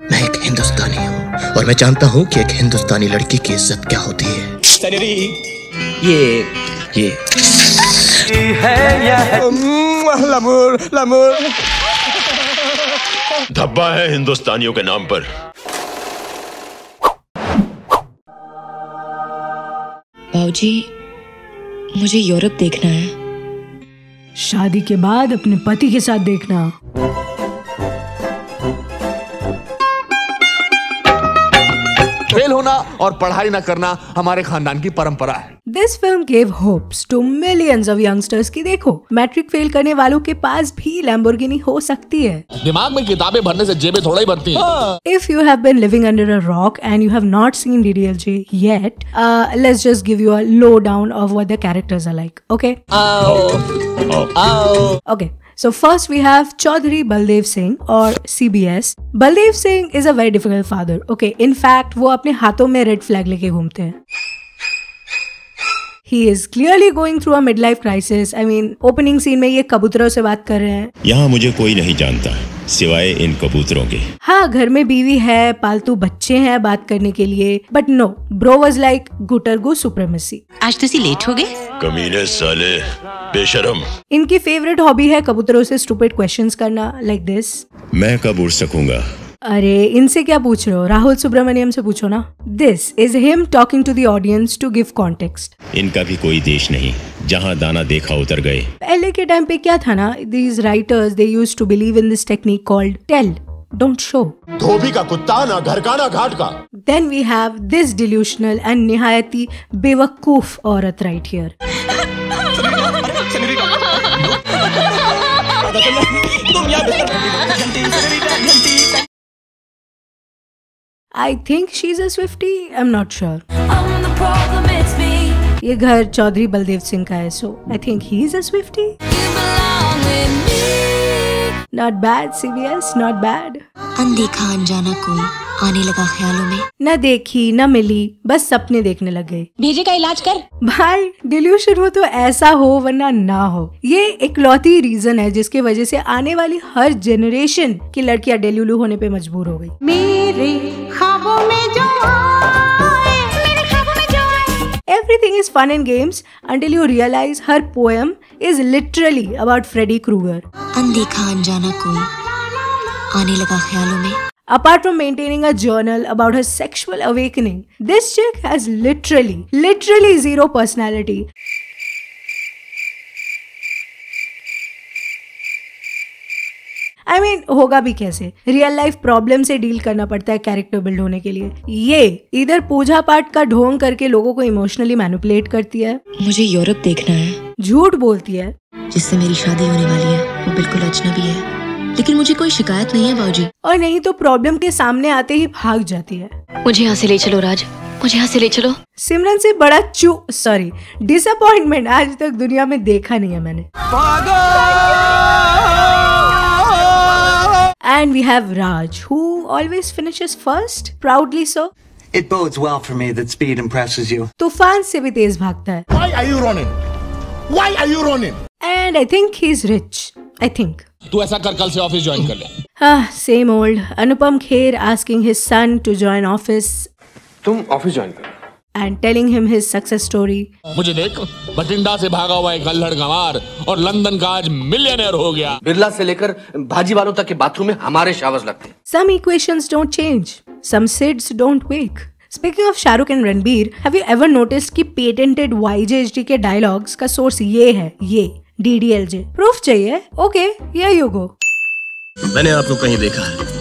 मैं एक हिंदुस्तानी हूँ और मैं जानता हूँ कि एक हिंदुस्तानी लड़की की इज़्ज़त क्या होती है। ये ये। लमूर लमूर। धब्बा है हिंदुस्तानियों के नाम पर। बाबूजी मुझे यूरोप देखना है। शादी के बाद अपने पति के साथ देखना। फेल होना और पढ़ाई न करना हमारे खानदान की परंपरा है। This film gave hopes to millions of youngsters की देखो मैट्रिक फेल करने वालों के पास भी लैम्बोर्गिनी हो सकती है। दिमाग में किताबें भरने से जेबें थोड़ा ही बनती हैं। If you have been living under a rock and you have not seen DDL J yet let's just give you a lowdown of characters like okay so first we have Chaudhary Baldev Singh और C B S Baldev Singh is a very difficult father okay in fact वो अपने हाथों में red flag लेके घूमते हैं। He is clearly going through a midlife crisis. I mean, opening scene में ये कबूतरों से बात कर रहे हैं। यहाँ मुझे कोई नहीं जानता सिवाय इन कबूतरों के। हाँ घर में बीवी है पालतू बच्चे हैं बात करने के लिए। But no bro was like गुटरगु supremacy आज तुसी लेट हो गए। कमीने साले बेशरम। इनकी फेवरेट हॉबी है कबूतरों से स्टूपिड क्वेश्चंस करना लाइक like दिस मैं कब उड़ सकूँगा? अरे इनसे क्या पूछ रहे हो? राहुल सुब्रमण्यम से पूछो ना। This is him talking to the audience to give context इनका भी कोई देश नहीं जहाँ दाना देखा उतर गए। पहले के टाइम पे क्या था ना these writers they use to believe in this technique called tell don't show धोबी का कुत्ता ना घर का ना घाट का। Then we have this delusional and निहायती बेवकूफ़ औरत राइट हियर तुम I think she is a Swiftie I am not sure ये घर चौधरी बलदेव सिंह का है so I think he is a Swiftie not bad CBS not bad अनदेखा अनजाना कोई आने लगा ख्यालों में। न देखी न मिली बस सपने देखने लग गए। भेजे का इलाज कर। भाई डिल्यूशन हो तो ऐसा हो वरना ना हो। ये इकलौती रीजन है जिसकी वजह से आने वाली हर जनरेशन की लड़कियाँ डेल्यूलू होने पे मजबूर हो गई। मेरे ख्वाबों में जो Everything is fun and games until you realize her poem is literally about Freddy Krueger. Apart from maintaining a journal about her sexual awakening, this chick has literally, literally zero personality. I I mean mean, होगा भी कैसे? Real life problem से deal करना पड़ता है character build होने के लिए। ये इधर पूजा पाठ का ढोंग करके लोगों को इमोशनली मैनिपुलेट करती है। मुझे यूरोप देखना है। झूठ बोलती है। जिससे मेरी शादी होने वाली है। वो बिल्कुल अजनबी है। लेकिन मुझे कोई शिकायत नहीं है बाबूजी। और नहीं तो प्रॉब्लम के सामने आते ही भाग जाती है। मुझे यहाँ से ले चलो राज। मुझे यहाँ से ले चलो। सिमरन से बड़ा चू सॉरी डिसअपॉइंटमेंट आज तक दुनिया में देखा नहीं है मैंने। And we have Raj who always finishes first proudly so It bodes well for me that speed impresses you. तूफान से भी तेज भागता है Why are you running? Why are you running? And I think he is rich I think तू ऐसा कर कल से ऑफिस ज्वाइन कर ले हाँ same old Anupam Kher asking his son to join office तुम ऑफिस ज्वाइन करो And telling him his success story मुझे देख बठिंडा से भागा हुआ एक अल्हड़ गंवार और लंदन का आज मिलियनर हो गया बिरला से लेकर भाजी वालों तक के बाथरूम में हमारे शावर्स लगते हैं Some equations don't change. Some SIDS don't wake. Speaking of Shahrukh and Ranbir, have you ever noticed कि patented YJHD के dialogues का source ये है, ये DDLJ. Proof चाहिए? Okay, here you go. मैंने आपको कहीं देखा है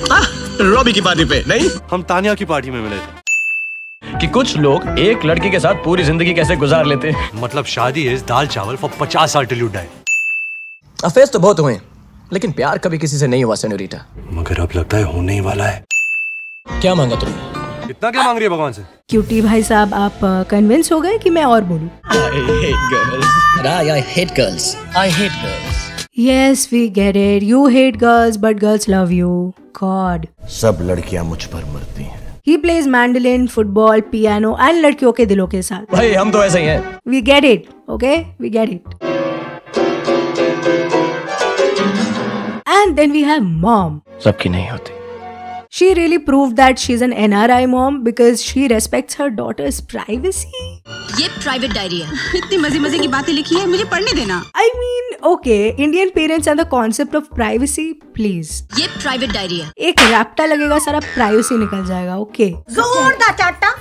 रॉबी की पार्टी पे नहीं हम तानिया की पार्टी में मिले थे कि कुछ लोग एक लड़की के साथ पूरी ज़िंदगी कैसे गुजार लेते हैं। मतलब शादी इज़ दाल चावल फॉर पचास साल टिल यू डाई अफेयर्स तो बहुत हुए लेकिन प्यार कभी किसी से नहीं हुआ सेनोरिटा मगर अब लगता है होने ही वाला है। क्या मांगा तुमने? इतना क्या मांग रही है भगवान से? क्यूटी भाई साहब आप कन्विंस हो गए कि मैं और बोलूँ? Girls. Yes, we get it. You hate girls, but girls love you. सब लड़कियाँ मुझ पर मरती हैं। He plays mandolin football piano and लड़कियों के दिलों के साथ भाई हम तो ऐसे ही हैं we get it okay we get it and then we have mom सबकी नहीं होती She really proved that she's an NRI mom because she respects her daughter's privacy. ये प्राइवेट डायरी है इतनी मज़े मज़े की बातें लिखी है मुझे पढ़ने देना I mean, okay, Indian parents and the concept of privacy, please. ये प्राइवेट डायरी है एक रैप्टा लगेगा सारा प्राइवेसी निकल जाएगा ओके जोरदार चाटा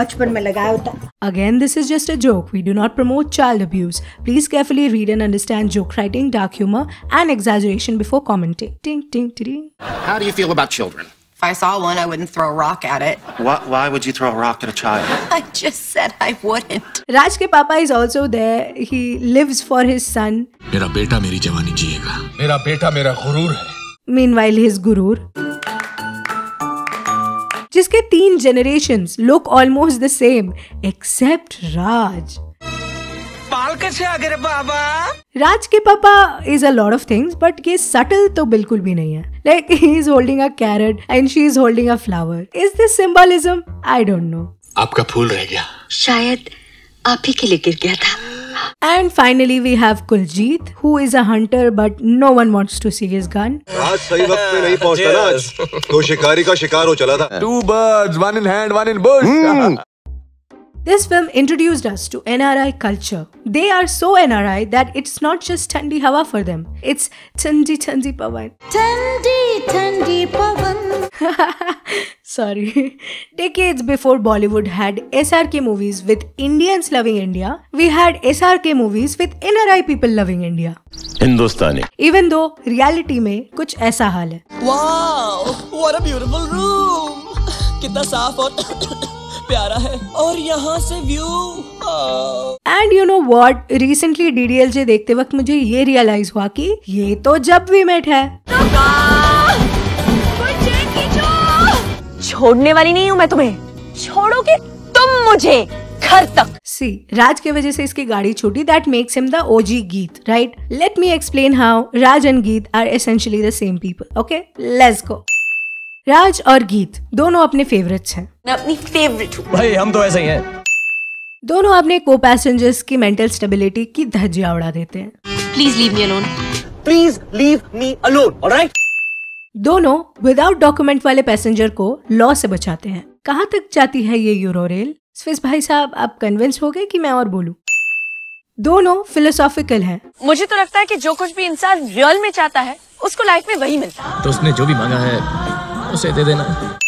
बचपन में लगाया होता Again, this is just a joke. We do not promote child abuse. Please carefully read and understand joke writing, dark humor, and exaggeration before commenting. Ting, ting, ting. How do you feel about children? If I saw one, I wouldn't throw a rock at it. Why, why would you throw a rock at a child? I just said I wouldn't. Raj ke papa is also there. He lives for his son. मेरा बेटा मेरी जवानी जिएगा मेरा बेटा मेरा गुरूर है Meanwhile, his gurur. जिसके तीन generations look almost the same except Raj. बाल कैसे आ गए रे बाबा? राज के पापा is a lot of things but ये सटल तो बिल्कुल भी नहीं है। Like he is holding a carrot and she is holding a flower is this symbolism I don't know आपका फूल रह गया। शायद आप ही के लिए गिर गया था। And finally, we have Kuljit, who is a hunter, but no one wants to see his gun. आज सही वक्त पे नहीं पहुँचता ना आज। तो शिकारी का शिकार हो चला था। Two birds one in hand one in bush This film introduced us to NRI culture. They are so NRI that it's not just Thandi Hawa for them. It's Thandi Thandi Pawan. ठंडी ठंडी पवन Sorry. Decades before Bollywood had SRK movies with Indians loving India, we had SRK movies with NRI people loving India. Hindustani Even though reality में कुछ ऐसा हाल है wow what a beautiful room कितना साफ और प्यारा है। और यहाँ से view and you know what recently DDLJ देखते वक्त मुझे ये रियलाइज़ हुआ कि ये तो जब वी मेट है। छोड़ने वाली नहीं हूँ मैं तुम्हें। छोड़ोगे तुम मुझे घर तक। सी राज के वजह से इसकी गाड़ी छूटी that makes him the OG Geet right let me explain how Raj and Geet are essentially the same people okay let's go Raj और गीत दोनों अपने फेवरेट्स हैं। मैं अपनी फेवरेट हूँ। भाई हम तो ऐसे ही हैं। दोनों अपने को पैसेंजर्स की मेंटल स्टेबिलिटी की धज्जियाँ उड़ा देते हैं। Please leave me alone please leave me alone alright दोनों विदाउट डॉक्यूमेंट वाले पैसेंजर को लॉ से बचाते हैं। कहाँ तक जाती है ये यूरो रेल स्विस भाई साहब आप कन्विंस हो गए कि मैं और बोलूँ? दोनों फिलोसॉफिकल हैं। मुझे तो लगता है कि जो कुछ भी इंसान रियल में चाहता है उसको लाइफ में वही मिलता है। तो उसने जो भी मांगा है उसे दे देना।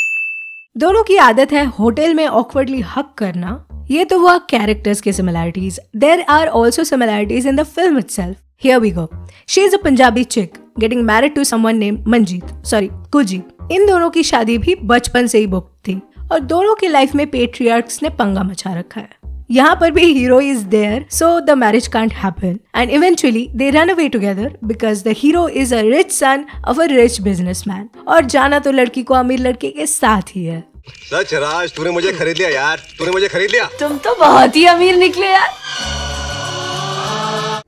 दोनों की आदत है होटल में ऑकवर्डली हक करना। ये तो हुआ कैरेक्टर्स के similarities there are also similarities in the film itself here we go she is a Punjabi chick getting married to someone name Manjeet sorry कुजी इन दोनों की शादी भी बचपन से ही बुक थी। और दोनों की लाइफ में पेट्रियार्क्स ने पंगा मचा रखा है। यहाँ पर भी hero is there so the marriage can't happen and eventually they run away together because the hero is a rich son of a rich businessman और जाना तो लड़की को अमीर लड़के के साथ ही है। सच राज तूने मुझे खरीद लिया यार। तूने मुझे खरीद लिया। तुम तो बहुत ही अमीर निकले यार।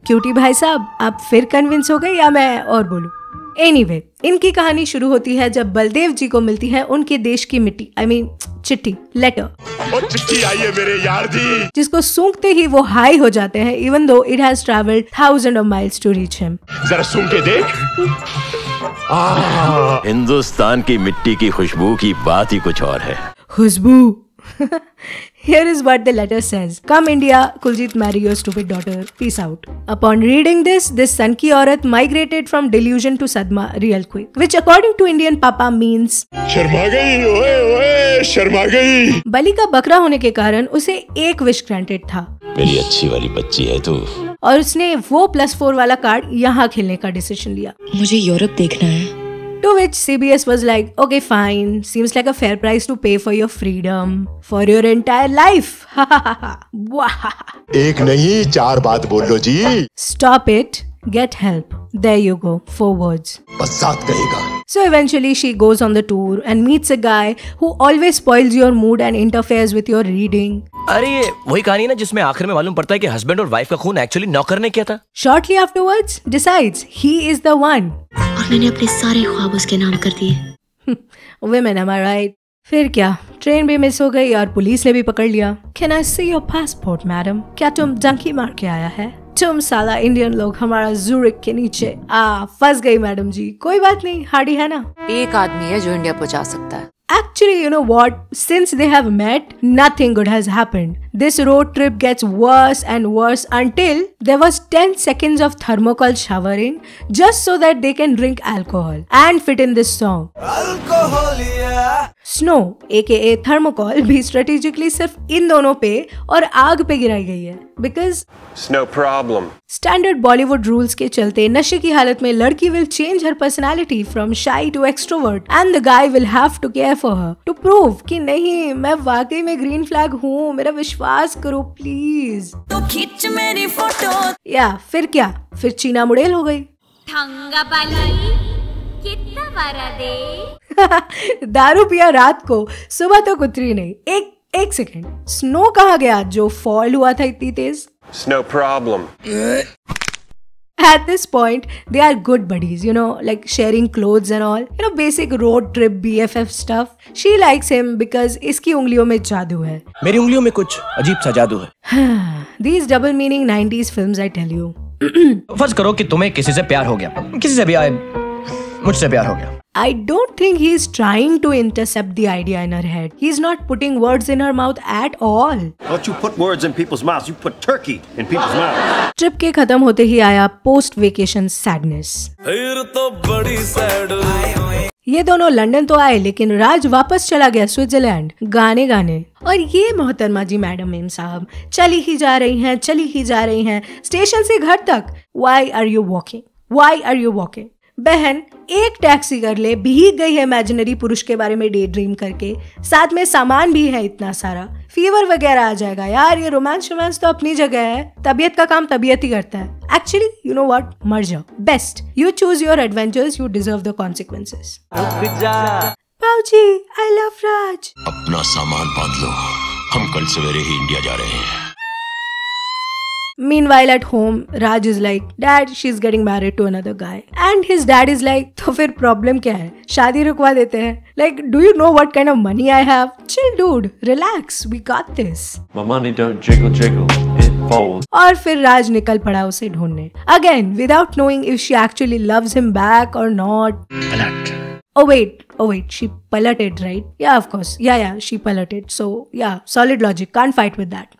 क्यूटी भाई साहब आप फिर कन्विंस हो गए या मैं और बोलूँ? एनीवे anyway, इनकी कहानी शुरू होती है जब बलदेव जी को मिलती है उनके देश की मिट्टी आई I मीन mean, चिट्ठी लेटर चिट्ठी आई है मेरे यार जी। जिसको सूंघते ही वो हाई हो जाते हैं even though it has travelled thousand of miles to reach him जरा सुन के देख हिंदुस्तान की मिट्टी की खुशबू की बात ही कुछ और है। खुशबू। Here is what the letter says. Come India, Kuljit marry your stupid daughter. Peace out. Upon reading this, this son ki aurat migrated from delusion to sadma real quick. Which according to Indian papa means Sharma गई ओए ओए शर्मा गई बलि का बकरा होने के कारण उसे एक विश ग्रांटेड था मेरी अच्छी वाली बच्ची है तू और उसने वो प्लस फोर वाला कार्ड यहाँ खेलने का डिसीज़न लिया मुझे यूरोप देखना है To which CBS was like, okay, fine. Seems like a fair price to pay for your freedom for your entire life. एक नहीं चार बात बोल लो जी Stop it. Get help. There you go. Four words. बस साथ कहेगा So eventually she goes on the tour and meets a guy who always spoils your mood and interferes with your reading. अरे ये वही कहानी है ना जिसमें आखिर में मालूम पड़ता है कि हस्बैंड और वाइफ का खून एक्चुअली नौकर ने किया था Shortly afterwards, decides he is the one. और मैंने अपने सारे ख्वाब उसके नाम कर दिए। Women, एम आई राइट फिर क्या? ट्रेन भी मिस हो गई और पुलिस ने भी पकड़ लिया। Can I see your passport madam क्या तुम डंकी मार के आया है? तुम साला इंडियन लोग हमारा जूरिक के नीचे। आ फंस गई मैडम जी। कोई बात नहीं हार्डी है ना? एक आदमी है जो इंडिया पहुँचा सकता है। Actually, you know what? Since they have met, nothing good has happened. This road trip gets worse and worse until there was 10 seconds of thermocol showering just so that they can drink alcohol and fit in this song. Snow A K A thermocol भी strategically सिर्फ इन दोनों पे और आग पे गिराई गई है because No problem. standard Bollywood rules के चलते नशे की हालत में लड़की will change her personality from shy to extrovert and the guy will have to care for her to prove कि नहीं मैं वाकई में ग्रीन फ्लैग हूँ मेरा विश्वास करो प्लीज़ तो खींच मेरी फ़ोटो या फिर क्या? फिर चीना मुड़ेल हो गई। दारू पिया रात को सुबह तो उतरी नहीं। एक एक सेकेंड स्नो कहा गया? जो फॉल हुआ था इतनी तेज। No problem. At this point, they are good buddies, you know, like sharing clothes and all. You know, basic road trip BFF stuff. She likes him because इसकी उंगलियों में जादू है. मेरी उंगलियों में कुछ अजीब सा जादू है These double meaning 90s films, I tell you. फ़र्ज़ करो कि तुम्हें किसी से प्यार हो गया किसी से भी आए मुझसे प्यार हो गया I don't think he is trying to intercept the idea in her head. He is not putting words in her mouth at all. Don't you put words in people's mouths, you put turkey in people's mouths. Trip के खत्म होते ही आया post vacation sadness फिर तो बड़ी sad ये दोनों London तो आए लेकिन राज वापस चला गया स्विट्जरलैंड गाने गाने और ये मोहतरमा जी मैडम मेम साहब चली ही जा रही हैं चली ही जा रही हैं स्टेशन से घर तक why are you walking why are you walking बहन एक टैक्सी कर ले, भीग गई है इमेजिनरी पुरुष के बारे में डे ड्रीम करके। साथ में सामान भी है इतना सारा। फीवर वगैरह आ जाएगा। यार, ये रोमांस रोमांस तो अपनी जगह है। तबीयत का काम तबीयत ही करता है। एक्चुअली यू नो वॉट मर जाओ। Best you choose your adventures you deserve the consequences I love Raj अपना सामान बाँध लो। हम कल सवेरे ही इंडिया जा रहे हैं। Meanwhile, at home, Raj is like, Dad, she's getting married to another guy. And his dad is like, तो फिर प्रॉब्लम क्या है शादी रुकवा देते हैं Like, do you know what kind of money I have? Chill, dude. Relax. We got this. My money don't jiggle jiggle, it folds. और फिर राज निकल पड़ा उसे ढूंढने again without knowing if she actually loves him back और not Oh wait, oh wait, she palated, right? Yeah, of course. Yeah, yeah, she palated. So yeah, solid logic. Can't fight with that.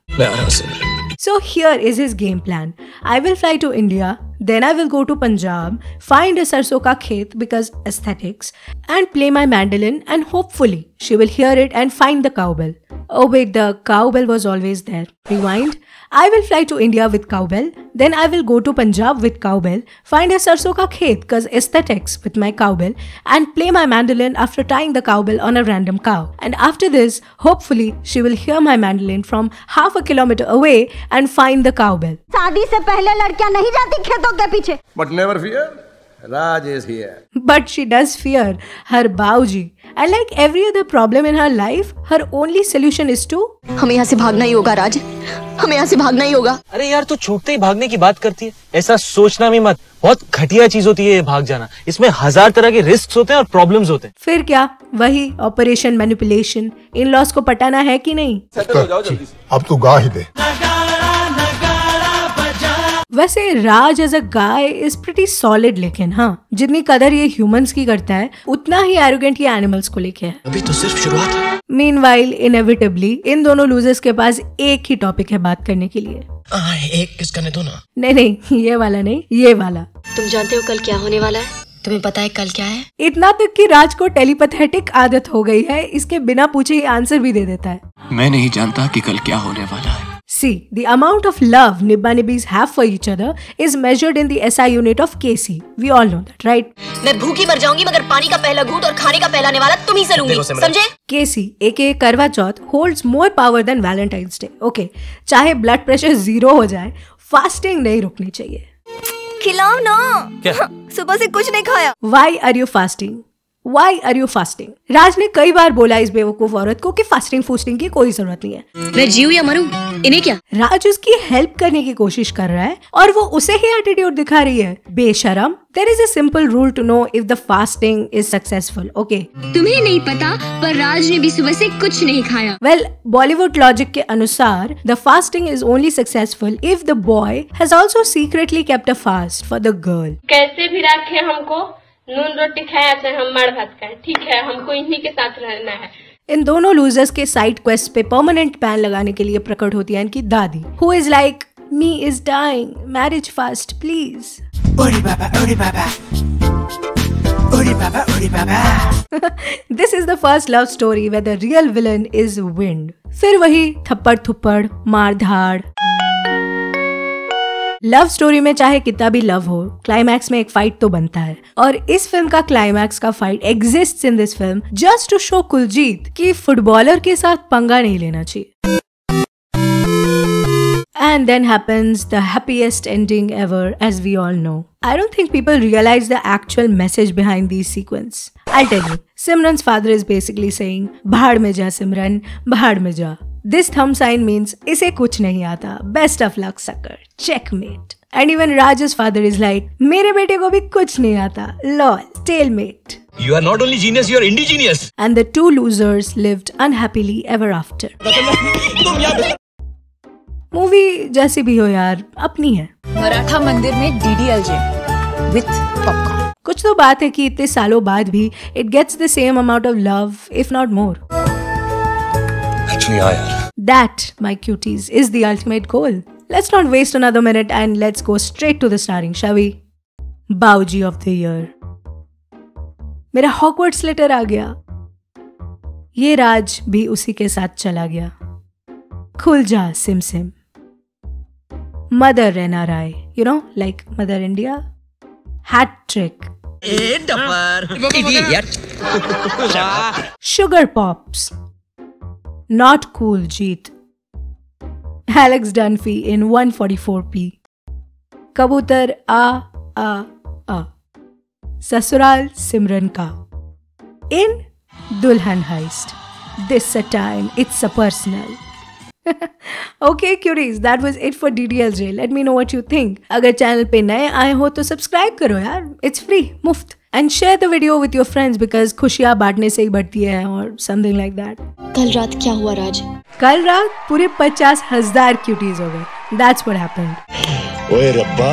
So here is his game plan. I will fly to India, then I will go to Punjab, find a sarso ka khet because aesthetics, and play my mandolin and hopefully she will hear it and find the cowbell. Oh wait, the cowbell was always there. Rewind. I will fly to India with cowbell, then I will go to Punjab with cowbell, find a sarso ka khet cause aesthetics with my cowbell, and play my mandolin after tying the cowbell on a random cow. And after this, hopefully she will hear my mandolin from half a kilometer away and find the cowbell. शादी से पहले लड़कियां नहीं जाती खेतों के पीछे But never fear, Raj is here. But she does fear her Bauji. And like every other problem in her life, her only solution is to हमें यहाँ से भागना ही होगा राज। हमें यहाँ से भागना ही होगा। अरे यार तू छूटते ही भागने की बात करती है। ऐसा सोचना भी मत। बहुत घटिया चीज़ होती है ये भाग जाना। इसमें हज़ार तरह के रिस्क होते हैं और प्रॉब्लम्स होते हैं। फिर क्या? वही ऑपरेशन मैनिपुलेशन इन लॉस को पटाना है कि नहीं? अब तू गा ही दे। वैसे Raj as a guy is pretty solid लेकिन हाँ जितनी कदर ये ह्यूमंस की करता है उतना ही एरोगेंट ये एनिमल्स को लेके है। अभी तो सिर्फ़ शुरुआत। है मीन वाइल इनएविटेबली इन दोनों लूजर्स के पास एक ही टॉपिक है बात करने के लिए। आ, एक किस करने दो ना नहीं नहीं ये वाला नहीं ये वाला। तुम जानते हो कल क्या होने वाला है? तुम्हें पता है कल क्या है? इतना तक कि राज को टेलीपैथेटिक आदत हो गई है इसके बिना पूछे ही आंसर भी दे देता है। मैं नहीं जानता कि कल क्या होने वाला है। See, the amount of love Nibba Nibbis have for each other is measured in the SI unit of KC. We all know that, right? मैं भूखी मर जाऊँगी मगर पानी का पहला घूंट और खाने का पहला निवाला तुम ही से लूँगी समझे KC, aka करवा चौथ, holds more power than Valentine's Day. Okay, चाहे ब्लड प्रेशर ज़ीरो हो जाए फास्टिंग नहीं रुकनी चाहिए खिलाओ ना क्या? सुबह से कुछ नहीं खाया Why are you fasting? Why are you fasting Raj ने कई बार बोला इस बेवकूफ़ औरत को कि फास्टिंग फूस्टिंग की कोई ज़रूरत नहीं है। मैं जीव या मरूं? इन्हें क्या? राज उसकी हेल्प करने की कोशिश कर रहा है और वो उसे ही एटीट्यूड दिखा रही है। बेशरम there is a simple rule to know if the fasting is successful okay तुम्हें नहीं पता पर राज ने भी सुबह से कुछ नहीं खाया। वेल बॉलीवुड लॉजिक के अनुसार the fasting is only successful if the boy has also secretly kept a fast for the girl कैसे भी रखे हमको नून रोटी खाया चाहे हम मर भात खाए। ठीक है हमको इन्हीं के साथ रहना है। इन दोनों लूजर्स के साइड क्वेस्ट पे परमानेंट पैन लगाने के लिए प्रकट होती है इनकी दादी। Who is like me is dying marriage fast please ओरी बाबा ओरी बाबा। ओरी बाबा ओरी बाबा। This is the first love story where the real villain is wind फिर वही थप्पड़ थुप्पड़ मार धाड़ लव स्टोरी में चाहे कितना भी लव हो क्लाइमैक्स में एक फाइट तो बनता है और इस फ़िल्म का क्लाइमैक्स का fight exist in this film just to show Kuljeet कि फुटबॉलर के साथ पंगा नहीं लेना चाहिए And then happens the happiest ending ever, as we all know. I don't think people realize the actual message behind these sequence. I'll tell you. Simran's father is basically saying, "Bahad mein ja Simran, bahad mein ja." This thumb sign means इसे कुछ नहीं आता. Best of luck, sucker. Checkmate. And even Raj's father is like, मेरे बेटे को भी कुछ नहीं आता. Lol. Stalemate. You are not only genius, you are indigenous. And the two losers lived unhappily ever after. Movie जैसी भी हो यार अपनी है मराठा मंदिर में डीडीएलजे विथ पॉपकॉर्न कुछ तो बात है कि इतने सालों बाद भी it gets the same amount of love if not more Actually, I am. That, my cuties, is the ultimate goal. Let's not waste another minute and let's go straight to the starring, shall we? Bauji of the year. मेरा Hogwarts letter आ गया ये राज भी उसी के साथ चला गया खुल जा सिम SIM mother are I you know like mother India hat trick Sugar Pops. Not cool, Jeet. Alex Dunphy in 144p. कबूतर आ आ आ ससुराल सिमरन का इन दुल्हन heist a time it's a personal okay cuties that was it for ddlj let me know what you think. अगर channel पे नए आए हो तो सब्सक्राइब करो यार. इट्स फ्री मुफ़्त. And share the video with your friends because खुशियाँ बांटने से ही बढ़ती है और समथिंग लाइक दैट कल रात क्या हुआ राज कल रात पूरे पचास हज़ार क्यूटीज हो गए दैट्स व्हाट हैपेंड ओए रब्बा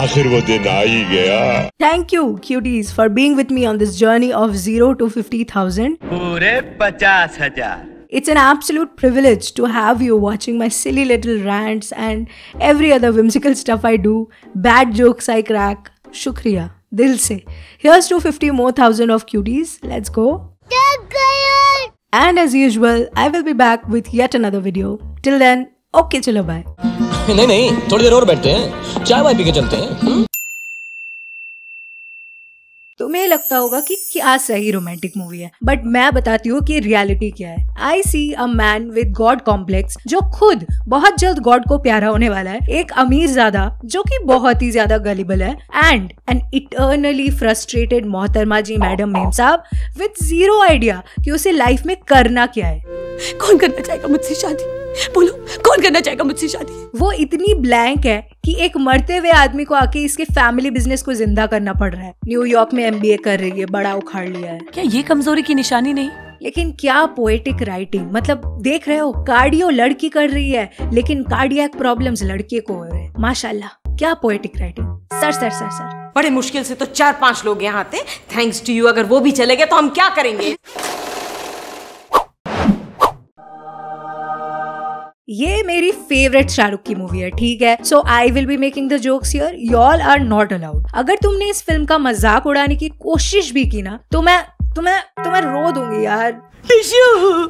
आखिर वो दिन आ ही गया thank you cuties for being with me on this journey of zero to fifty thousand पूरे पचास हज़ार It's an absolute privilege to have you watching my silly little rants and every other whimsical stuff I do, bad jokes I crack. Shukriya, dil se. Here's 250 more thousand of cuties. Let's go. And as usual, I will be back with yet another video. Till then, okay, chalo bye. नहीं नहीं थोड़ी देर और बैठते हैं चाय Y P के चलते हैं हम्म? तुम्हें लगता होगा कि क्या सही रोमांटिक मूवी है। बट मैं बताती हूँ कि रियलिटी क्या है। I see a man with god complex जो खुद बहुत जल्द गॉड को प्यारा होने वाला है। एक अमीर ज़्यादा, जो कि बहुत ही ज़्यादा गलीबल है। एंड एन इटर्नली फ्रस्ट्रेटेड मोहतरमा जी मैडम मेम साहब विद ज़ीरो आइडिया कि उसे लाइफ में करना क्या है। कौन करना चाहेगा मुझसे शादी? बोलो कौन करना चाहेगा मुझसे शादी? वो इतनी ब्लैंक है कि एक मरते हुए आदमी को आके इसके फैमिली बिज़नेस को ज़िंदा करना पड़ रहा है। न्यूयॉर्क में एमबीए कर रही है बड़ा उखाड़ लिया है। क्या ये कमज़ोरी की निशानी नहीं? लेकिन क्या पोएटिक राइटिंग मतलब देख रहे हो कार्डियो लड़की कर रही है लेकिन कार्डियक प्रॉब्लम्स लड़के को हो रहे हैं। माशाल्लाह क्या poetic writing sir sir sir sir बड़े मुश्किल से तो चार पाँच लोग यहाँ आते थैंक्स टू यू अगर वो भी चले गए तो हम क्या करेंगे? ये मेरी फेवरेट शाहरुख की मूवी है, ठीक है? So I will be making the jokes your you all are not allowed अगर तुमने इस फ़िल्म का मज़ाक उड़ाने की कोशिश भी की ना तो मैं तुम्हें तुम्हें रो दूँगी यार। टिश्यू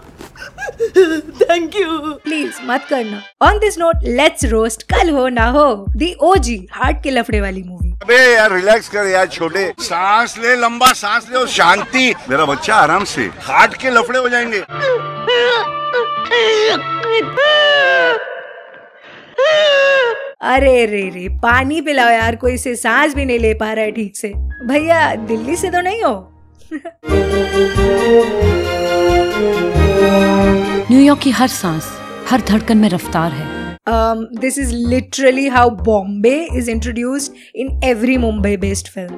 थैंक यू प्लीज़ मत करना। On this note let's roast Kal Ho Naa हो। दी ओजी हार्ट के लफड़े वाली मूवी अबे यार रिलैक्स कर यार छोटे। सांस ले लंबा सांस ले और शांति। मेरा बच्चा आराम से हार्ट के लफड़े हो जाएँगे। अरे रे रे पानी पिलाओ यार कोई से सांस भी नहीं ले पा रहा है ठीक से। भैया दिल्ली से तो नहीं हो? न्यूयॉर्क की हर सांस हर धड़कन में रफ्तार है। This is literally how Bombay is introduced in every Mumbai based film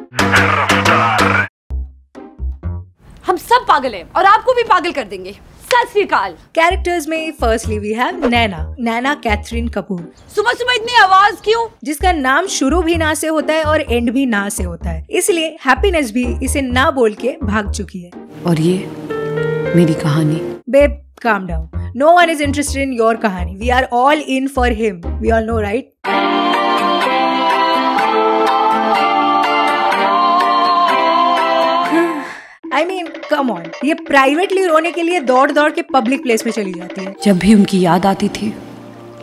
हम सब पागल हैं और आपको भी पागल कर देंगे। सत्यकाल कैरेक्टर्स में firstly we have Naina Naina Catherine Kapur सुबह सुबह इतनी आवाज़ क्यों? जिसका नाम शुरू भी ना से होता है और एंड भी ना से होता है। इसलिए हैप्पीनेस भी इसे ना बोल के भाग चुकी है। और ये मेरी कहानी। Babe calm down no one is interested in your कहानी। We are all in for him we all know right I mean, come on. ये प्राइवेटली रोने के लिए दौड़ दौड़ के पब्लिक प्लेस में चली जाती है जब भी उनकी याद आती थी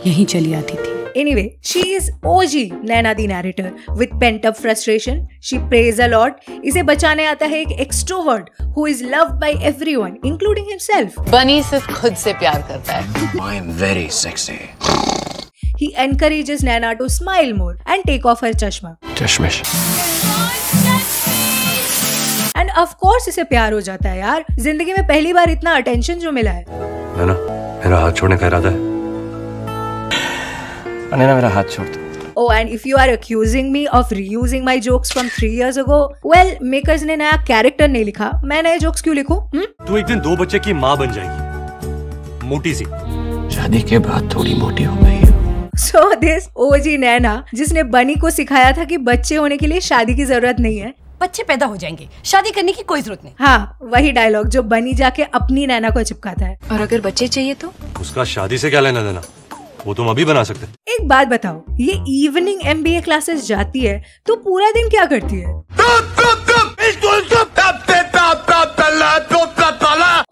यहीं चली आती थी Anyway, she is OG Naina the narrator with pent up frustration. She prays a lot. इसे बचाने आता है एक extrovert who is loved by everyone, including himself. बनी सिर्फ़ खुद से प्यार करता है I'm very sexy. He encourages Naina to smile more and take off her chashma. Tishmish. And of course इसे प्यार हो जाता है यार। ज़िंदगी में पहली बार इतना अटेंशन जो मिला है। है ना? मेरा हाथ छोड़ने का इरादा है। अनैना मेरा हाथ छोड़ दो। Oh, and if you are accusing me of reusing my jokes from three years ago, well, makers ने नया कैरेक्टर नहीं लिखा। मैं नए जोक्स क्यों लिखूं? हम्म? तू एक दिन दो बच्चे की माँ बन जाएगी। मोटी सी। शादी के बाद थोड़ी मोटी हो गई So this OG नैना जिसने बनी को सिखाया था कि बच्चे होने के लिए शादी की ज़रूरत नहीं है बच्चे पैदा हो जाएँगे। शादी करने की कोई ज़रूरत नहीं। हाँ वही डायलॉग जो बनी जाके अपनी नैना को चिपकाता है। और अगर बच्चे चाहिए तो? उसका शादी से क्या लेना देना? वो तुम अभी बना सकते। एक बात बताओ ये evening M B A classes जाती है तो पूरा दिन क्या करती है?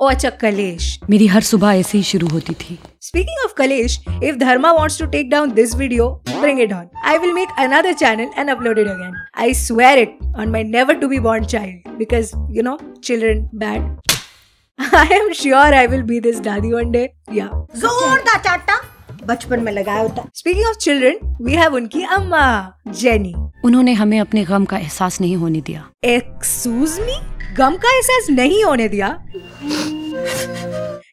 ओ अच्छा कलेश मेरी हर सुबह ऐसे ही शुरू होती थी Speaking of Kalesh, if Dharma wants to take down this video, bring it on. I will make another channel and upload it again. I swear it on my never to be born child. Because, you know, children bad. I am sure I will be this daddy one day. Yeah. जोरदार चाटा बचपन में लगाया होता Speaking of children, we have उनकी अम्मा, Jenny. उन्होंने हमें अपने गम का एहसास नहीं होने दिया Excuse me? गम का एहसास नहीं होने दिया।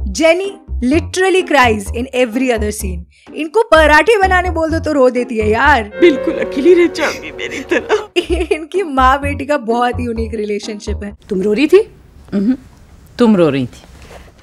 Jenny literally cries in every other scene. इनको पराठे बनाने बोल दो तो रो देती है यार। बिल्कुल अकेली रह जाऊँगी मेरी तरह। इनकी माँ बेटी का बहुत ही यूनिक रिलेशनशिप है। तुम रो रही थी? तुम रो रही थी।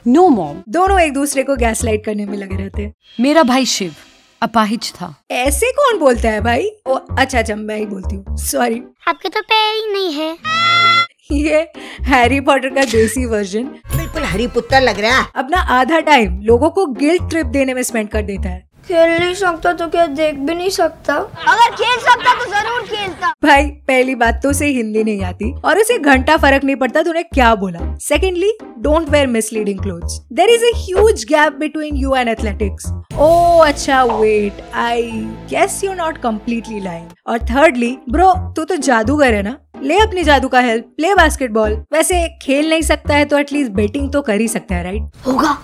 नो no, मॉम दोनों एक दूसरे को गैसलाइट करने में लगे रहते हैं। मेरा भाई शिव अपाहिज था। ऐसे कौन बोलता है भाई? ओ अच्छा अच्छा मैं ही बोलती हूँ। सॉरी आपके तो पैर ही नहीं है। ये हैरी पॉटर का देसी वर्जन बिल्कुल हरी पुत्र लग रहा है। अपना आधा टाइम लोगों को गिल्ट ट्रिप देने में स्पेंड कर देता है। खेल नहीं सकता तो क्या देख भी नहीं सकता? अगर खेल सकता तो ज़रूर खेलता। भाई पहली बात तो उसे हिंदी नहीं आती और उसे घंटा फ़र्क नहीं पड़ता तूने क्या बोला? Secondly don't wear misleading clothes there is a huge gap between you and athletics. Oh अच्छा wait I guess you not completely line और थर्डली ब्रो तू तो जादूगर है ना? ले अपनी जादू का हेल्प प्ले बास्केटबॉल वैसे खेल नहीं सकता है तो एटलीस्ट बेटिंग तो कर ही सकता है राइट होगा।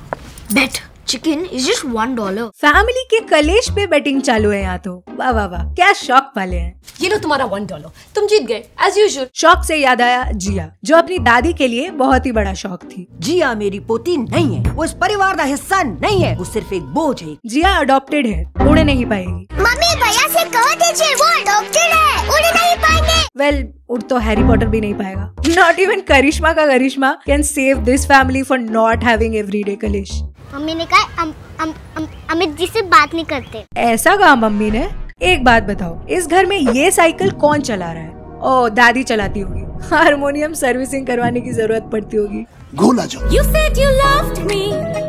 Bet chicken is just one dollar family के कलेश पे बेटिंग चालू है यहाँ तो वाह वाह वाह क्या शौक वाले हैं। ये लो तुम्हारा वन डॉलर तुम जीत गए एज यूजुअल शौक से याद आया जिया जो अपनी दादी के लिए बहुत ही बड़ा शौक थी। जिया मेरी पोती नहीं है वो इस परिवार का हिस्सा नहीं है वो सिर्फ़ एक बोझ है। जिया अडोप्टेड है उड़ नहीं पाएगी। मम्मी भैया से कह दीजिए वो अडॉप्टेड है उड़ नहीं पाएँगे। वेल well, उड़ तो हैरी पॉटर भी नहीं पाएगा। नॉट इवन करिश्मा का करिश्मा can save this family for not having everyday कलेश। मम्मी ने कहा अम, अम, अम, अमित जी से बात नहीं करते। ऐसा कहा मम्मी ने? एक बात बताओ इस घर में ये साइकिल कौन चला रहा है? ओ दादी चलाती होगी। हारमोनियम सर्विसिंग करवाने की ज़रूरत पड़ती होगी। घोला जो You said you loved me.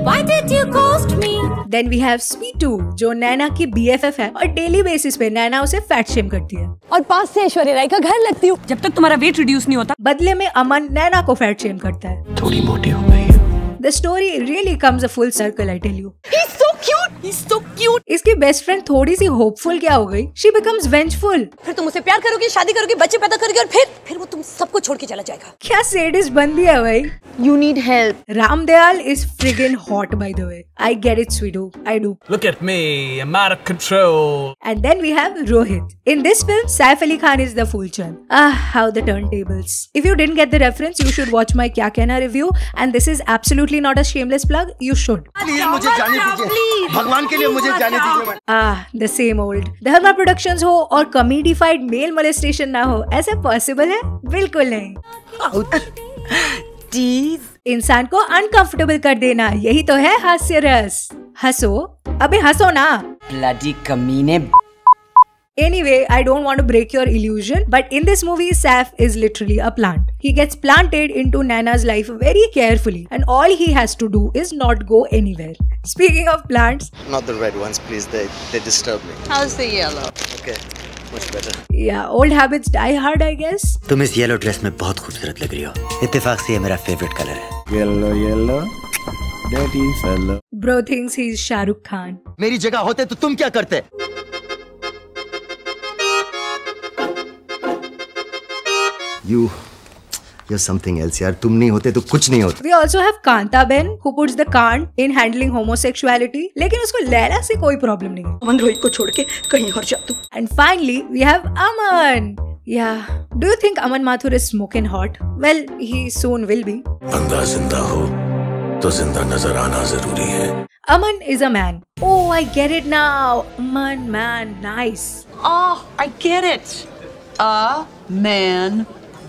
Why did you ghost me? Then we have Sweetu जो नैना की बीएफएफ है और डेली बेसिस पे नैना उसे फैट शेम करती है। और पास से ऐश्वर्या राय का घर लगती हूँ। जब तक तुम्हारा वेट रिड्यूस नहीं होता। बदले में अमन नैना को फैट शेम करता है। थोड़ी मोटी हो गई the story really comes a full circle I tell you He's so cute. He's so cute. इसकी बेस्ट फ्रेंड थोड़ी सी होपफुल क्या हो गई शी बिकम्स वेंचफुल फिर तुम उसे प्यार करोगे शादी करोगे बच्चे पैदा करोगे और फिर फिर वो तुम सबको छोड़ के चला जाएगा क्या सेडिस बन दिया भाई You need help. Ram Dayal is friggin' hot, by the way. I get it, Sweeto. I do. Look at me, I'm out of control. And then we have Rohit. In this film, Saif Ali Khan is the fool chand. Ah, how the turntables. If you didn't get the reference, you should watch my Kya Kehna review. And this is absolutely not a shameless plug. You should. मुझे जाने दीजिए। भगवान के लिए मुझे जाने दीजिए। Ah, the same old. Dharma Productions हो और कॉमेडिफाइड मेल मोलेस्टेशन ना हो ऐसा पॉसिबल है? बिल्कुल नहीं. इंसान को अनकंफर्टेबल कर देना यही तो है हास्य रस। हंसो। अबे हंसो ना। Bloody कमीने। Anyway, I don't want to break your illusion, but in this movie, Saf is literally a plant. He gets planted into Nana's life very carefully, and all he has to do is not go anywhere. Speaking of plants, Not the red ones, please. They they disturb me. How's the yellow? Okay, much better. yeah, old habits die hard, I guess. तुम इस yellow dress में बहुत खूबसूरत लग रही हो इत्तेफाक से ये मेरा फेवरेट कलर है yellow yellow daddy fellow Bro thinks he's Shah Rukh Khan. मेरी जगह होते तो तुम क्या करते यू you're something else यार तुम नहीं होते तो कुछ नहीं होता We also have Kanta Ben, who puts the kant in handling homosexuality, लेकिन उसको लैला से कोई प्रॉब्लम नहीं है अमन रोहित को छोड़ के कहीं और जा तू And finally, we have Aman. Yeah. Do you think Aman Mathur is smoking hot? Well, he soon will be. बंदा ज़िंदा हो तो ज़िंदा नज़र आना ज़रूरी है Aman is a man. Oh, I get it now. Aman, man, nice. Oh, I get it. A man.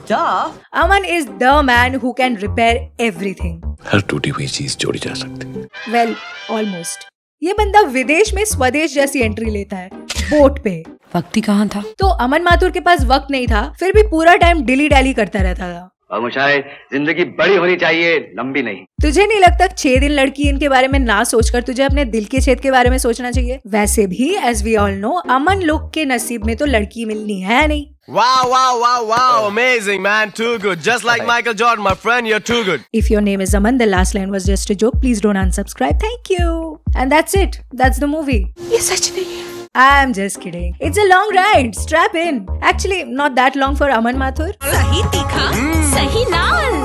Duh. Aman is the man who can repair everything. हर टूटी हुई चीज़ जोड़ी जा सकती है Well, almost. ये बंदा विदेश में स्वदेश जैसी एंट्री लेता है बोट पे वक्त ही कहाँ था तो अमन माथुर के पास वक्त नहीं था फिर भी पूरा टाइम डिली डैली करता रहता था और मुशाए ज़िंदगी बड़ी होनी चाहिए लंबी नहीं तुझे नहीं लगता छह दिन लड़की इनके बारे में ना सोचकर तुझे अपने दिल के छेद के बारे में सोचना चाहिए वैसे भी as we all know Aman लोग के नसीब में तो लड़की मिलनी है नहीं Wow, wow, wow, wow. Amazing, man. Too good. Just like Michael Jordan, my friend, you're too good. If your name is Aman, the last line was just a joke. Please don't unsubscribe. Thank you. And that's it. That's the movie. ये सच नहीं है I'm just kidding. It's a long ride. Strap in. Actually, not that long for Aman Mathur. सही तीखा सही लाल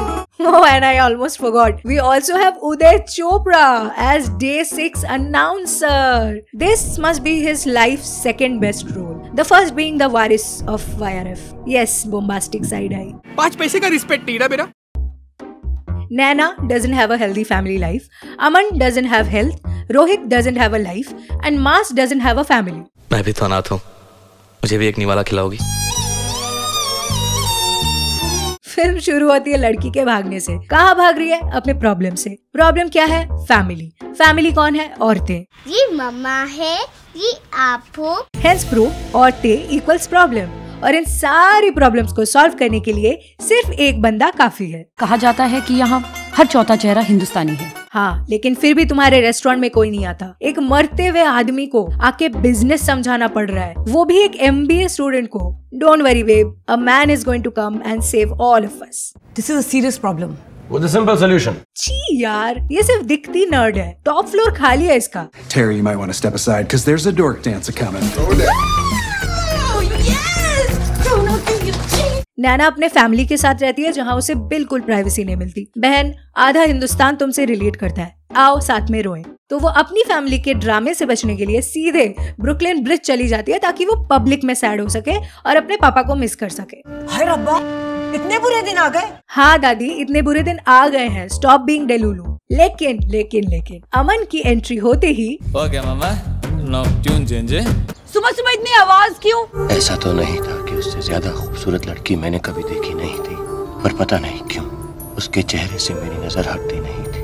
Oh, and I almost forgot. We also have Uday Chopra as day 6 announcer. This must be his life's second best role. The first being the Varis of YRF. Yes, bombastic side eye. पाँच पैसे का respect नहीं ना मेरा Nana doesn't have a healthy family life. Aman doesn't have health. Rohit doesn't have a life. And Mas doesn't have a family. मैं भी तो अनाथ हूँ। मुझे भी एक निवाला खिलाओगी। फ़िल्म शुरू होती है लड़की के भागने से। कहाँ भाग रही है? अपने प्रॉब्लम से। प्रॉब्लम क्या है? फैमिली फैमिली कौन है? औरतें। ये मम्मा है ये आप हो हेंस प्रूफ औरतें इक्वल्स प्रॉब्लम और इन सारी प्रॉब्लम्स को सॉल्व करने के लिए सिर्फ़ एक बंदा काफ़ी है। कहा जाता है कि यहाँ हर चौथा चेहरा हिंदुस्तानी है। हाँ लेकिन फिर भी तुम्हारे रेस्टोरेंट में कोई नहीं आता। एक मरते हुए आदमी को आके बिज़नेस समझाना पड़ रहा है। वो भी एक एम स्टूडेंट को। Don't worry babe a man is going to come and save all of us This is a serious problem. With a simple solution. छी यार ये सिर्फ़ दिखती नर्ड है। टॉप फ्लोर खाली है इसका। Terry, you might want to step aside because there's a dork dancer coming. नैना अपने फैमिली के साथ रहती है जहाँ उसे बिल्कुल प्राइवेसी नहीं मिलती। बहन आधा हिंदुस्तान तुमसे रिलेट करता है। आओ साथ में रोए। तो वो अपनी फैमिली के ड्रामे से बचने के लिए सीधे ब्रुकलिन ब्रिज चली जाती है ताकि वो पब्लिक में सैड हो सके और अपने पापा को मिस कर सके। हाय रब्बा इतने बुरे दिन आ गए। हाँ दादी इतने बुरे दिन आ गए हैं। स्टॉप बीइंग डेलुलू लेकिन लेकिन लेकिन अमन की एंट्री होते ही ओके मामा। नॉकट्यून चेंज है सुबह सुबह इतनी आवाज़ क्यों ऐसा तो नहीं था कि उससे ज़्यादा खूबसूरत लड़की मैंने कभी देखी नहीं थी पर पता नहीं क्यों उसके चेहरे से मेरी नज़र हटती नहीं थी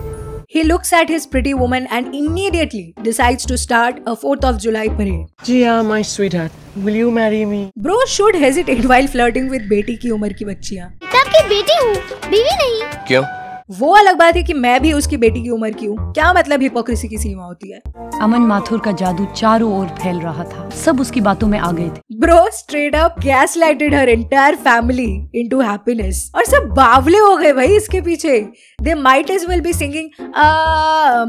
He looks at his pretty woman and immediately decides to start a 4th of July parade. Jia, my sweetheart, will you marry me? Bro should hesitate while flirting with बेटी की उम्र की बच्चियाँ मैं आपकी बेटी हूँ बीवी नहीं क्यों वो अलग बात है कि मैं भी उसकी बेटी की उम्र की हूँ क्या मतलब हिपोक्रेसी की सीमा होती है? अमन माथुर का जादू चारों ओर फैल रहा था। सब उसकी बातों में आ गए थे। Bro straight up gaslighted her entire family into happiness और सब बावले हो गए भाई इसके पीछे। They might as well be singing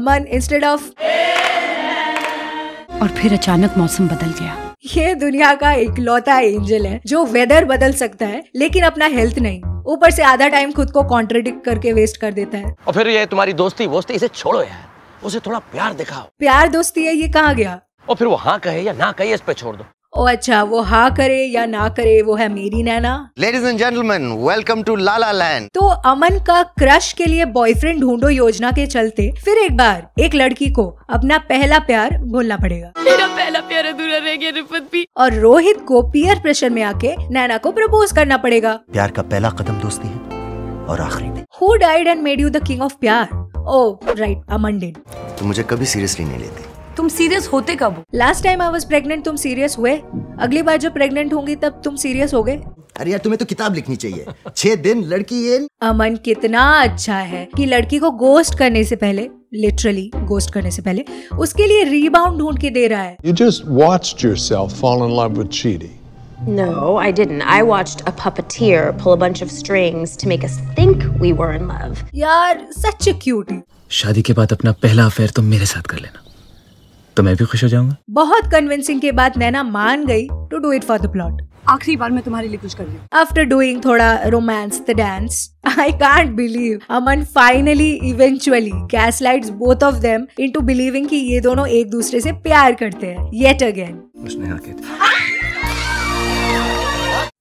मन इंस्टेड ऑफ़ और फिर अचानक मौसम बदल गया। ये दुनिया का इकलौता एंजल है जो वेदर बदल सकता है लेकिन अपना हेल्थ नहीं। ऊपर से आधा टाइम खुद को कॉन्ट्रेडिक्ट करके वेस्ट कर देता है। और फिर ये तुम्हारी दोस्ती वोस्ती इसे छोड़ो यार। उसे थोड़ा प्यार दिखाओ। प्यार दोस्ती है ये कहाँ गया? और फिर वो हाँ कहे या ना कहे इस पे छोड़ दो। ओ अच्छा वो हाँ करे या ना करे वो है मेरी नैना। Ladies and gentleman welcome to Lala land तो अमन का क्रश के लिए बॉयफ्रेंड ढूंढो योजना के चलते फिर एक बार एक लड़की को अपना पहला प्यार भूलना पड़ेगा। मेरा पहला प्यार अधूरा रह गया रिफत भी। और रोहित को पीयर प्रेशर में आके नैना को प्रपोज करना पड़ेगा। प्यार का पहला कदम दोस्ती है और आखिरी भी who died and made you the king of प्यार? ओ राइट अमन डिड तो मुझे कभी सीरियसली नहीं लेती। तुम सीरियस होते कब last time I was pregnant तुम सीरियस हुए? अगली बार जब प्रेग्नेंट होंगी तब तुम सीरियस हो गए अरे यार तुम्हें तो किताब लिखनी चाहिए। छह दिन लड़की ये अमन कितना अच्छा है कि लड़की को गोस्ट करने से पहले लिटरली गोस्ट करने से पहले उसके लिए रीबाउंड ढूंढ के दे रहा है। You just watched yourself fall in love with Chidi. No, I didn't. I watched a puppeteer pull a bunch of strings to make us think we were in love. यार सच क्यूट शादी के बाद अपना पहला अफेयर तुम मेरे साथ कर लेना। तो मैं भी खुश हो जाऊँगा। बहुत कन्विंसिंग के बाद नैना मान गई to do it for the plot आखिरी बार मैं तुम्हारे लिए कुछ कर रही हूँ। आफ्टर डूइंग थोड़ा romance the dance I can't believe Aman finally eventually gaslights both of them into believing कि ये दोनों एक दूसरे से प्यार करते हैं येट अगेन उसने हाँ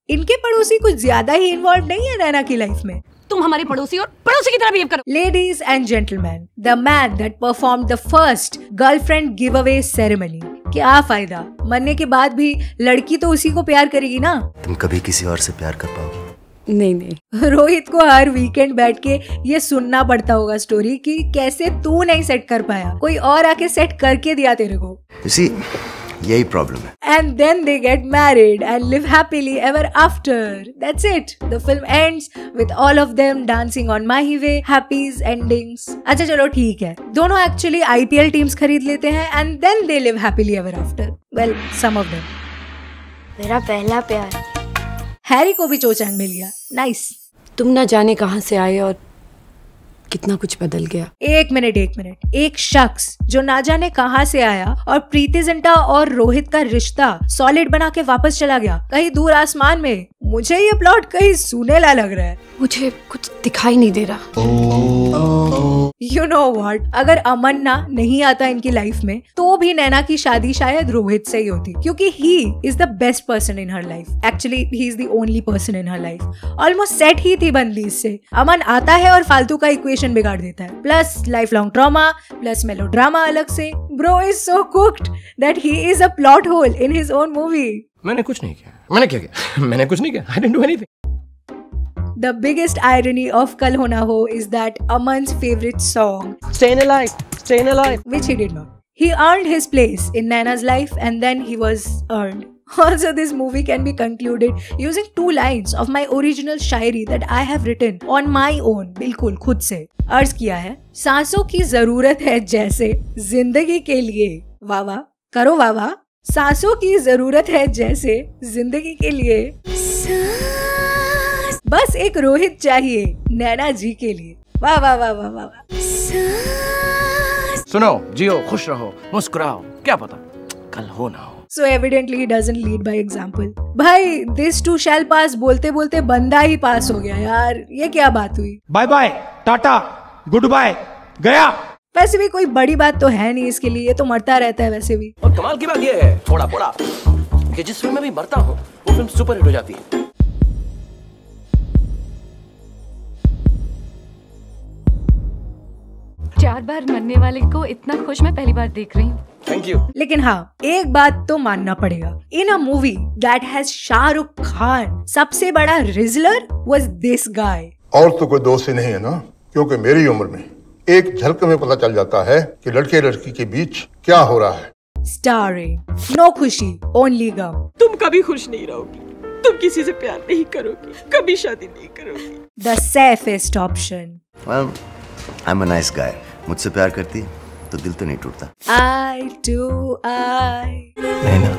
इनके पड़ोसी कुछ ज़्यादा ही इन्वॉल्व नहीं है नैना की लाइफ में। तुम हमारे पड़ोसी और पड़ोसी की तरह बिहेव करो। Ladies and gentlemen, the man that performed the first girlfriend giveaway ceremony. क्या फ़ायदा? मरने के बाद भी लड़की तो उसी को प्यार करेगी ना? तुम कभी किसी और से प्यार कर पाओगी? नहीं नहीं। रोहित को हर वीकेंड बैठ के ये सुनना पड़ता होगा स्टोरी कि कैसे तू नहीं सेट कर पाया। कोई और आके सेट करके दिया तेरे को। इसी यही प्रॉब्लम है। And then they get married and live happily ever after that's it the film ends with all of them dancing on Maahi Ve happies endings अच्छा चलो ठीक है। दोनों एक्चुअली आईपीएल टीम्स खरीद लेते हैं and then they live happily ever after well some of them मेरा पहला प्यार। हैरी को भी चोचैन मिल गया। नाइस तुम ना जाने कहाँ से आए और कितना कुछ बदल गया। एक मिनट एक मिनट। एक शख्स जो ना जाने कहाँ से आया और प्रीति जिंटा और रोहित का रिश्ता सॉलिड बना के वापस चला गया कहीं दूर आसमान में मुझे ये प्लॉट कहीं सुनेला लग रहा है। मुझे कुछ दिखाई नहीं दे रहा। यू नो वॉट अगर अमन ना नहीं आता इनकी लाइफ में तो भी नैना की शादी शायद रोहित से ही होती क्योंकि he is the best person in her life actually he is the only person in her life almost set ही थी बंदी इससे। अमन आता है और फालतू का इक्वेशन रिलेशन बिगाड़ देता है। Plus life long drama plus melodrama अलग से। Bro is so cooked that he is a plot hole in his own movie मैंने कुछ नहीं किया। मैंने क्या किया? मैंने कुछ नहीं किया। I didn't do anything the biggest irony of Kal Hona Ho is that Aman favourite song stay in life stay in life which he did not he earned his place in Naina's life and then he was earned Also, this movie can be concluded using two lines of my original shayari that I have written on my own, बिल्कुल खुद से अर्ज़ किया है सांसों की ज़रूरत है जैसे ज़िंदगी के लिए वाह वाह करो वाह वाह सांसों की ज़रूरत है जैसे ज़िंदगी के लिए बस एक रोहित चाहिए नैना जी के लिए वाह वाह वाह वाह वाह वाह सुनो जियो खुश रहो मुस्कुराओ क्या पता कल हो ना हो So evidently he doesn't lead by example. भाई this too shall pass. बोलते बोलते बंदा ही पास हो गया यार। ये क्या बात हुई? Bye bye tata good bye गया। वैसे भी कोई बड़ी बात तो है नहीं इसके लिए। ये तो मरता रहता है वैसे भी। और कमाल की बात ये है थोड़ा थोड़ा कि जिस फ़िल्म में भी मरता हूँ वो फ़िल्म सुपर हिट हो जाती है। चार बार मरने वाले को इतना खुश मैं पहली बार देख रही हूँ। थैंक यू लेकिन हाँ एक बात तो मानना पड़ेगा। In a movie that has Shahrukh Khan सबसे बड़ा रिजलर वाज दिस गाय और तो कोई दोस्त ही नहीं है ना क्योंकि मेरी उम्र में एक झलक में पता चल जाता है कि लड़के लड़की के बीच क्या हो रहा है। Starring no khushi only gham. तुम कभी खुश नहीं रहोगी। तुम किसी से प्यार नहीं करोगी। कभी शादी नहीं करोगी। The safest option well, I'm a nice guy. मुझसे प्यार करती तो दिल तो नहीं टूटता। आई to I Naina.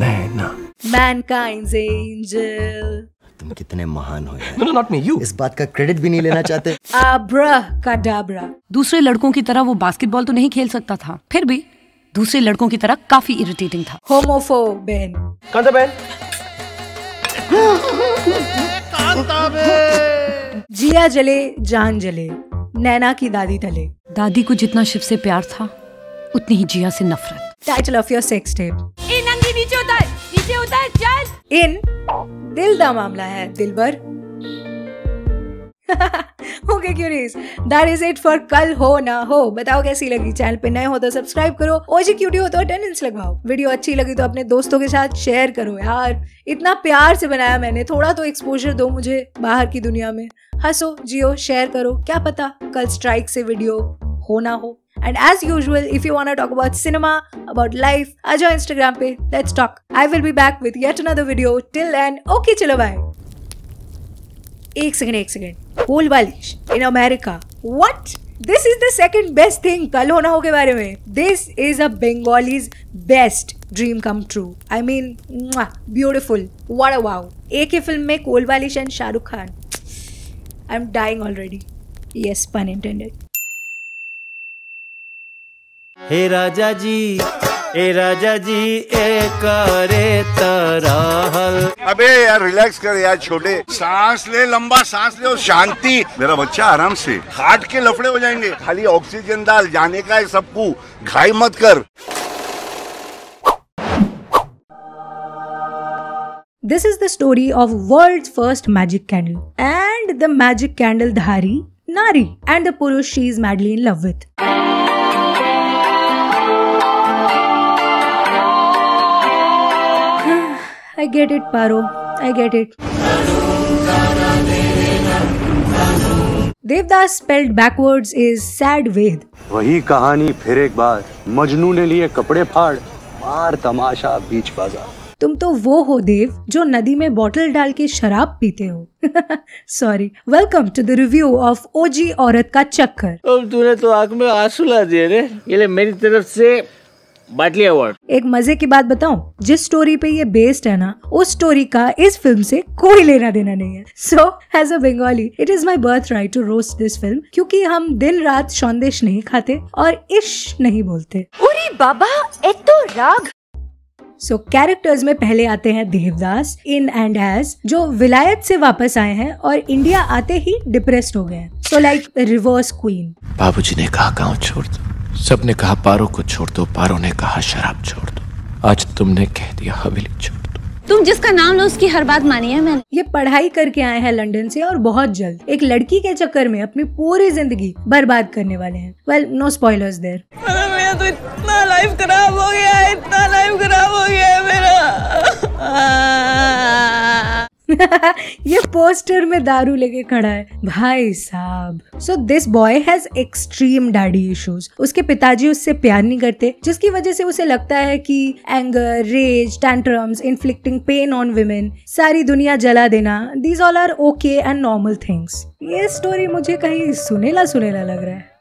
Naina. मैनकाइंड्स angel तुम कितने महान हो यार। No, no, not me, you. इस बात का क्रेडिट भी नहीं लेना चाहते। आब्रा कडाब्रा दूसरे लड़कों की तरह वो बास्केटबॉल तो नहीं खेल सकता था। फिर भी दूसरे लड़कों की तरह काफ़ी इरिटेटिंग था। होमोफोब बेन कौन सा बहन? जिया जले जान जले। नैना की दादी तले दादी को जितना शिव से प्यार था उतनी ही जिया से नफरत। Title of your sex tape ए नंगी नीचे उतर नीचे उतर चल। इन दिल दा मामला है दिलबर okay cuties that is it for Kal Ho Naa हो। बताओ कैसी लगी चैनल पे नए हो तो सब्सक्राइब करो। ओजी क्यूटी हो तो अटेंडेंस लगवाओ। वीडियो अच्छी लगी तो अपने दोस्तों के साथ शेयर करो यार। इतना प्यार से बनाया मैंने। थोड़ा तो एक्सपोजर दो मुझे बाहर की दुनिया में। हंसो जियो शेयर करो। क्या पता कल स्ट्राइक से वीडियो हो ना हो। And as usual, if you want to talk about cinema, about life, आ जाओ Instagram पे, let's talk. I will be back with yet another video. Till then, okay. एक सेकेंड एक सेकंड होल वालिश in America what this is the second best thing Kal Hona Ho के बारे में. This is a Bengali's best dream come true I mean beautiful a wow एक ही फ़िल्म में कोल वालिश and Shahrukh Khan I am dying already yes pun intended हे राजा जी ए राजा जी ए करे तरहल। अबे यार रिलैक्स कर यार छोटे। सांस ले लंबा सांस ले और शांति। मेरा बच्चा आराम से हार्ट के लफड़े हो जाएँगे। खाली ऑक्सीजन डाल जाने का है सबको। घाई मत कर। This is the story of world first magic candle and the magic candle धारी नारी and the purush she is madly in love with I get it, Paro. I get it. Devdas spelled backwards is sad Ved. वही कहानी फिर एक बार मजनू ने लिए कपड़े फाड़ मार तमाशा बीच बाज़ार तुम तो वो हो देव जो नदी में बॉटल डाल के शराब पीते हो sorry welcome to the review of OG औरत का चक्कर अब तूने तो आँख में आँसू ला दिए रे ये ले मेरी तरफ़ से बाटली अवार्ड एक मज़े की बात बताऊँ जिस स्टोरी पे ये बेस्ड है ना उस स्टोरी का इस फ़िल्म से कोई लेना देना नहीं है। So as a Bengali it is my birth right to roast this film क्योंकि हम दिन रात सौंदेश नहीं खाते और इश नहीं बोलते। उरी बाबा ए तो राग। सो so, कैरेक्टर्स में पहले आते हैं देवदास इन एंड एज जो विलायत से वापस आए हैं और इंडिया आते ही डिप्रेस्ड हो गए हैं। सो लाइक रिवर्स क्वीन बाबूजी ने कहा गाँव छोड़ दो। सबने कहा पारो को छोड़ दो पारो ने कहा शराब छोड़ दो। आज तुमने कह दिया हवेली छोड़ दो। तुम जिसका नाम लो उसकी हर बात मानी है मैंने। ये पढ़ाई करके आए हैं लंदन से और बहुत जल्द। एक लड़की के चक्कर में अपनी पूरी ज़िंदगी बर्बाद करने वाले हैं। वेल नो स्पॉयलर्स देयर मेरा तो इतना लाइफ खराब हो गया है इतना लाइफ खराब हो गया है मेरा। ये पोस्टर में दारू लेके खड़ा है। भाई साहब। So this boy has extreme daddy issues उसके पिताजी उससे प्यार नहीं करते, जिसकी वजह से उसे लगता है कि anger rage tantrums inflicting pain on women सारी दुनिया जला देना these all are okay and normal things ये स्टोरी मुझे कहीं सुनेला सुनेला लग रहा है।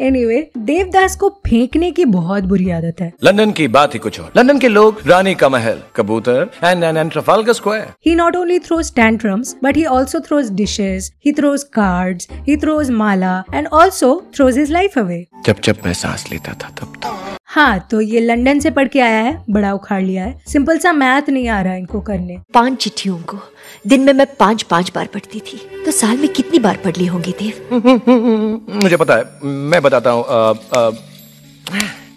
एनीवे anyway, देवदास को फेंकने की बहुत बुरी आदत है। लंदन की बात ही कुछ और। लंदन के लोग रानी का महल कबूतर and and Trafalgar Square He not only throws tantrums, but he also throws dishes, he throws cards, he throws mala, and also throws his life away. जब जब मैं सांस लेता था तब तब हाँ तो ये लंदन से पढ़ के आया है बड़ा उखाड़ लिया है। सिंपल सा मैथ नहीं आ रहा इनको करने। पाँच चिट्ठियों को। दिन में मैं पाँच पाँच बार पढ़ती थी। तो साल में कितनी बार पढ़ ली होंगी देव? मुझे पता है मैं बताता हूँ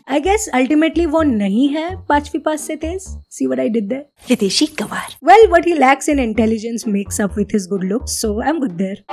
आई गेस अल्टीमेटली वो नहीं है पांचवी पास से तेज। See what I did there विदेशी गवार well what he lacks in intelligence makes up with his good looks so I am good there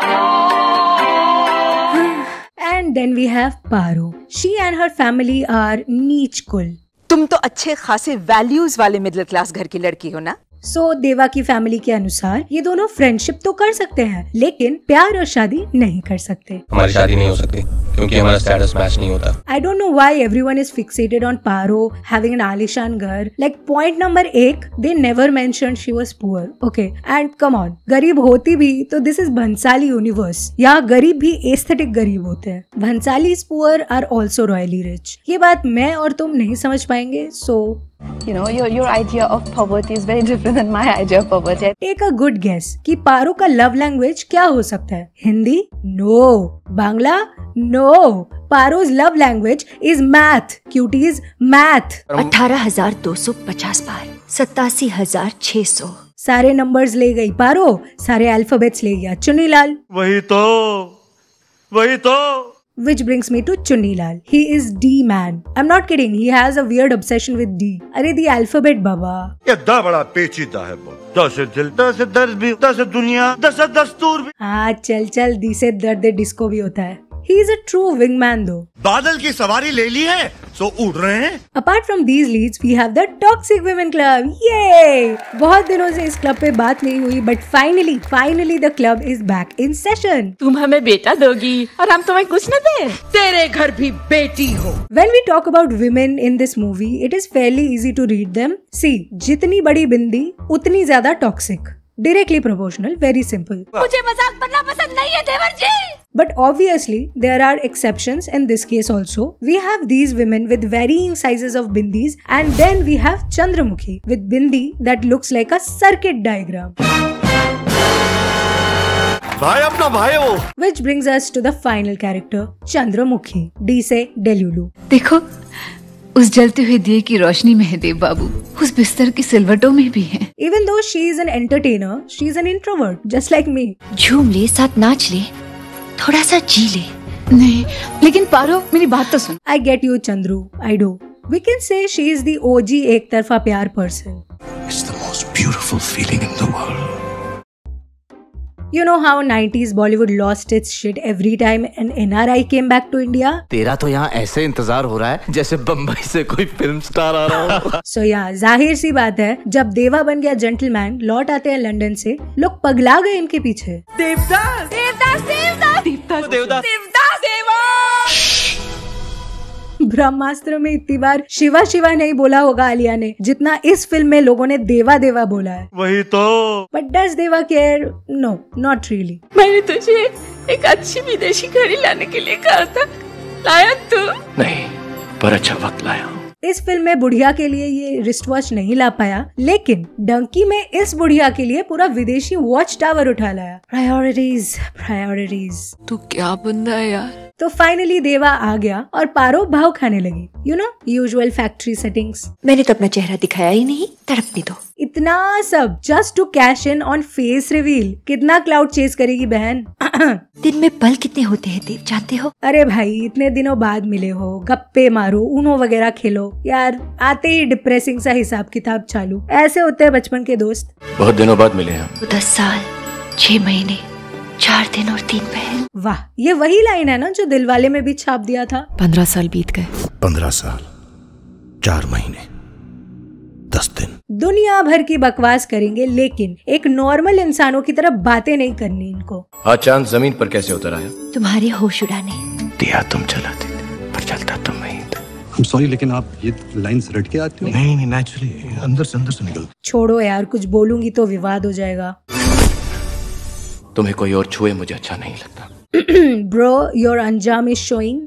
And then we have Paro. She and her family are नीच कुल तुम तो अच्छे खासे values वाले middle class घर की लड़की हो ना? सो so, देवा की फैमिली के अनुसार ये दोनों फ्रेंडशिप तो कर सकते हैं लेकिन प्यार और शादी नहीं कर सकते हमारी शादी नहीं हो सकती क्योंकि हमारा स्टेटस मैच नहीं होता। I don't know why everyone is fixated on Paro having an आलिशान घर लाइक पॉइंट नंबर एक they never mention she was poor okay and come on गरीब होती भी तो दिस इज़ भंसाली यूनिवर्स यहाँ गरीब भी एस्थेटिक गरीब होते हैं। Bhansali is poor are also royally rich ये बात मैं और तुम नहीं समझ पाएँगे so you know your your idea of poverty is very different than my idea of poverty. Take a good guess कि पारो का लव लैंग्वेज क्या हो सकता है? Hindi? No Bangla? No Paro's love language is math cuties math अठारह हज़ार दो सौ पचास बार सतासी हज़ार छह सौ। सारे नंबर्स ले गई पारो सारे अल्फाबेट्स ले गया। चुन्नीलाल। वही तो वही तो। विच brings me to Chunni Lal he is the man I am not kidding he has a weird obsession with the अरे दी अल्फ़ाबेट बाबा। ये दा बड़ा पेचीदा है बोल दस दिल दस दर्द भी दस दुनिया दस दस्तूर भी। हाँ चल चल दी से दर्द डिस्को भी होता है। He is a true wingman दो बादल की सवारी ले ली है सो उड़ रहे हैं। Apart from these leads we have the toxic women club ये बहुत दिनों से इस क्लब पे बात नहीं हुई but finally finally the club is back in session तुम हमें बेटा दोगी और हम तुम्हें कुछ न दे। तेरे घर भी बेटी हो। When we talk about women in this movie it is fairly easy to read them see जितनी बड़ी बिंदी उतनी ज़्यादा toxic directly proportional very simple मुझे मज़ाक बनना पसंद नहीं है देवर जी but obviously there are exceptions in this case also we have these women with varying sizes of bindis and then we have chandramukhi with bindi that looks like a circuit diagram भाई अपना भाई हो which brings us to the final character chandramukhi d से delulu देखो उस जलते हुए दिए की रोशनी में है देव बाबू उस बिस्तर की सिलवटो में भी है। Even though she is an entertainer she is an introvert just like me झूम ले साथ नाच ले थोड़ा सा जी ले। नहीं लेकिन पारो मेरी बात तो सुन। I get you Chandru I do we can say she is the OG एक तरफा प्यार person it's the most beautiful feeling You know how 90s Bollywood lost its shit every time an NRI came back to India? तेरा तो यहाँ ऐसे इंतज़ार हो रहा है जैसे बम्बई से कोई फ़िल्म स्टार आ रहा हो। So yeah, ज़ाहिर सी बात है जब देवा बन गया जेंटलमैन लौट आते हैं लंदन से लोग पगला गए इनके पीछे। देवदास। देवदास देवदास। देवदास। देवदास। देवदास देवा ब्रह्मास्त्र में इतनी बार शिवा शिवा नहीं बोला होगा आलिया ने जितना इस फ़िल्म में लोगों ने देवा देवा बोला है। वही तो। But does Deva care no not really मैंने तुझे एक अच्छी विदेशी घड़ी लाने के लिए कहा था। लाया तू? नहीं पर अच्छा वक्त लाया। इस फ़िल्म में बुढ़िया के लिए ये रिस्ट वॉच नहीं ला पाया लेकिन डंकी में इस बुढ़िया के लिए पूरा विदेशी वॉच टावर उठा लाया। प्रायोरिटीज प्रायोरिटीज तू क्या बंदा है यार? तो फाइनली देवा आ गया और पारो भाव खाने लगी you know usual factory settings मैंने तो अपना चेहरा दिखाया ही नहीं तड़पने दो इतना सब just to cash in on face reveal कितना क्लाउड चेस करेगी बहन? दिन में पल कितने होते हैं देव जानते हो? अरे भाई इतने दिनों बाद मिले हो गप्पे मारो ऊनो वगैरह खेलो। यार आते ही डिप्रेसिंग सा हिसाब किताब चालू। ऐसे होते हैं बचपन के दोस्त। बहुत दिनों बाद मिले हम वो दस साल छह महीने। चार दिन और तीन पहल वाह ये वही लाइन है ना जो दिलवाले में भी छाप दिया था? पंद्रह साल बीत गए। पंद्रह साल चार महीने दस दिन। दुनिया भर की बकवास करेंगे लेकिन एक नॉर्मल इंसानों की तरह बातें नहीं करनी इनको। आज चाँद ज़मीन पर कैसे उतर आया? तुम्हारे होश उड़ाने दिया तुम चलाते थे पर चलता तुम ही था I'm लेकिन आप ये लाइंस रट के आते हो? नहीं नहीं नेचुरली अंदर से अंदर से निकल। छोड़ो यार कुछ बोलूँगी तो विवाद हो जाएगा। तुम्हें कोई और छुए मुझे अच्छा नहीं लगता। Bro, your anjam is showing.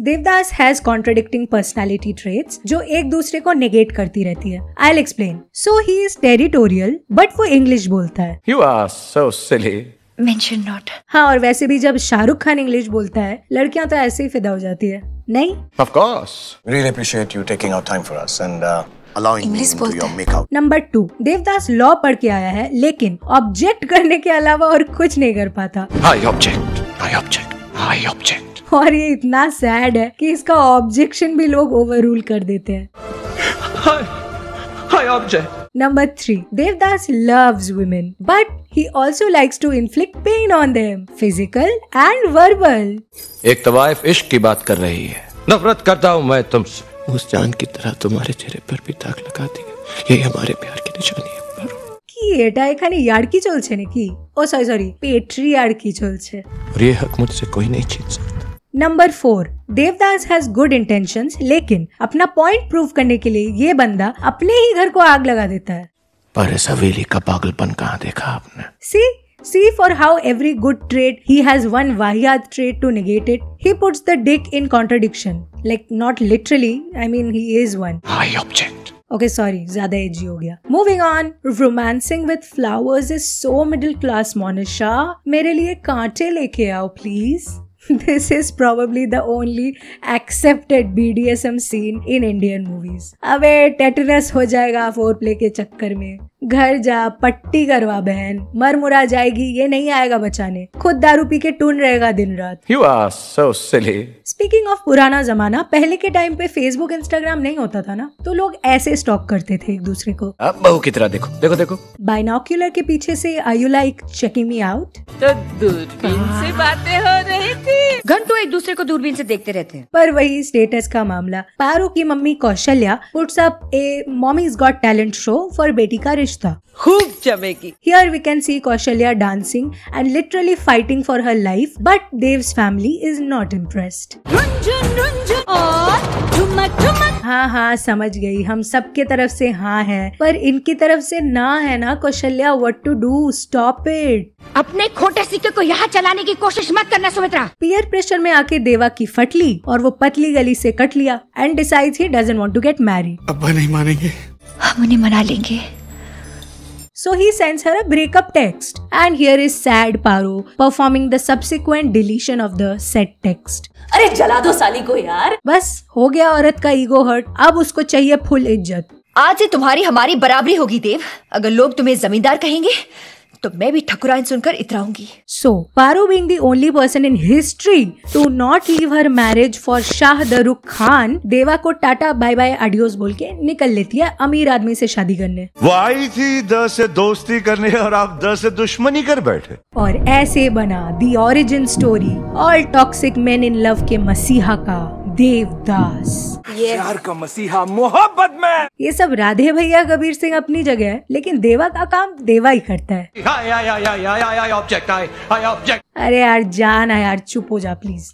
Devdas has contradicting personality traits जो एक दूसरे को नेगेट करती रहती है। I'll explain so he is territorial but वो इंग्लिश बोलता है। You are so silly. Mention not हाँ और वैसे भी जब शाहरुख खान इंग्लिश बोलता है लड़कियाँ तो ऐसे ही फिदा हो जाती है। नहीं? Of course. Really appreciate you taking out time for us and uh, allowing English बोलते makeup number two Devdas law पढ़ के आया है लेकिन ऑब्जेक्ट करने के अलावा और कुछ नहीं कर पाता। I object I object I object और ये इतना सैड है कि इसका ऑब्जेक्शन भी लोग ओवर रूल कर देते हैं। I object number three Devdas loves women but he also likes to inflict pain on them physical and verbal एक तो तवाइफ इश्क की बात कर रही है। नफरत करता हूँ मैं तुमसे। उस जान की तरह तुम्हारे चेहरे पर भी दाग लगा दी यही हमारे प्यार की निशानी है কি এটা এখানে ইয়ার্কি চলছে নাকি ও সরি সরি পেট্রি ইয়ার্কি চলছে और ये हक मुझसे कोई नहीं छीन सकता number four Devdas has good intentions लेकिन अपना पॉइंट प्रूव करने के लिए ये बंदा अपने ही घर को आग लगा देता है पर इस हवेली का पागलपन कहाँ देखा आपने See, see for how every good trait he has one wahyat trait to negate it. He puts the dick in contradiction. Like not literally, I mean he is one. I object. Okay, sorry, ज्यादा एजी हो गया. Moving on, romancing with flowers is so middle class, Monisha. मेरे लिए कांटे लेके आओ, please. This is probably the only accepted BDSM scene in Indian movies. अबे tetanus हो जाएगा फोर प्ले के चक्कर में। घर जा पट्टी करवा बहन। मर मुरा जाएगी ये नहीं आएगा बचाने। खुद दारू पी के टून रहेगा दिन रात। You are so silly. Speaking of पुराना जमाना पहले के टाइम पे फेसबुक इंस्टाग्राम नहीं होता था ना? तो लोग ऐसे स्टॉक करते थे एक दूसरे को। अब बहू की तरह देखो। देखो देखो। बाइनोक्यूलर के पीछे से I you like checking me out तो दूरबीन से बातें हो रही थी। घंटों एक दूसरे को दूरबीन से देखते रहते हैं। पर वही स्टेटस का मामला। पारो की mummy Kaushalya puts up a mommies got talent show for बेटी का रिश्ता। खूब चमेगी here we can see Kaushalya dancing and literally fighting for her life but Dev's family is not impressed. हाँ हाँ समझ गई। हम सबके तरफ़ से हाँ है पर इनकी तरफ़ से ना है ना Kaushalya what to do stop it अपने खोटे सिक्के को यहाँ चलाने की कोशिश मत करना सुमित्रा। पीयर प्रेशर में आके देवा की फट ली और वो पतली गली से कट लिया and decides he doesn't want to get married अब नहीं मानेंगे। हम उन्हें मना लेंगे। So he sends her a breakup text. And here is sad Paro performing the subsequent deletion of the said text. अरे जला दो साली को यार बस हो गया औरत का ईगो हर्ट अब उसको चाहिए फुल इज़्ज़त आज से तुम्हारी हमारी बराबरी होगी देव अगर लोग तुम्हें जमींदार कहेंगे तो मैं भी ठकुराइन सुनकर इतराऊँगी। So, Paro being the only person in history to not leave her marriage for Shah Daruk Khan, देवा को टाटा बाय बाय अडियोस बोल के निकल लेती है अमीर आदमी से शादी करने। वो आई थी दस से दोस्ती करने और आप दस से दुश्मनी कर बैठे। और ऐसे बना दी origin story all toxic men in love के मसीहा का। देवदास। प्यार का मसीहा मोहब्बत में। ये सब राधे भैया कबीर सिंह अपनी जगह है लेकिन देवा का काम देवा ही करता है. अरे यार जान है यार चुप हो जा प्लीज़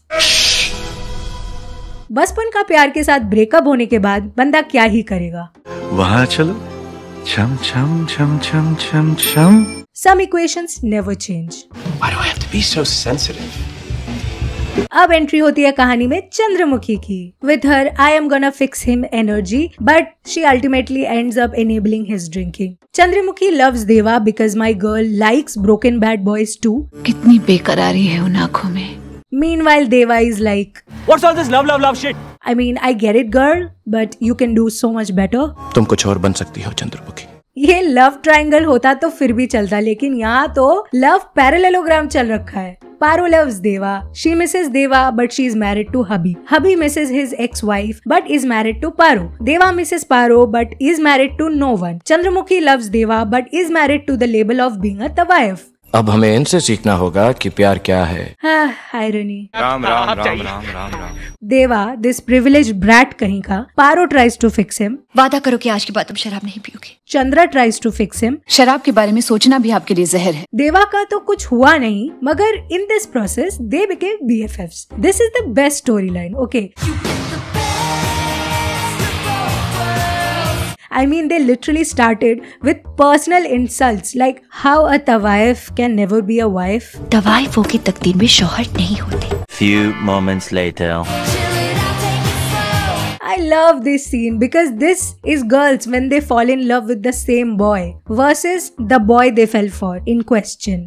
बचपन का प्यार के साथ ब्रेकअप होने के बाद बंदा क्या ही करेगा? वहाँ चलो। छम छम छम छम छम छम। Some equations never change Why do I have to be so sensitive? अब एंट्री होती है कहानी में चंद्रमुखी की। With her I am gonna fix him energy but she ultimately ends up enabling his drinking Chandramukhi loves Deva because my girl likes broken bad boys too कितनी बेकरारी है उन आँखों में। Meanwhile Deva is like What's all this love, love, love shit? I mean I get it girl but you can do so much better तुम कुछ और बन सकती हो चंद्रमुखी। ये लव ट्रायंगल होता तो फिर भी चलता, लेकिन यहाँ तो लव पैरेललोग्राम चल रखा है। Paro loves Deva she misses Deva but she is married to hubby hubby misses his ex wife but is married to Paro Deva misses Paro but is married to no one Chandramukhi loves Deva but is married to the label of being a तवायफ अब हमें इनसे सीखना होगा कि प्यार क्या है। Irony Ram Ram Ram Ram Ram Ram Deva this privilege brat कहीं का Paro tries to fix him वादा करो कि आज के बाद तुम शराब नहीं पियोगे। Chandra tries to fix him शराब के बारे में सोचना भी आपके लिए जहर है। देवा का तो कुछ हुआ नहीं मगर in this process they became B F F this is the best story line okay I mean, they literally started with personal insults like how a tawaif can never be a wife. तवाइफों की तकदीर में शौहर नहीं होते Few moments later. I love this scene because this is girls when they fall in love with the same boy versus the boy they fell for in question.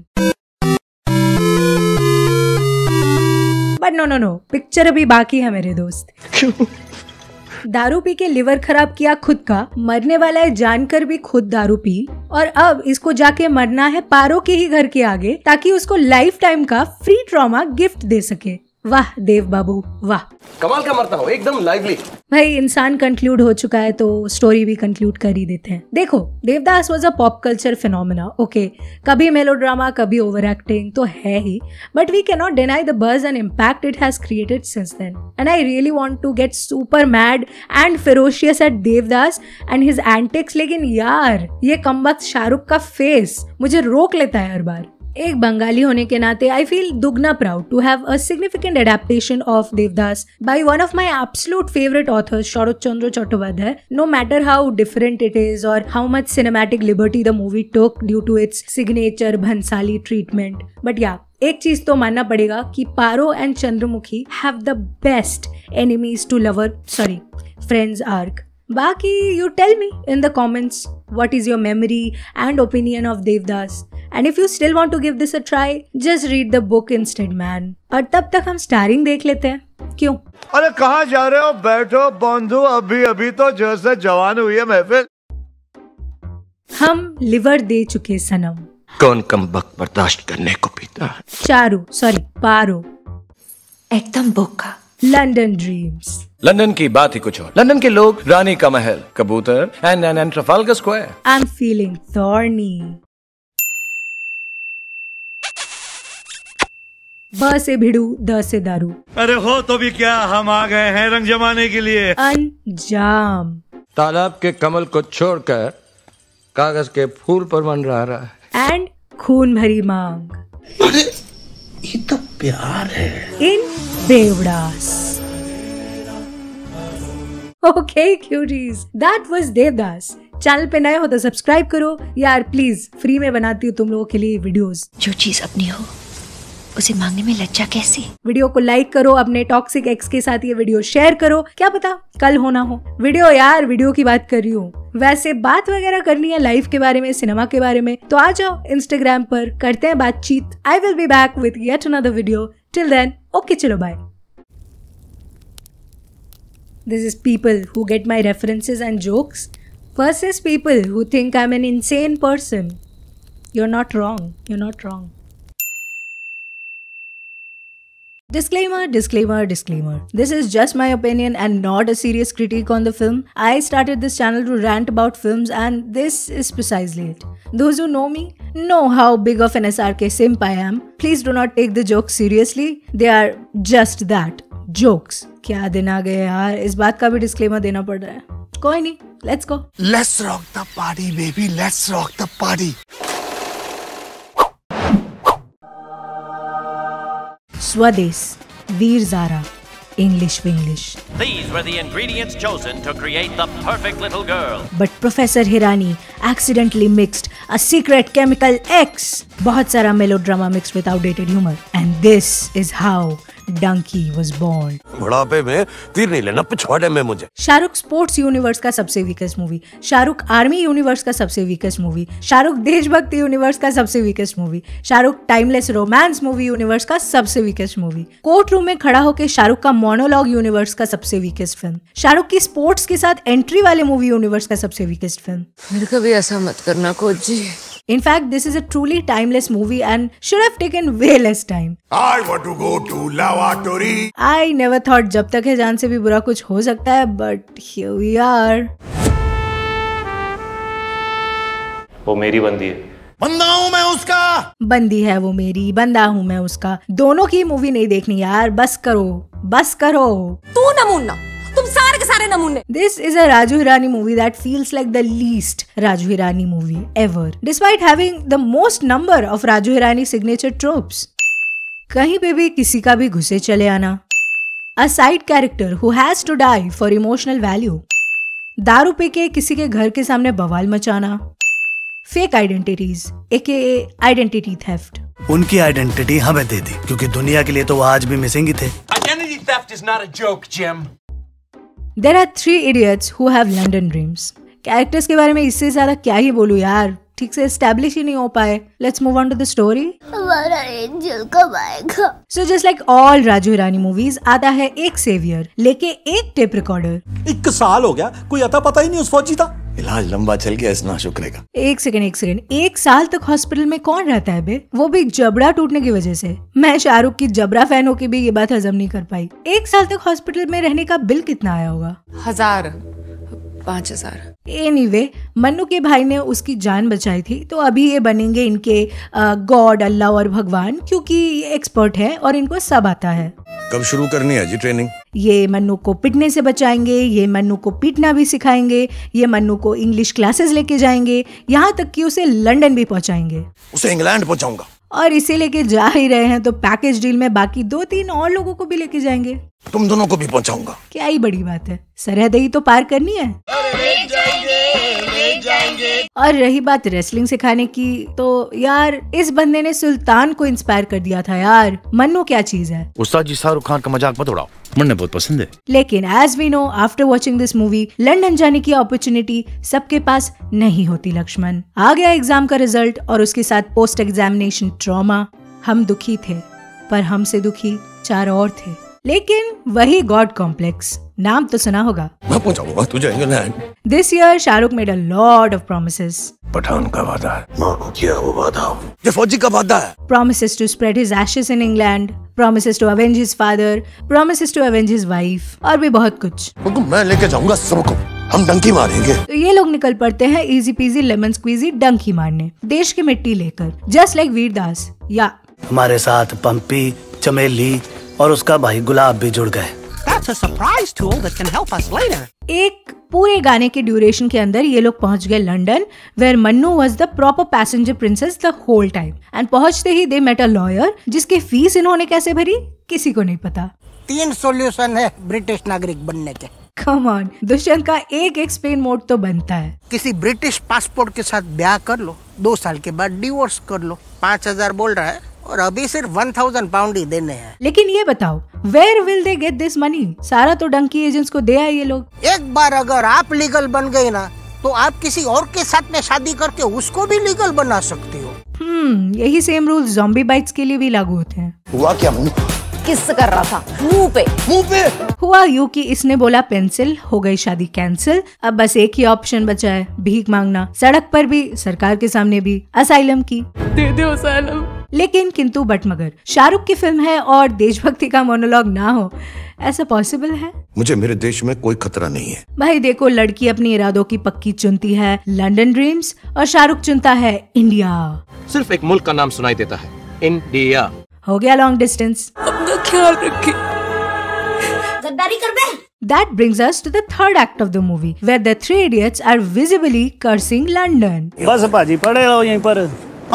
But no, no, no. Picture अभी बाकी है मेरे दोस्त दारू पी के liver खराब किया खुद का, मरने वाला है जानकर भी खुद दारू पी। और अब इसको जाके मरना है पारो के ही घर के आगे, ताकि उसको लाइफ टाइम का फ्री ट्रॉमा गिफ्ट दे सके। वाह देव बाबू वाह। कमाल का मरता हूँ एकदम लाइवली भाई इंसान कंक्लूड हो चुका है तो स्टोरी भी कंक्लूड कर ही देते हैं। देखो Devdas was a pop culture phenomena okay कभी मेलोड्रामा कभी ओवर एक्टिंग तो है ही। But we can not deny the buzz and impact it has created since then and I really want to get super mad and ferocious at Devdas and his antics लेकिन यार ये कमबख्त शाहरुख का face मुझे रोक लेता है हर बार। एक बंगाली होने के नाते आई फील दुगना proud to have a significant adaptation of Devdas by one of my absolute favourite authors Sharad Chandra Chattopadhyay no matter how different it is और how much cinematic liberty the movie took due to its signature Bhansali treatment but या एक चीज़ तो मानना पड़ेगा कि Paro and Chandramukhi have the best enemies to lover sorry friends arc बाकी you tell me in the comments what is your memory and opinion of Devdas and if you still want to give this a try just read the book instead man और तब तक हम starring देख लेते हैं। क्यों? अरे कहाँ जा रहे हो? बैठो बंधु अभी अभी तो जैसे जवान हुई है महफिल। हम लिवर दे चुके सनम। कौन कम वक्त बर्दाश्त करने को पीता है? चारू सॉरी पारो। एकदम बोका लंदन ड्रीम्स लंदन की बात ही कुछ और। लंदन के लोग रानी का महल कबूतर and and and Trafalgar Square I am feeling thorny ब से भिड़ू द से दारू। अरे हो तो भी क्या हम आ गए हैं रंग जमाने के लिए? अंजाम। तालाब के कमल को छोड़कर कागज़ के फूल पर मन रहा रहा है। एंड खून भरी मांग। अरे ये तो प्यार है। इन बेवड़ास। Okay cuties that was Devdas channel पे नए हो तो सब्सक्राइब करो। यार प्लीज़ फ्री में बनाती हूँ तुम लोगों के लिए वीडियोस जो चीज़ अपनी हो उसे मांगने में लज्जा कैसी? वीडियो को लाइक करो अपने टॉक्सिक एक्स के साथ ये वीडियो शेयर करो। क्या पता कल होना हो। वीडियो यार वीडियो की बात कर रही हूँ। वैसे बात वगैरह करनी है लाइफ के बारे में सिनेमा के बारे में। तो आ जाओ इंस्टाग्राम पर करते हैं बातचीत। I will be back with yet another video till then okay चलो bye This is people who get my references and jokes versus people who think I'm an insane person. You're not wrong. You're not wrong. Disclaimer, disclaimer, disclaimer. This is just my opinion and not a serious critique on the film. I started this channel to rant about films, and this is precisely it. Those who know me know how big of an SRK simp I am. Please do not take the jokes seriously. They are just that jokes. क्या दिन आ गए यार इस बात का भी disclaimer देना पड़ रहा है कोई नहीं let's go Let's rock the party, baby. Let's rock the party. Swades Veer Zaara English Vinglish These were the ingredients chosen to create the perfect little girl. But professor Hirani accidentally mixed a secret chemical X बहुत सारा melodrama mix with outdated humor. And this is how Donkey was born. बुढ़ापे में तीर नहीं लेना पिछवाड़े में मुझे। शाहरुख स्पोर्ट्स यूनिवर्स का सबसे weakest movie Shahrukh army universe का सबसे वीकेस्ट मूवी शाहरुख देशभक्ति यूनिवर्स का सबसे weakest movie Shahrukh timeless romance movie universe का सबसे वीकेस्ट मूवी कोर्ट रूम में खड़ा होकर शाहरुख का मोनोलॉग यूनिवर्स का सबसे वीकेस्ट फ़िल्म शाहरुख की स्पोर्ट्स के साथ एंट्री वाले मूवी यूनिवर्स का सबसे वीकेस्ट फ़िल्म फिर कभी ऐसा मत करना coach ji In fact, this is a truly timeless movie and should have taken way less time. I want to go to lavatory. I never thought जब तक है जान से भी बुरा कुछ हो सकता है but here we are. वो मेरी बंदी है बंदा हूँ मैं उसका बंदी है वो मेरी बंदा हूँ मैं उसका दोनों की मूवी नहीं देखनी यार बस करो बस करो तू नमूना तुम सारे के सारे नमूने This is a Raju Hirani movie that feels like the least Raju Hirani movie ever, despite having the most number of Raju Hirani signature tropes. कहीं पे भी किसी का भी घुसे चले आना A side character who has to die for emotional value. दारू पी के किसी के घर के सामने बवाल मचाना fake identities aka identity theft उनकी आइडेंटिटी हमें दे दी क्योंकि दुनिया के लिए तो वो आज भी मिसिंग ही थे Identity theft is not a joke, Jim. There are three idiots who have London dreams characters के बारे में इससे ज़्यादा क्या ही बोलू यार? ठीक से एस्टेब्लिश ही नहीं हो पाए। Let's move on to the story हमारा एंजल कब आएगा? So just like all Raju Hirani movies आता है एक सेवियर लेके एक टेप रिकॉर्डर एक साल हो गया कोई अता पता ही नहीं उस फौजी था इलाज लंबा चल गया इस नाशुक्रे का। एक सेकंड एक सेकंड। एक साल तक हॉस्पिटल में कौन रहता है बे? वो भी जबड़ा टूटने की वजह से। मैं शाहरुख की जबरा फ़ैन होके भी ये बात हजम नहीं कर पाई। एक साल तक हॉस्पिटल में रहने का बिल कितना आया होगा? हज़ार। पाँच हज़ार। एनीवे मन्नू के भाई ने उसकी जान बचाई थी तो अभी ये बनेंगे इनके गॉड अल्लाह और भगवान क्योंकि ये एक्सपर्ट है और इनको सब आता है। कब शुरू करनी है जी ट्रेनिंग ये मन्नू को पिटने से बचाएँगे ये मन्नू को पीटना भी सिखाएँगे ये मन्नू को इंग्लिश क्लासेस लेके जाएँगे यहाँ तक कि उसे लंदन भी पहुँचाएँगे। उसे इंग्लैंड पहुँचाऊँगा। और इसे लेके जा ही रहे हैं तो पैकेज डील में बाकी दो तीन और लोगों को भी लेके जाएँगे। तुम दोनों को भी पहुंचाऊँगा। क्या ही बड़ी बात है। सरहद ही तो पार करनी है। जाएँगे और रही बात रेसलिंग सिखाने की तो यार इस बंदे ने सुल्तान को इंस्पायर कर दिया था यार। मन्नू क्या चीज़ है? उस्ताद जी शाहरुख खान का मज़ाक मत उड़ाओ। मुझे बहुत पसंद है। लेकिन as we know after watching this movie London जाने की अपॉर्चुनिटी सबके पास नहीं होती लक्ष्मण। आ गया एग्ज़ाम का रिज़ल्ट और उसके साथ पोस्ट एग्जामिनेशन ट्रॉमा हम दुखी थे पर हमसे दुखी चार और थे। लेकिन वही गॉड कॉम्प्लेक्स नाम तो सुना होगा। मैं पहुंचाऊँगा तुझे England this year Shahrukh made a lot of promises Pathaan का वादा है। मानो किया वो वादा। ये फौजी का वादा है। Promises to spread his ashes in England, promises to avenge his father, promises to avenge his wife और भी बहुत कुछ। उनको मैं लेके जाऊँगा सबको। हम डंकी मारेंगे। तो ये लोग निकल पड़ते हैं इजी पीजी लेमन स्क्वीजी डंकी मारने। देश की मिट्टी लेकर। जस्ट लाइक वीरदास या हमारे साथ पंपी चमेली और उसका भाई गुलाब भी जुड़ गए। That's a surprise tool that can help us later. एक पूरे गाने के ड्यूरेशन के अंदर ये लोग पहुँच गए London where Mannu was the proper passenger princess the whole time and पहुँचते ही दे मेट अ लॉयर जिसकी फ़ीस इन्होंने कैसे भरी? किसी को नहीं पता। तीन सॉल्यूशन है ब्रिटिश नागरिक बनने के। कम ऑन दुष्यंत का एक एक स्पेन मोड तो बनता है। किसी ब्रिटिश पासपोर्ट के साथ ब्याह कर लो दो साल के बाद डिवोर्स कर लो पाँच हज़ार बोल रहा है और अभी सिर्फ़ वन थाउज़ेंड पाउंड ही देने हैं। लेकिन ये बताओ where will they get this money सारा तो डंकी एजेंट्स को दे आए ये लोग। एक बार अगर आप लीगल बन गए ना तो आप किसी और के साथ में शादी करके उसको भी लीगल बना सकते हो। हम्म यही सेम रूल जॉम्बी बाइट्स के लिए भी लागू होते हैं। हुआ क्या मुँह? किस कर रहा था? मुँह पे। मुँह पे? हुआ यू कि इसने बोला पेंसिल हो गई शादी कैंसिल अब बस एक ही ऑप्शन बचा है भीख मांगना। सड़क पर भी सरकार के सामने भी असाइलम की। दे दे असाइलम लेकिन किंतु बट मगर। शाहरुख की फ़िल्म है और देशभक्ति का मोनोलॉग ना हो ऐसा पॉसिबल है? मुझे मेरे देश में कोई खतरा नहीं है। भाई देखो लड़की अपने इरादों की पक्की चुनती है लंदन ड्रीम्स और शाहरुख चुनता है इंडिया सिर्फ़ एक मुल्क का नाम सुनाई देता है इंडिया हो गया लॉन्ग डिस्टेंस अपना ख्याल रखे गद्दारी कर बे। That brings us to the third act of the movie, where the three idiots are visibly cursing London. बस भाजी पड़े रहो यहीं पर।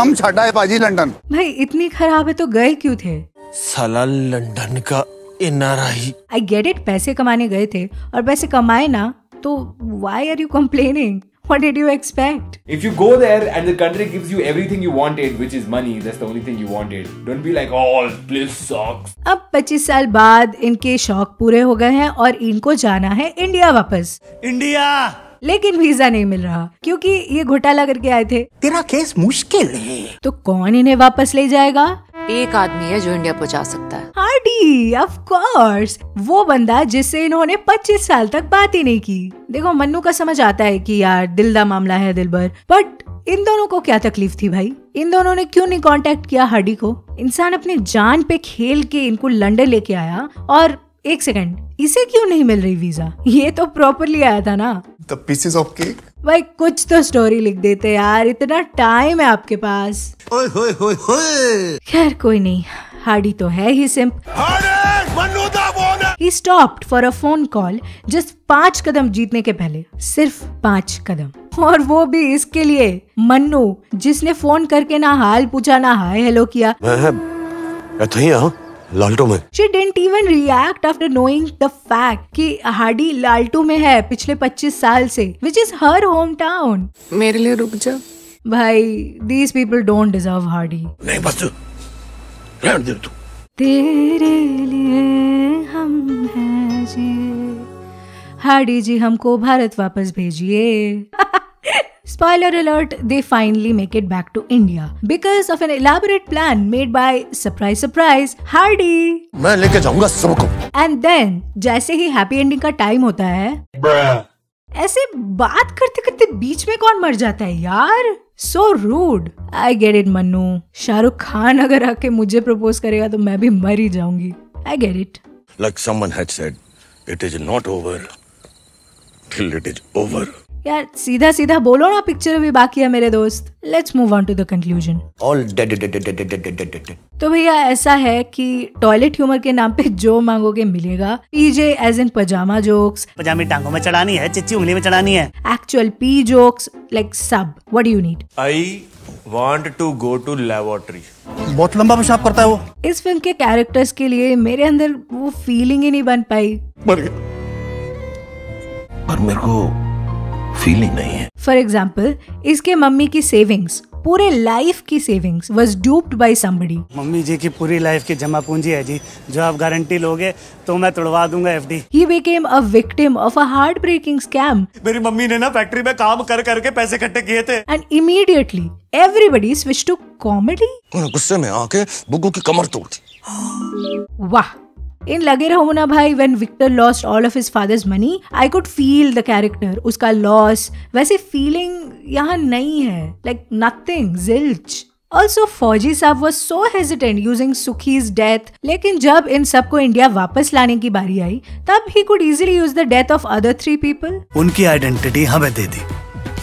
हम छाटा है पाजी लंदन भाई इतनी खराब है तो गए क्यों थे साला लंदन का एनआरआई आई गेट इट पैसे कमाने गए थे और पैसे कमाए ना तो why are you complaining What did you expect? If you go there and the country gives you everything you wanted, which is money, that's the only thing you wanted. Don't be like, oh, this sucks. अब 25 साल बाद इनके शौक पूरे हो गए हैं और इनको जाना है इंडिया वापस इंडिया लेकिन वीज़ा नहीं मिल रहा क्योंकि ये घोटाला करके आए थे। तेरा केस मुश्किल है। तो कौन इन्हें वापस ले जाएगा? एक आदमी है जो इंडिया पहुँचा सकता है। हार्डी ऑफ़ कोर्स वो बंदा जिससे इन्होंने 25 साल तक बात ही नहीं की। देखो मन्नू का समझ आता है कि यार दिल दा मामला है दिलबर बट इन दोनों को क्या तकलीफ़ थी भाई? इन दोनों ने क्यों नहीं कांटेक्ट किया हार्डी को? इंसान अपनी जान पे खेल के इनको लंदन लेके आया और एक सेकंड इसे क्यों नहीं मिल रही वीज़ा? ये तो प्रॉपरली आया था ना। द पीसेस ऑफ़ केक भाई कुछ तो स्टोरी लिख देते यार इतना टाइम है आपके पास। ओए होए होए होए। खैर कोई नहीं हार्डी तो है ही simp he. Stopped for a phone call just पाँच कदम जीतने के पहले सिर्फ़ पाँच कदम। और वो भी इसके लिए मन्नू जिसने फ़ोन करके ना हाल पूछा ना हाय हेलो किया। मैं लालटो में। She didn't even react after knowing the fact कि हार्डी लालटो में है पिछले 25 साल से which is her home town मेरे लिए रुक जा। भाई these people don't deserve Hardy. नहीं बस रहने दे तू। तेरे लिए हम हैं जी। हार्डी जी हमको भारत वापस भेजिए। Spoiler alert, they finally make it back to India because of an elaborate plan made by surprise surprise Hardy. मैं लेके जाऊँगा सबको And then जैसे ही हैप्पी एंडिंग का टाइम होता है ऐसे बात करते करते बीच में कौन मर जाता है यार so rude I get it Mannu Shahrukh Khan अगर आके मुझे प्रपोज करेगा तो मैं भी मर ही जाऊँगी I get it like someone had said it is not over till it is over यार सीधा सीधा बोलो ना पिक्चर भी बाकी है मेरे दोस्त। Let's move on to the conclusion all तो भैया ऐसा है कि टॉयलेट ह्यूमर के नाम पे जो मांगोगे मिलेगा। PJ as in pyjama jokes पजामे टांगों में चढ़ानी है चिच्ची उंगली में चढ़ानी है। एक्चुअल पी जोक्स लाइक सब what do you need I want to go to laboratory बहुत लंबा पेशाब करता है वो। इस फ़िल्म के कैरेक्टर्स के लिए मेरे अंदर वो फीलिंग ही नहीं बन पाई। पर मेरे को फीलिंग नहीं है। फॉर एग्ज़ाम्पल इसके मम्मी की सेविंग्स पूरे लाइफ की savings was duped by somebody mummy ji की पूरी लाइफ की जमा पूंजी है जी। जो आप गारंटी लोगे तो मैं तोड़वा दूँगा FD He became a victim of a heartbreaking scam. मेरी मम्मी ने ना फैक्ट्री में काम कर करके पैसे इकट्ठे किए थे। And immediately everybody switch to comedy गुस्से में आके बुग्गू की कमर तोड़ दी। वाह इन लगे रहो ना भाई when Victor lost all of his father's money I could feel the character उसका लॉस वैसे फीलिंग यहाँ नहीं है. लाइक नथिंग जिल्च ऑल्सो फौजी साहब was so hesitant using Sukhi's death लेकिन जब इन सबको इंडिया वापस लाने की बारी आई तब ही could easily use the death of other three people उनकी आइडेंटिटी हमें दे दी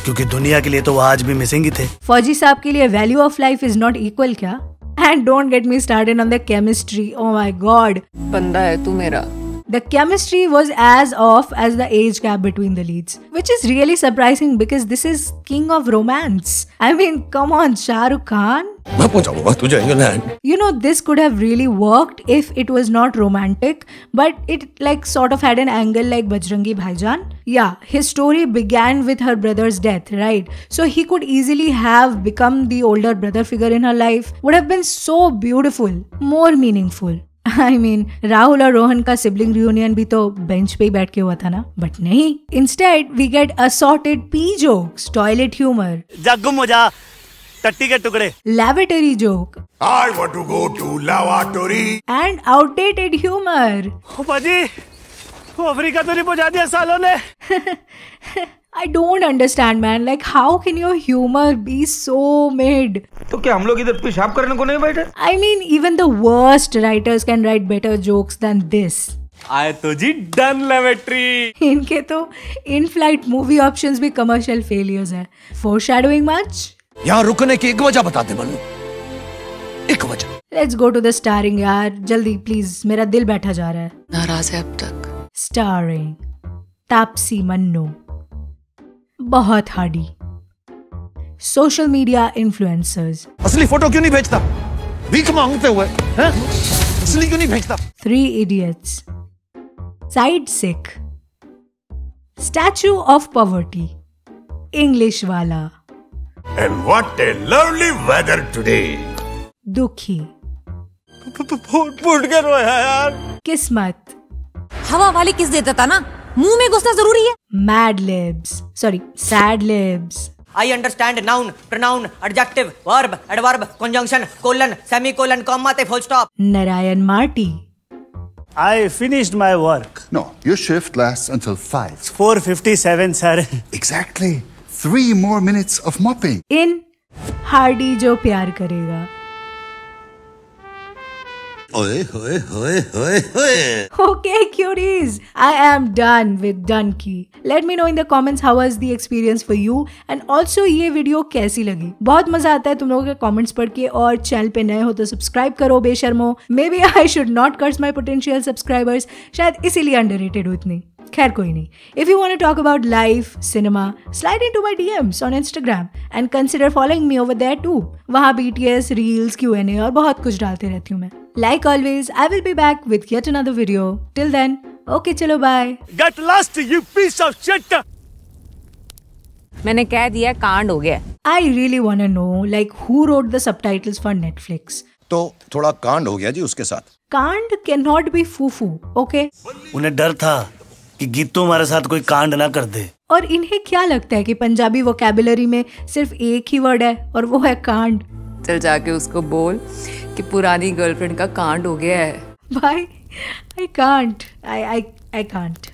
क्योंकि दुनिया के लिए तो वो आज भी मिसिंग ही थे। फौजी साहब के लिए value of life is not equal क्या? And don't get me started on the chemistry oh my god बंदा है तू मेरा। The chemistry was as off as the age gap between the leads, which is really surprising because this is king of romance. I mean, come on, Shah Rukh Khan. You know, this could have really worked if it was not romantic, but it like sort of had an angle like Bajrangi Bhaijan. Yeah, his story began with her brother's death, right? So he could easily have become the older brother figure in her life. Would have been so beautiful, more meaningful. I mean Rahul और रोहन का sibling reunion भी तो bench पे ही बैठ के हुआ था ना? बट नहीं. Instead we get assorted pee jokes toilet humour Jaggu मुझा टट्टी के टुकड़े। Lavatory joke. I want to go to lavatory. and outdated humor. ओ बाजी अफ्रीका तो नहीं पहुँचा दिया सालों ने। I don't understand, man. Like, how can your humor be so mid? तो क्या हम लोग इधर पेशाब करने को नहीं बैठे? I mean, even the worst writers can write better jokes than this. आए तो जी डन लेवेट्री इनके तो इन फ़्लाइट मूवी ऑप्शंस भी कमर्शियल फेलियर्स हैं। फोर शेडोइंग मच यहाँ रुकने की एक वजह बता दे मन्नू एक वजह। Let's go to the starring यार। जल्दी प्लीज़ मेरा दिल बैठा जा रहा है। नाराज़ है अब तक। स्टारिंग तापसी मन्नू। बहुत हार्डी सोशल मीडिया इन्फ्लुएंसर्स असली फ़ोटो क्यों नहीं भेजता? भीख मांगते हुए। हैं? असली क्यों नहीं भेजता? Three idiots sidekick statue of poverty English वाला And what a lovely weather today. दुखी फूट फूट के रोया यार। किस्मत। हवा वाली किस देता था ना? मुँह में घुसना ज़रूरी है mad libs sorry sad libs I understand noun, pronoun, adjective, verb, adverb, conjunction, colon, semicolon, comma, ते full stop. Narayan Murthy I finished my work. No, your shift lasts until 5. 457, sir. Exactly. Three more minutes of mopping. इन Hardy जो प्यार करेगा Okay, cuties, I am done with Dunkey. Let me know in the comments how was the experience for you and also ये video कैसी लगी? बहुत मज़ा आता है तुम लोगों के कमेंट्स पढ़ के और चैनल पे नए हो तो सब्सक्राइब करो बेशर्मो। Maybe I should not curse my potential subscribers शायद इसीलिए अंडर हो इतनी। खैर कोई नहीं। If you want to talk about life cinema slide into my DMs on Instagram and consider following me over there too वहाँ BTS reels Q and A और बहुत कुछ डालते रहती हूँ मैं। Like always I will be back with yet another video till then okay चलो bye get last you piece of shit मैंने कह दिया कांड हो गया। I really want to know like who wrote the subtitles for Netflix तो थोड़ा कांड हो गया जी उसके साथ। कांड कैन नॉट बी फूफू ओके उन्हें डर था। कि गीतू हमारे साथ कोई कांड ना कर दे। और इन्हें क्या लगता है कि पंजाबी वोकेबुलरी में सिर्फ़ एक ही वर्ड है और वो है कांड? चल जाके उसको बोल कि पुरानी गर्लफ्रेंड का कांड हो गया है। भाई I can't I I I can't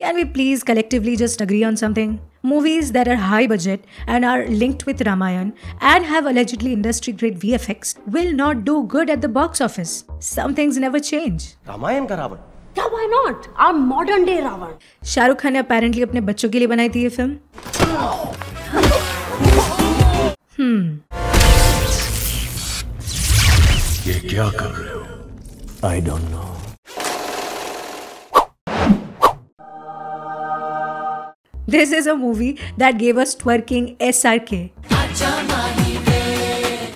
Can we please collectively just agree on something? Movies that are high budget and are linked with Ramayan and have allegedly industry grade VFX will not do good at the box office. Some things never change. Ramayan का Ravan Yeah, why not? Our modern day Ravan. Shahrukh Khan ने apparently अपने बच्चों के लिए बनाई थी ये film हम्म ये क्या कर रहे हो I don't know This is a movie that gave us twerking SRK.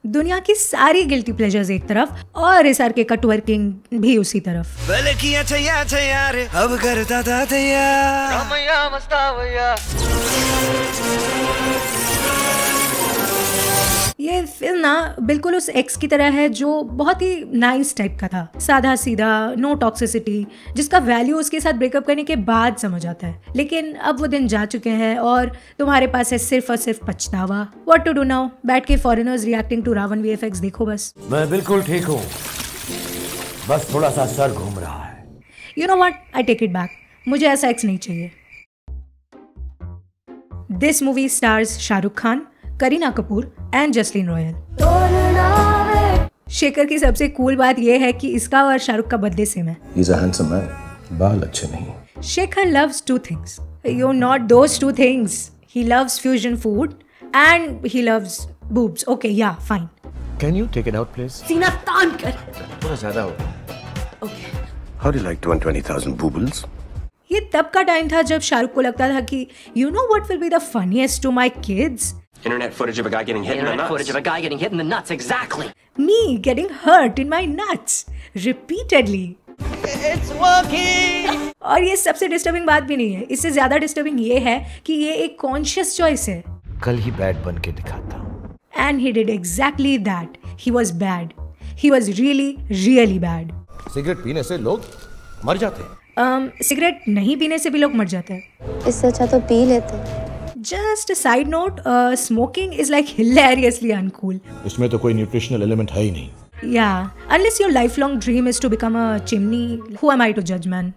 दुनिया की सारी गिल्टी प्लेजर्स एक तरफ़ और एस आर के का ट्वर्किंग भी उसी तरफ़। भले किया छैया छैया रे अब करता था तैयार। ये फ़िल्म ना बिल्कुल उस एक्स की तरह है जो बहुत ही नाइस टाइप का था। साधा सीधा नो टॉक्सिसिटी जिसका वैल्यू उसके साथ ब्रेकअप करने के बाद समझ आता है। लेकिन अब वो दिन जा चुके हैं और तुम्हारे पास है सिर्फ़ और सिर्फ़ पछतावा। व्हाट टू डू नाउ बैठ के foreigners reacting to Ravan we देखो बस। मैं बिल्कुल ठीक हूँ। बस थोड़ा सा सर घूम रहा है। You know what I take it back मुझे ऐसा एक्स नहीं चाहिए। This movie stars Shahrukh Khan Kareena Kapoor and Justin royal Shekhar की सबसे कूल बात यह है कि इसका और शाहरुख का बर्थडे सेम है। बाल अच्छे नहीं। Shekhar loves two things you not दो थिंग्स ही loves fusion food and he loves boobs okay yeah fine can you take it out please सीना तान कर। थोड़ा ज़्यादा हो। Okay how do like 20000 bubbles ये तब का टाइम था जब शाहरुख को लगता था कि you know what will be the funniest to my kids Internet footage of a guy getting hit Internet in the Internet nuts. footage of a guy getting hit in the nuts, exactly. me getting hurt in my nuts repeatedly It's working. और ये सबसे disturbing बात भी नहीं है इससे ज़्यादा disturbing ये है कि ये एक कॉन्शियस चॉइस है कल ही बैड बन के दिखाता and he did exactly that he was bad he was really really bad cigarette पीने से लोग मर जाते हैं सिगरेट नहीं पीने से भी लोग मर जाते हैं इससे अच्छा तो पी लेते Just side note smoking is like hilariously uncool इसमें तो कोई न्यूट्रिशनल एलिमेंट है ही नहीं Yeah, unless your lifelong dream is to become a chimney, who am I to judge, man?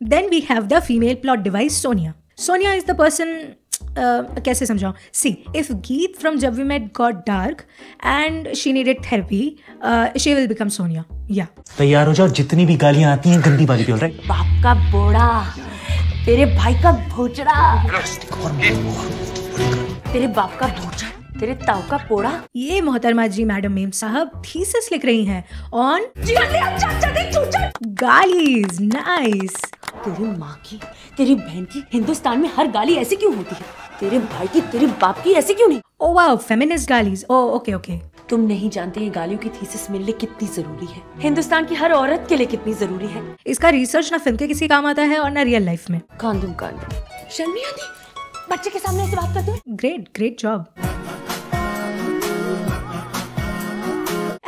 Then we have the female plot device Sonia. Sonia is the person. Uh, कैसे समझाओ see if Geet from Jab we met got dark and she needed therapy she will become Sonia या तैयार हो जाओ जितनी भी गालियाँ आती हैं गंदी बाजी बोल रहे बाप का बोड़ा तेरे भाई का भोचड़ा तेरे बाप का भोजड़ा तेरे ताऊ का पोड़ा। ये मोहतरमा जी मैडम मेम साहब थीसिस लिख रही हैं। ऑन। गालीज, नाइस। तेरी माँ की, तेरी बहन की हिंदुस्तान में हर गाली ऐसी क्यों होती है? तेरे भाई की, तेरे बाप की ऐसी क्यों नहीं? ओ वाओ फेमिनिस्ट गालीज। ओ ओके ओके तुम नहीं जानते ये गालियों की थीसिस मिलने कितनी ज़रूरी है। हिंदुस्तान की हर औरत के लिए कितनी ज़रूरी है। इसका रिसर्च ना फ़िल्म के किसी काम आता है और ना रियल लाइफ में। कांदुम कांदुम। शर्म नहीं आती बच्चे के सामने ऐसे बात करते हो? Great great job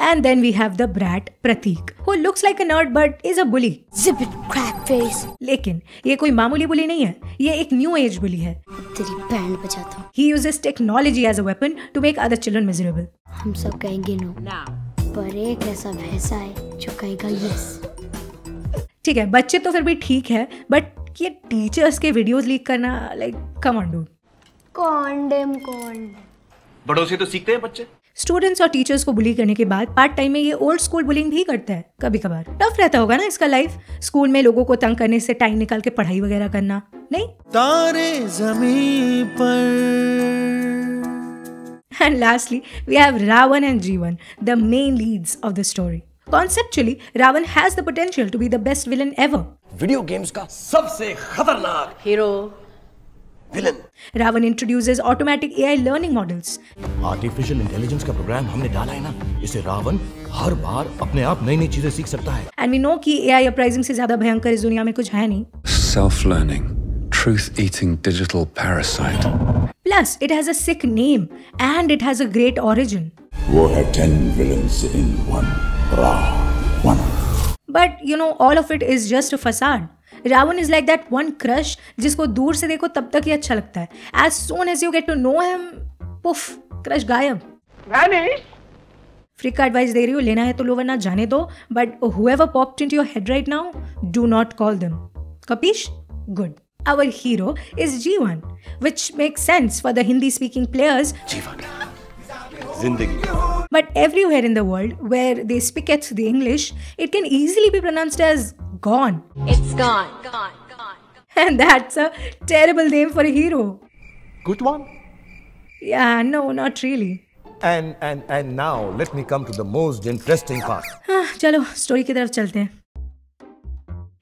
And then we have the brat Pratik, who looks like a nerd but is a bully. Zip it, crack face. लेकिन ये कोई मामूली बुली नहीं है ये एक न्यू एज बुली है तेरी बैंड बजाता हूँ He uses technology as a weapon to make other children miserable. हम सब कहेंगे नो पर एक ऐसा भैंसा है जो कहेगा यस ठीक है बच्चे तो फिर भी ठीक है बट ये टीचर्स के वीडियोस लीक करना like come on dude condemn condemn बड़ों से तो सीखते हैं बच्चे स्टूडेंट्स और टीचर्स को बुली करने के बाद पार्ट टाइम में ये ओल्ड स्कूल बुलिंग भी करता है कभी कभार टफ रहता होगा ना इसका लाइफ स्कूल में लोगों को तंग करने से टाइम निकाल के पढ़ाई वगैरह करना नहीं? Taare Zameen Par. And lastly we have Ravan and Jeevan the main leads of the story Conceptually, Ravan has the potential to be the best villain ever. Video games का सबसे खतरनाक। Hero villain Ravan introduces automatic AI learning models. Artificial intelligence का program हमने डाला है ना इसे रावण हर बार अपने आप नई नई चीज़ें सीख सकता है And we know कि AI अपराइजिंग से ज़्यादा भयंकर इस दुनिया में कुछ है नहीं. Self learning, truth eating digital parasite. Plus, it has a sick name and it has a great origin. वो है ten villains in one. Ra, one. But you know, all of it is just a facade. Ravan is like that one crush जिसको दूर से देखो तब तक ही अच्छा लगता है। As soon as you get to know them poof crush गायब। फ्री का एडवाइस दे रही हूँ लेना है तो लो वरना जाने दो but whoever popped into your head right now do not call them capisce good our hero is G one which make sense for the Hindi speaking players but everywhere in the world where they speak at the English it can easily be pronounced as gone. It's gone. Gone. Gone. gone. And that's a terrible name for a hero. Good one. Yeah, no, not really. And and and now let me come to ah, चलो story की तरफ़ चलते हैं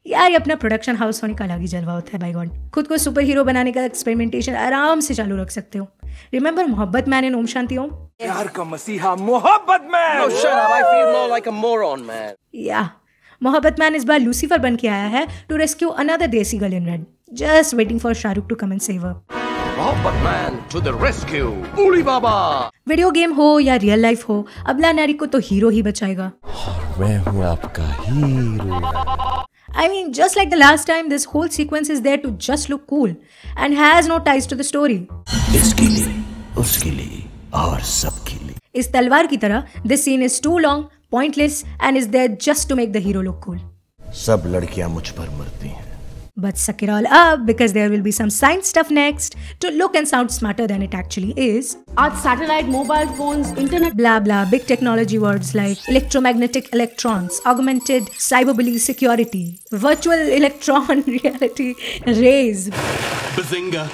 यार ये अपना production house होने का अलग ही जलवा होता है बाई गॉड खुद को सुपर हीरो बनाने का एक्सपेरिमेंटेशन आराम से चालू रख सकते हो रिमेम्बर मोहब्बत मैन एंड ओम शांति ओम यार का मसीहा मोहब्बत man no shut up I feel more like a moron man या मोहब्बत मैन इस बार लूसीफर बन के आया है to rescue another desi girl in red just waiting for Shahrukh to come and save video game हो या रियल लाइफ हो अबला नारी को तो हीरो ही बचाएगा. मैं हूँ आपका hero I mean just like the last time this whole sequence is there to just look cool and has no ties to the story इसके लिए उसके लिए और सबके लिए. इस तलवार की तरह this scene is too long pointless, and is there just to make the hero look cool. सब लड़कियां मुझ पर मरती हैं But suck it all up because there will be some science stuff next to look and sound smarter than it actually is. आज satellite mobile phones internet Blah blah, big technology words like electromagnetic electrons, augmented cyberbully security, virtual electron reality, rays. Bazinga.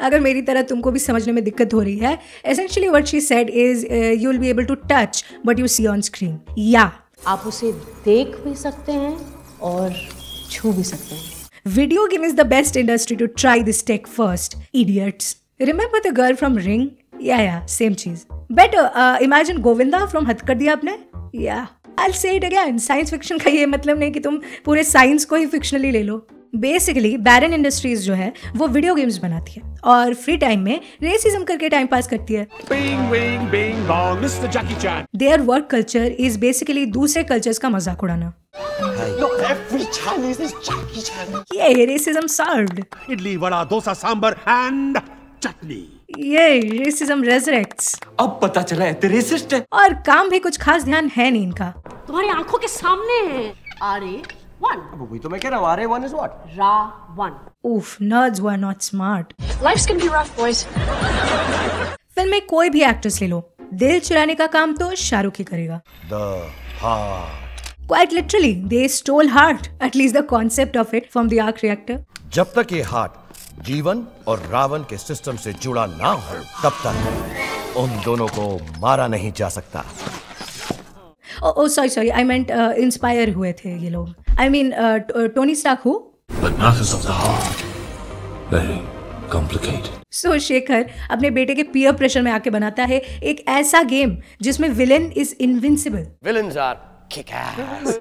अगर मेरी तरह तुमको भी समझने में दिक्कत हो रही है essentially what she said is uh, you will be able to touch what you see on screen. Yeah. आप उसे देख भी सकते हैं और छू भी सकते हैं Video game is the best industry to try this tech first, idiots. Remember the girl from Ring? Yeah, yeah, same cheese. Better, uh, imagine Govinda from हद आपने? Yeah. I'll say it again. Science fiction का ये मतलब नहीं कि तुम पूरे science को ही फिक्शनली ले लो बेसिकली बैरन इंडस्ट्रीज़ जो है वो वीडियो गेम्स बनाती है और फ्री टाइम में रेसिज्म करके टाइम पास करती है Bing, bing, bing, bong, Mr. Jackie Chan. Their work culture is basically दूसरे कल्चर्स का मज़ाक उड़ाना Look, every Chinese is Jackie Chan. ये racism solved Idli, vada, dosa, sambar, and chutney. ये रेसिज्म रेजरेक्ट्स अब पता चला है तेरे सिस्टर और काम भी कुछ खास ध्यान है नहीं इनका तुम्हारी आँखों के सामने है आरे वन वही तो मैं कह रहा हूँ R one is what Ra one Oof, nerds who are not smart. Life's gonna be rough, boys. Film में कोई भी एक्ट्रेस ले लो दिल चुराने का काम तो शाहरुख ही करेगा the heart Quite literally, they stole heart, at least the concept of it from the arc reactor. जब तक ये हार्ट जीवन और रावण के सिस्टम से जुड़ा ना हो तब तक उन दोनों को मारा नहीं जा सकता sorry sorry I mean inspire हुए थे ये लोग. I mean Tony Stark who so Shekhar अपने बेटे के पीयर प्रेशर में आके बनाता है एक ऐसा गेम जिसमें villain is invincible villain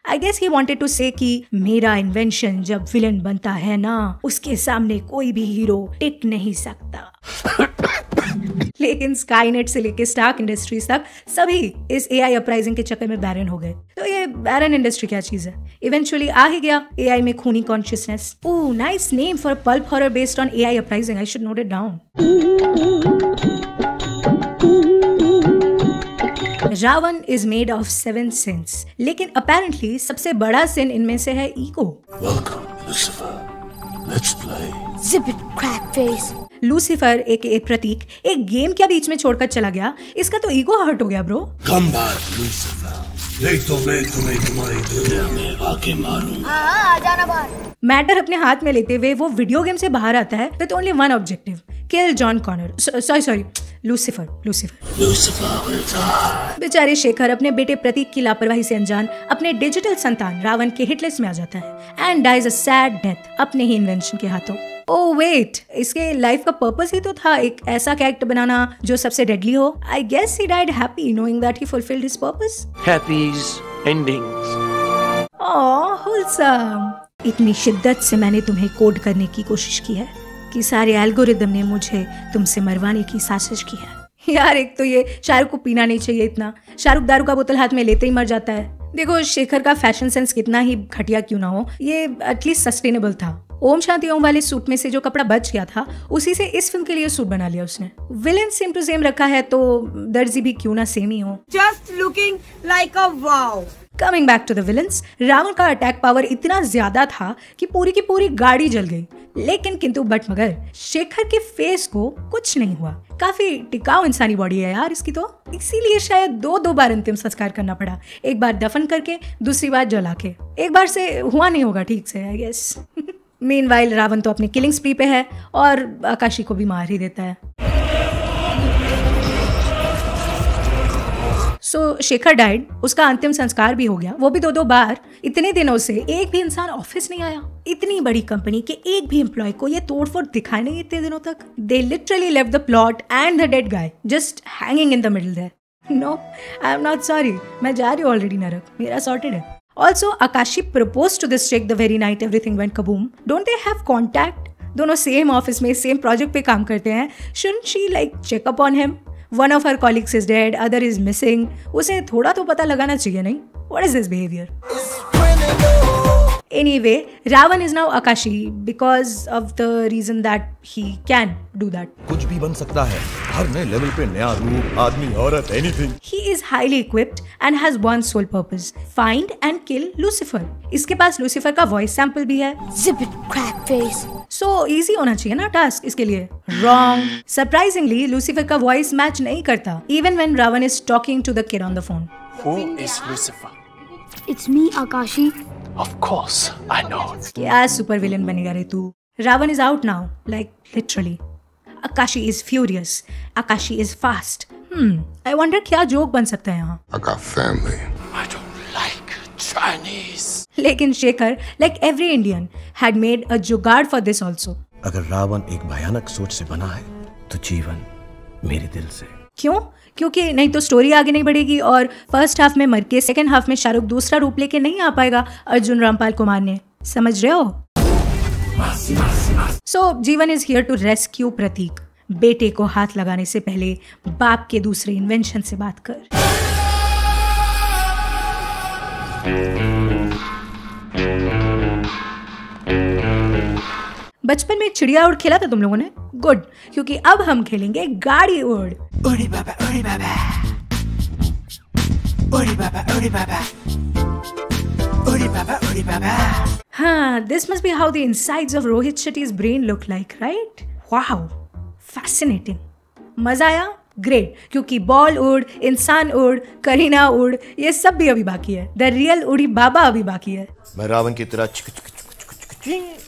I guess he wanted to say कि मेरा इन्वेंशन जब विलन बनता है ना उसके सामने कोई भी हीरो टिक नहीं सकता. लेकिन स्काईनेट से लेके स्टार्क इंडस्ट्रीज़ तक सभी इस एआई अपराइजिंग के चक्कर में बैरन हो गए। तो ये बैरन इंडस्ट्री क्या चीज़ है? इवेंचुअली आ ही गया एआई में खूनी consciousness oh nice name for pulp horror based on AI uprising I should note it down Ravan is made of seven sins लेकिन अपेरेंटली सबसे बड़ा सिन इनमें से है ego Welcome, Lucifer. Let's play. Zip it, crack face. Lucifer एक एक प्रतीक एक game क्या बीच में छोड़कर चला गया? इसका तो ईगो हर्ट हो गया ब्रो Come back, Lucifer. नहीं तो मैं तुम्हें तुम्हारी दुनिया में आके मारूं। हाँ जाना बाहर। मैटर अपने हाथ में लेते हुए वो वीडियो गेम से बाहर आता है with only one objective kill John Connor sorry sorry Lucifer Lucifer Lucifer. बेचारे शेखर अपने बेटे प्रतीक की लापरवाही से अनजान अपने डिजिटल संतान रावण के हिटलिस्ट में आ जाता है and dies a sad death अपने ही इन्वेंशन के हाथों। ओ वेट इसके लाइफ का पर्पस ही तो था एक ऐसा कैरेक्टर बनाना जो सबसे डेडली हो. I guess he died happy knowing that he fulfilled his purpose Happy's endings. Oh wholesome इतनी शिद्दत से मैंने तुम्हें कोड करने की कोशिश की है कि सारे एल्गोरिदम ने मुझे तुमसे मरवाने की साजिश की है। यार एक तो ये शाहरुख को पीना नहीं चाहिए इतना। शाहरुख दारू का बोतल हाथ में लेते ही मर जाता है। देखो शेखर का फ़ैशन सेंस कितना ही घटिया क्यों ना हो ये एटलीस्ट सस्टेनेबल था। ओम शांति ओम वाले सूट में से जो कपड़ा बच गया था उसी से इस फ़िल्म के लिए सूट बना लिया उसने। विलेन सेम टू सेम रखा है तो दर्जी भी क्यों ना सेम ही हो? Just looking like a wow. Coming back to the villains Ravan का अटैक पावर इतना ज़्यादा था कि पूरी की पूरी गाड़ी जल गई। लेकिन किंतु बट मगर शेखर के फेस को कुछ नहीं हुआ। काफ़ी टिकाऊ इंसानी बॉडी है यार इसकी तो। इसीलिए शायद दो दो बार अंतिम संस्कार करना पड़ा। एक बार दफन करके दूसरी बार जला के। एक बार से हुआ नहीं होगा ठीक से आई गेस मीन रावण तो अपने किलिंग स्प्री पे है और आकाशी को भी मार ही देता है। सो so, शेखर डाइड उसका अंतिम संस्कार भी हो गया। वो भी दो दो बार। इतने दिनों से एक भी इंसान ऑफ़िस नहीं आया। इतनी बड़ी कंपनी के एक भी एम्प्लॉय को ये तोड़फोड़ दिखाई नहीं इतने दिनों तक। They literally leave the plot and the dead guy just hanging in the middle there no I am not sorry मैं जा रही हूँ ऑलरेडी नरक। मेरा सॉर्टेड है। Also Akashi propose to this check the very night everything went kaboom don't they have contact दोनों same office में same project पे काम करते हैं। शुन she like check up on him one of her colleagues is dead other is missing उसे थोड़ा तो पता लगाना चाहिए, नहीं? What is this behaviour Anyway, Ravan is now Akashi because of the reason that he can do that. कुछ भी बन सकता है हर नए लेवल पे नया रूप आदमी औरत anything He is highly equipped and has one sole purpose: find and kill Lucifer. इसके पास लूसीफर का वॉइस सैंपल भी है Zip it, crack face. So easy होना चाहिए ना टास्क इसके लिए Wrong. Surprisingly, लूसीफर का वॉइस मैच नहीं करता even when Ravan is talking to the kid on the phone. Who is Lucifer? It's me, Akashi. Of course, I know. क्या super villain बनेगा रे तू। Ravan is out now like literally Akashi is furious Akashi is fast hmm I wonder क्या joke बन सकता है यहाँ? I got family. Chinese. लेकिन Shekhar like every Indian had made a jugaad for this also अगर रावण एक भयानक सोच से बना है तो जीवन मेरे दिल से। क्यों? क्योंकि नहीं तो स्टोरी आगे नहीं बढ़ेगी और फ़र्स्ट हाफ़ में मर के सेकेंड हाफ़ में शाहरुख दूसरा रूप लेके नहीं आ पाएगा अर्जुन रामपाल कुमार ने। समझ रहे हो? So so, Jeevan is here to rescue Prateek. बेटे को हाथ लगाने से पहले बाप के दूसरे इन्वेंशन से बात कर। बचपन में चिड़िया उड़ खेला था तुम लोगों ने गुड क्योंकि अब हम खेलेंगे गाड़ी उड़ उड़ी बाबा उड़ी बाबा उड़ी बाबा उड़ी बाबा उड़ी बाबा उड़ी बाबा Huh, this must be how the insides of Rohit Shetty's brain look like, right? Wow, fascinating. मज़ा आया ग्रेट क्योंकि बॉल उड़ इंसान उड़ करीना उड़ ये सब भी अभी बाकी है द रियल उड़ी बाबा अभी बाकी है मैं रावण की तरह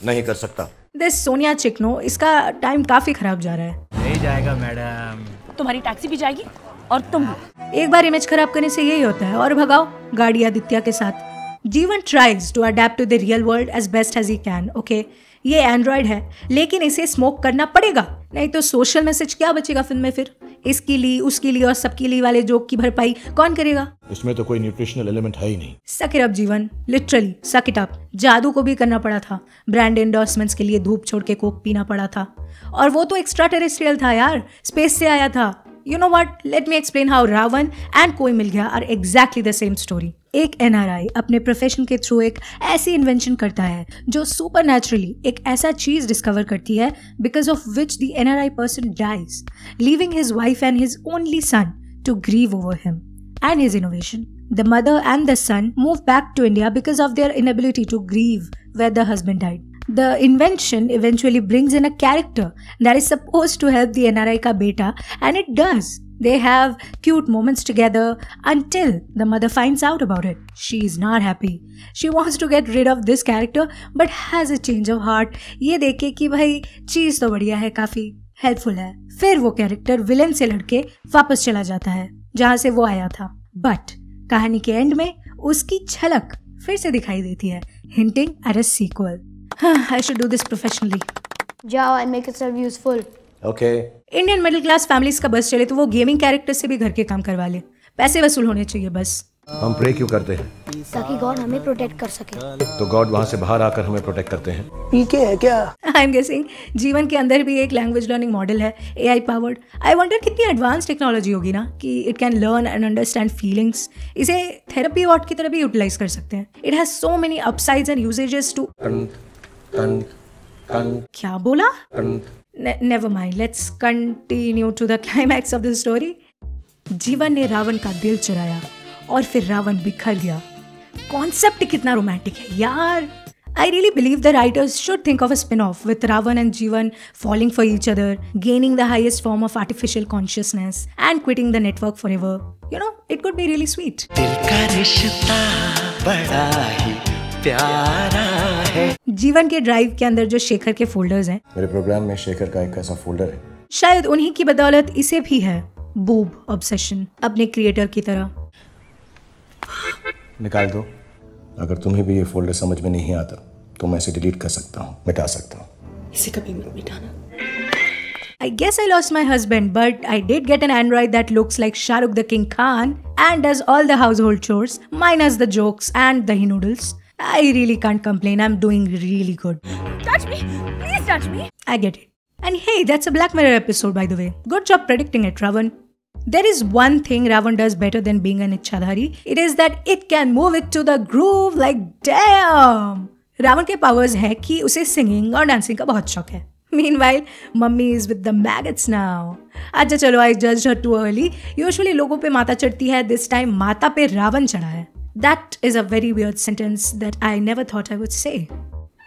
नहीं कर सकता दिस सोनिया चिकनो इसका टाइम काफ़ी खराब जा रहा है। नहीं जाएगा मैडम। तुम्हारी टैक्सी भी जाएगी और तुम एक बार इमेज खराब करने से यही होता है। और भगाओ गाड़ी आदित्य के साथ। Jeevan tries to adapt to the real world as best as he can okay ये एंड्रॉयड है लेकिन इसे स्मोक करना पड़ेगा। नहीं तो सोशल मैसेज क्या बचेगा फ़िल्म में फिर? इसके लिए उसके लिए और सबके लिए वाले जोक की भरपाई कौन करेगा? इसमें तो कोई न्यूट्रिशनल एलिमेंट है ही नहीं। Suck it up Jeevan. Literally suck it up Jadoo को भी करना पड़ा था। ब्रांड एंडोर्समेंट्स के लिए धूप छोड़ के कोक पीना पड़ा था। और वो तो एक्स्ट्रा टेरेस्ट्रियल था यार। स्पेस से आया था। You know what let me explain how Ravan and Koi Mil Gaya are exactly the same story एक एनआरआई अपने प्रोफेशन के थ्रू एक ऐसी इन्वेंशन करता है, जो सुपर एक ऐसा चीज़ डिस्कवर करती है because of which the N R I person dies leaving his wife and his only son to grieve over him and his innovation the mother and the son move back to India because of their inability to grieve with the husband died the invention eventually brings in a character that is suppose to help the N R I का बेटा and it does They have cute moments together until the mother finds out about it. She is not happy. She wants to get rid of this character but has a change of heart. ये देखे कि भाई चीज़ तो बढ़िया है काफ़ी helpful है फिर वो कैरेक्टर विलेन से लड़के वापस चला जाता है जहाँ से वो आया था बट कहानी के एंड में उसकी झलक फिर से दिखाई देती है hinting at a sequel I should do this professionally जाओ and make yourself useful. Okay Indian middle class families का बस चले तो वो गेमिंग कैरेक्टर से भी घर के काम करवा ले। पैसे वसूल होने चाहिए बस। हम प्रे क्यों करते हैं? ताकि गॉड हमें प्रोटेक्ट कर सके। तो गॉड वहाँ से बाहर आकर हमें प्रोटेक्ट करते हैं। पीके है क्या? आई एम गेसिंग जीवन के अंदर भी एक लैंग्वेज लर्निंग मॉडल है A I powered I wonder कितनी एडवांस टेक्नोलॉजी होगी ना कि it can learn and understand feelings इसे थेरेपी वॉट की तरह भी यूटिलाइज कर सकते हैं। It has so many upsides and usages too क्या बोला? Never mind let's continue to the climax of the story Jeevan ने रावण का दिल चुराया और फिर रावण बिखर गया। कॉन्सेप्ट कितना रोमांटिक है यार। I really believe the writers should think of a spin off with Ravan and Jeevan following for each other gaining the highest form of artificial consciousness and quitting the network for ever you know it could be really sweet बड़ा ही प्यारा है। जीवन के drive के अंदर जो शेखर के फोल्डर्स हैं। मेरे प्रोग्राम में शेखर का एक ऐसा फोल्डर है। शायद उन्हीं की बदौलत इसे भी है बूब ऑब्सेशन अपने क्रिएटर की तरह। निकाल दो। अगर तुम्हें भी ये फोल्डर समझ में नहीं आता तो मैं इसे डिलीट कर सकता हूँ मिटा सकता हूँ। इसे कभी मत मिटाना। I guess I lost my husband, but I did get an android that looks like Shah Rukh the King Khan and does all the household chores, minus the jokes and the he noodles. I really can't complain. I'm doing really good. Touch me! Please touch me! I get it. And hey, that's a Black Mirror episode, by the way. Good job predicting it, Ravan. There is one thing Ravan does better than being an Ichchadhari. It is that it can move it to the groove like damn. Ravan के powers है कि उसे singing और dancing का बहुत शौक है Meanwhile, mummy is with the maggots now. अच्छा चलो आई जज हर टू अर्ली यूजुअली लोगों पे माता चढ़ती है दिस टाइम माता पे रावण चढ़ा है that is a very weird sentence that I never thought I would say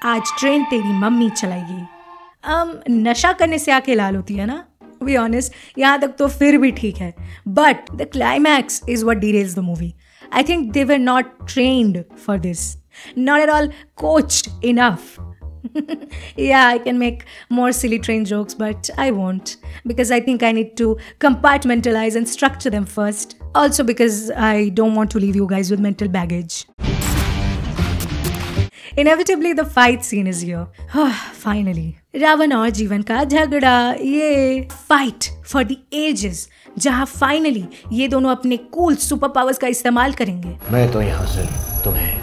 आज ट्रेन तेरी मम्मी चलाएगी। Um, नशा करने से आके लाल होती है ना? बी ऑनेस्ट यहाँ तक तो फिर भी ठीक है। But the climax is what details the movie I think they were not trained for this not at all coached enough yeah, I can make more silly train jokes, but I won't. Because I think I need to compartmentalize and structure them first. Also, because I don't want to leave you guys with mental baggage. Inevitably, the fight scene is here. Finally. Ravan और जीवन का झगड़ा ये fight for the ages जहाँ finally ये दोनों अपने cool super powers का इस्तेमाल करेंगे मैं तो यहाँ से तुम्हें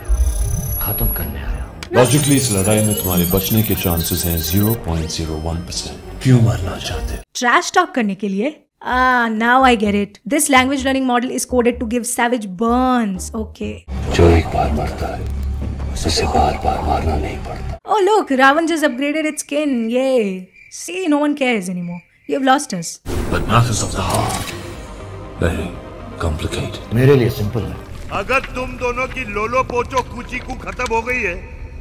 खत्म करने आया लॉजिकली इस लड़ाई में तुम्हारे बचने के चांसेस हैं 0.01 परसेंट क्यों मरना चाहते ट्रैश टॉक करने के लिए Ah, now I get it. This language learning model is coded to give savage burns. Okay. जो एक बार मरता है उसे बार बार मारना नहीं पड़ता Oh, look, Ravan just upgraded its skin. Yay. See, no one cares anymore. You've lost us. But matters of the heart very complicated मेरे लिए सिंपल है अगर तुम दोनों की लोलो पोचो कुची कू खत्म हो गई है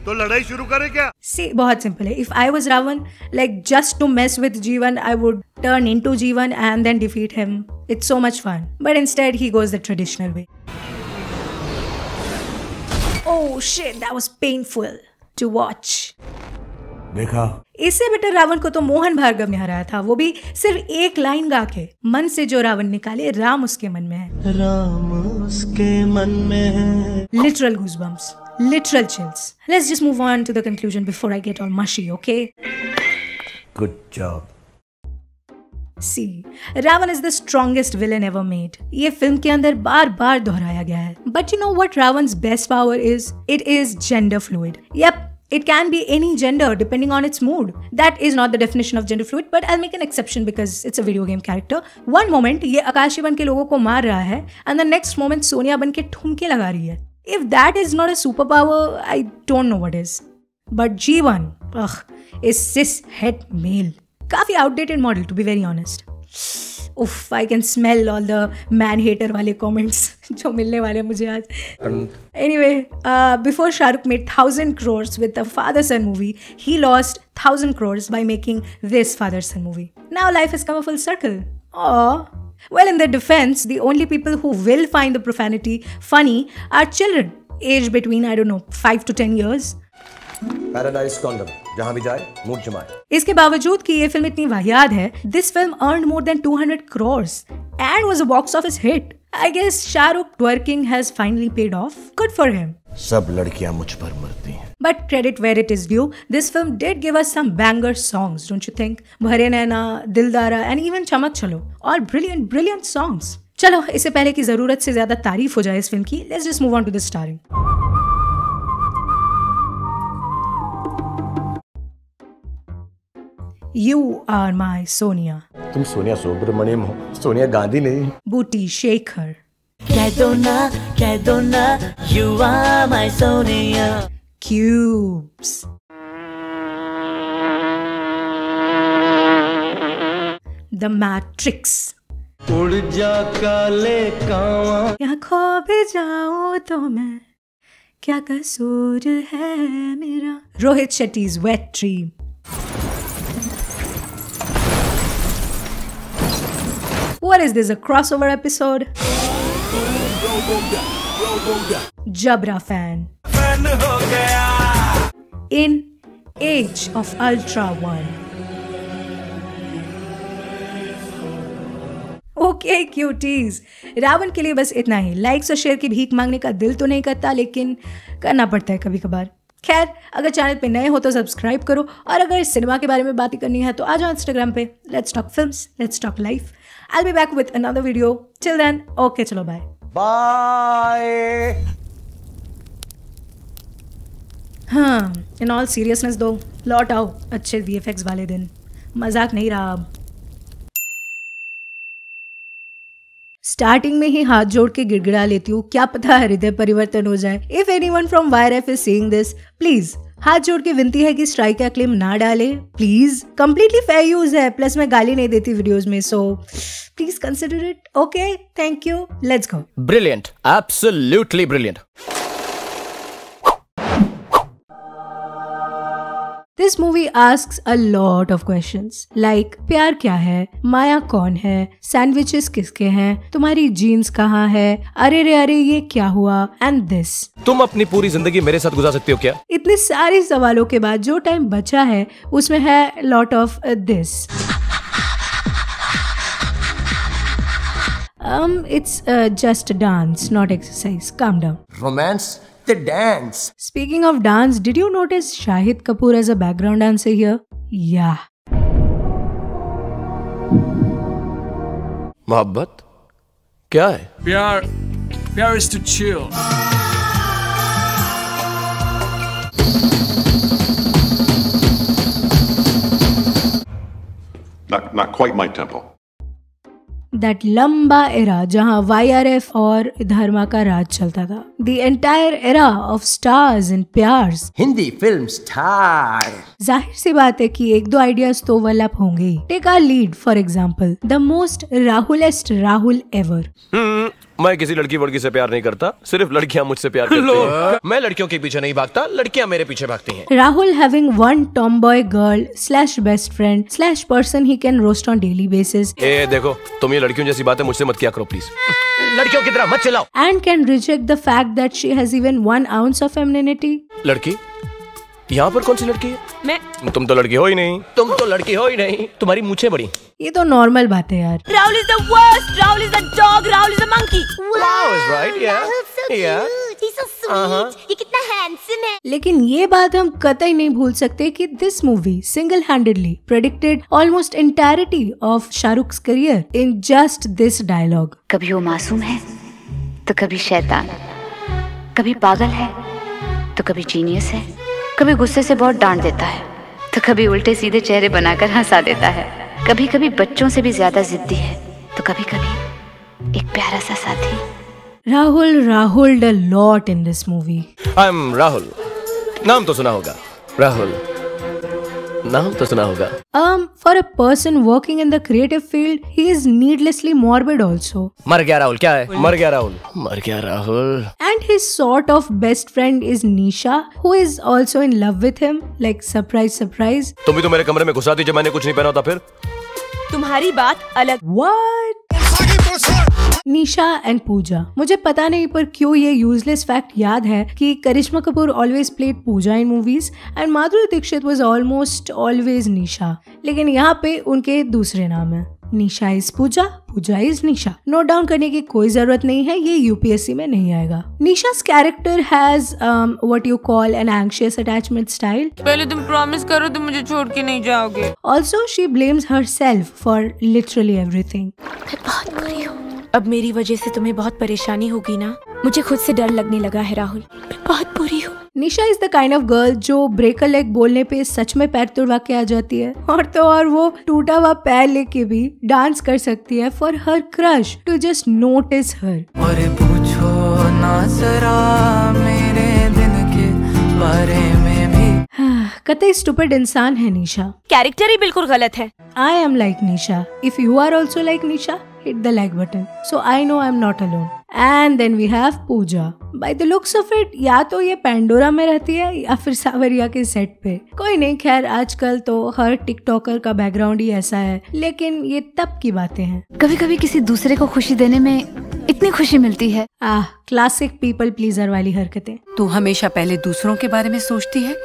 तो लड़ाई शुरू करें क्या? सी बहुत सिंपल है. If I was Ravan like just to mess with Jeevan I would turn into Jeevan and then defeat him it's so much fun but instead he goes the traditional way oh shit that was painful to watch देखा। इससे better Ravan को तो मोहन भार्गव ने हराया था वो भी सिर्फ़ एक लाइन गा के। मन से जो रावण निकाले राम उसके मन में है। राम उसके मन में है। Literal goosebumps literal chills let's just move on to the conclusion before i get all mushy okay? Good job see Ravan is the strongest villain ever made ये फ़िल्म के अंदर बार बार दोहराया गया है। But you know what Ravan best power is it is gender fluid yup It can be any gender depending on its mood. That is not the definition of gender fluid, but I'll make an exception because it's a video game character. One moment ये आकाशी बन के लोगों को मार रहा है and the next moment Sonia बन के ठुमके लगा रही है If that is not a superpower, I don't know what is. But G1 ugh, is cis het male. काफी outdated model to be very honest. Uff, I can smell all the man hater वाले comments जो मिलने वाले हैं मुझे आज Anyway, uh, before Shah Rukh made 1000 crores with the father son movie, he lost 1000 crores by making this father son movie. Now life has come a full circle. Aww. Well, in their defense, the only people who will find the profanity funny are children, aged between, I don't know, 5 to 10 years. Paradise condom जहाँ भी जाए mood जमाए। इसके बावजूद कि ये film इतनी वाहियात है this film earn more than 200 crore and was box office hit I guess Shahrukh twerking has finally paid off good for him सब लड़कियाँ मुझ पर मरती हैं। But credit where it is due this film did give us some banger songs don't you think Bhare Naina Dildaara and even चमक चलो और brilliant brilliant song चलो इससे पहले की ज़रूरत से ज़्यादा तारीफ़ हो जाए इस फ़िल्म की. Let just move on to the starring you are my Sonia तुम सोनिया सुब्रमण्यम हो। सोनिया गांधी नहीं। बूटी शेखर कह दो ना कह दो ना you are my Sonia cubes. The Matrix. उड़ जा काले कावा। यहाँ खो भी जाऊँ तो मैं? क्या कसूर है मेरा? Rohit Shetty's wet dream What is this, a crossover episode? Jabra fan. In Age of Ultra One. Okay cuties Ravan के लिए बस इतना ही लाइक्स और शेयर की भीख मांगने का दिल तो नहीं करता लेकिन करना पड़ता है कभी कभार खैर अगर चैनल पे नए हो तो सब्सक्राइब करो और अगर सिनेमा के बारे में बातें करनी है तो आ जाओ इंस्टाग्राम पे let's talk films let's talk life I be back with another video till then okay चलो बाय बाय हाँ इन ऑल सीरियसनेस दो लौट आओ अच्छे वी एफ़ एक्स वाले दिन। मज़ाक नहीं रहा अब। स्टार्टिंग में ही हाथ जोड़ के गिड़गिड़ा लेती हूँ। क्या पता हृदय परिवर्तन हो जाए। If any one from Y R F is seeing this please हाथ जोड़ के विनती है कि स्ट्राइक का क्लेम ना डाले। प्लीज़ कंप्लीटली फेयर यूज़ है। प्लस मैं गाली नहीं देती वीडियोस में so please consider it okay thank you let's go brilliant absolutely brilliant. This movie ask a lot of question like प्यार क्या है? माया कौन है? सैंडविचेस किसके हैं? तुम्हारी जीन्स कहाँ है? अरे रे अरे ये क्या हुआ? एंड दिस तुम अपनी पूरी ज़िंदगी मेरे साथ गुजार सकते हो क्या? इतने सारे सवालों के बाद जो टाइम बचा है उसमें है lot of this Um, it's uh, just a dance, not exercise. Calm down. Romance the dance. Speaking of dance, did you notice Shahid Kapoor as a background dancer here? Yeah. मोहब्बत क्या है प्यार प्यार is to chill. Not, not quite my tempo. that लंबा era जहाँ YRF और धर्मा का राज चलता था। The entire era of stars and प्यार्स Hindi film star. ज़ाहिर सी बात है कि एक दो आइडियाज़ तो ओवरलैप होंगे take our lead for example the most Rahulest Rahul ever मैं किसी लड़की वड़की से प्यार नहीं करता सिर्फ़ लड़कियाँ मुझसे प्यार करती हैं। मैं लड़कियों के पीछे नहीं भागता लड़कियाँ मेरे पीछे भागती हैं। Rahul having one tom boy girl slash best friend slash person he can roast on daily basis ए देखो तुम ये लड़कियों जैसी बातें मुझसे मत किया करो प्लीज़ लड़कियों की तरह मत चलाओ। And can reject the fact that she has even one ounce of femininity. लड़की यहाँ पर कौन सी लड़की है? मैं। तुम तो लड़की हो ही नहीं। तुम तो लड़की हो ही नहीं। तुम्हारी मुझे बड़ी। ये तो नॉर्मल बात है यार। Rahul is the worst Rahul is the dog Rahul is the monkey Wow is right, yeah. Yeah. ये कितना हैंडसम है। लेकिन ये बात हम कतई नहीं भूल सकते कि this movie single handedly predicted almost entirety of Shahrukh career in just this dialogue कभी वो मासूम है तो कभी शैतान। कभी पागल है तो कभी जीनियस है। कभी गुस्से से बहुत डांट देता है तो कभी उल्टे सीधे चेहरे बनाकर हंसा देता है। कभी कभी बच्चों से भी ज़्यादा जिद्दी है तो कभी कभी एक प्यारा सा साथी। Rahul Rahul the lot in this movie I am Rahul नाम तो सुना होगा। राहुल। नाम तो सुना होगा Um, for a person working in the creative field, he is needlessly morbid also. मर गया राहुल क्या है मर गया राहुल मर गया Rahul And his sort of best friend is Nisha, who is also in love with him. Like surprise, surprise. तुम भी तो मेरे कमरे में घुसा दी जब मैंने कुछ नहीं पहना था फिर तुम्हारी बात अलग What? निशा एंड पूजा। मुझे पता नहीं पर क्यों ये यूजलेस फैक्ट याद है कि Karisma Kapoor always played Pooja in movies and Madhuri Dixit was almost always Nisha. लेकिन यहाँ पे उनके दूसरे नाम है। Nisha is Pooja Pooja is Nisha. Note down करने की कोई ज़रूरत नहीं है ये यूपीएससी में नहीं आएगा। Nisha's character has what you call an anxious attachment style पहले तुम प्रॉमिस करो तुम मुझे छोड़ के नहीं जाओगे। Also she blames her self for literally everything अब मेरी वजह से तुम्हें बहुत परेशानी होगी ना? मुझे खुद से डर लगने लगा है राहुल। मैं बहुत बुरी हूँ। Nisha is the kind of girl जो ब्रेक अ लेग बोलने पे सच में पैर तुड़वा के आ जाती है। और तो और वो टूटा हुआ पैर लेके भी डांस कर सकती है for her crush to just notice her और पूछो ना जरा मेरे दिन के बारे में भी। कतई स्टूपिड इंसान है निशा। कैरेक्टर ही बिल्कुल गलत है। I am like Nisha. If you are also like Nisha hit the like button. So i know i'm not alone. And then we have Pooja by the looks of it या तो ये Pandora में रहती है या फिर सावरिया के सेट पे। कोई नहीं खैर आजकल तो हर टिकटॉकर का बैकग्राउंड ही ऐसा है। लेकिन ये तब की बातें हैं। कभी कभी किसी दूसरे को खुशी देने में इतनी खुशी मिलती है। आह क्लासिक पीपल प्लीजर वाली हरकतें। तू हमेशा पहले दूसरों के बारे में सोचती है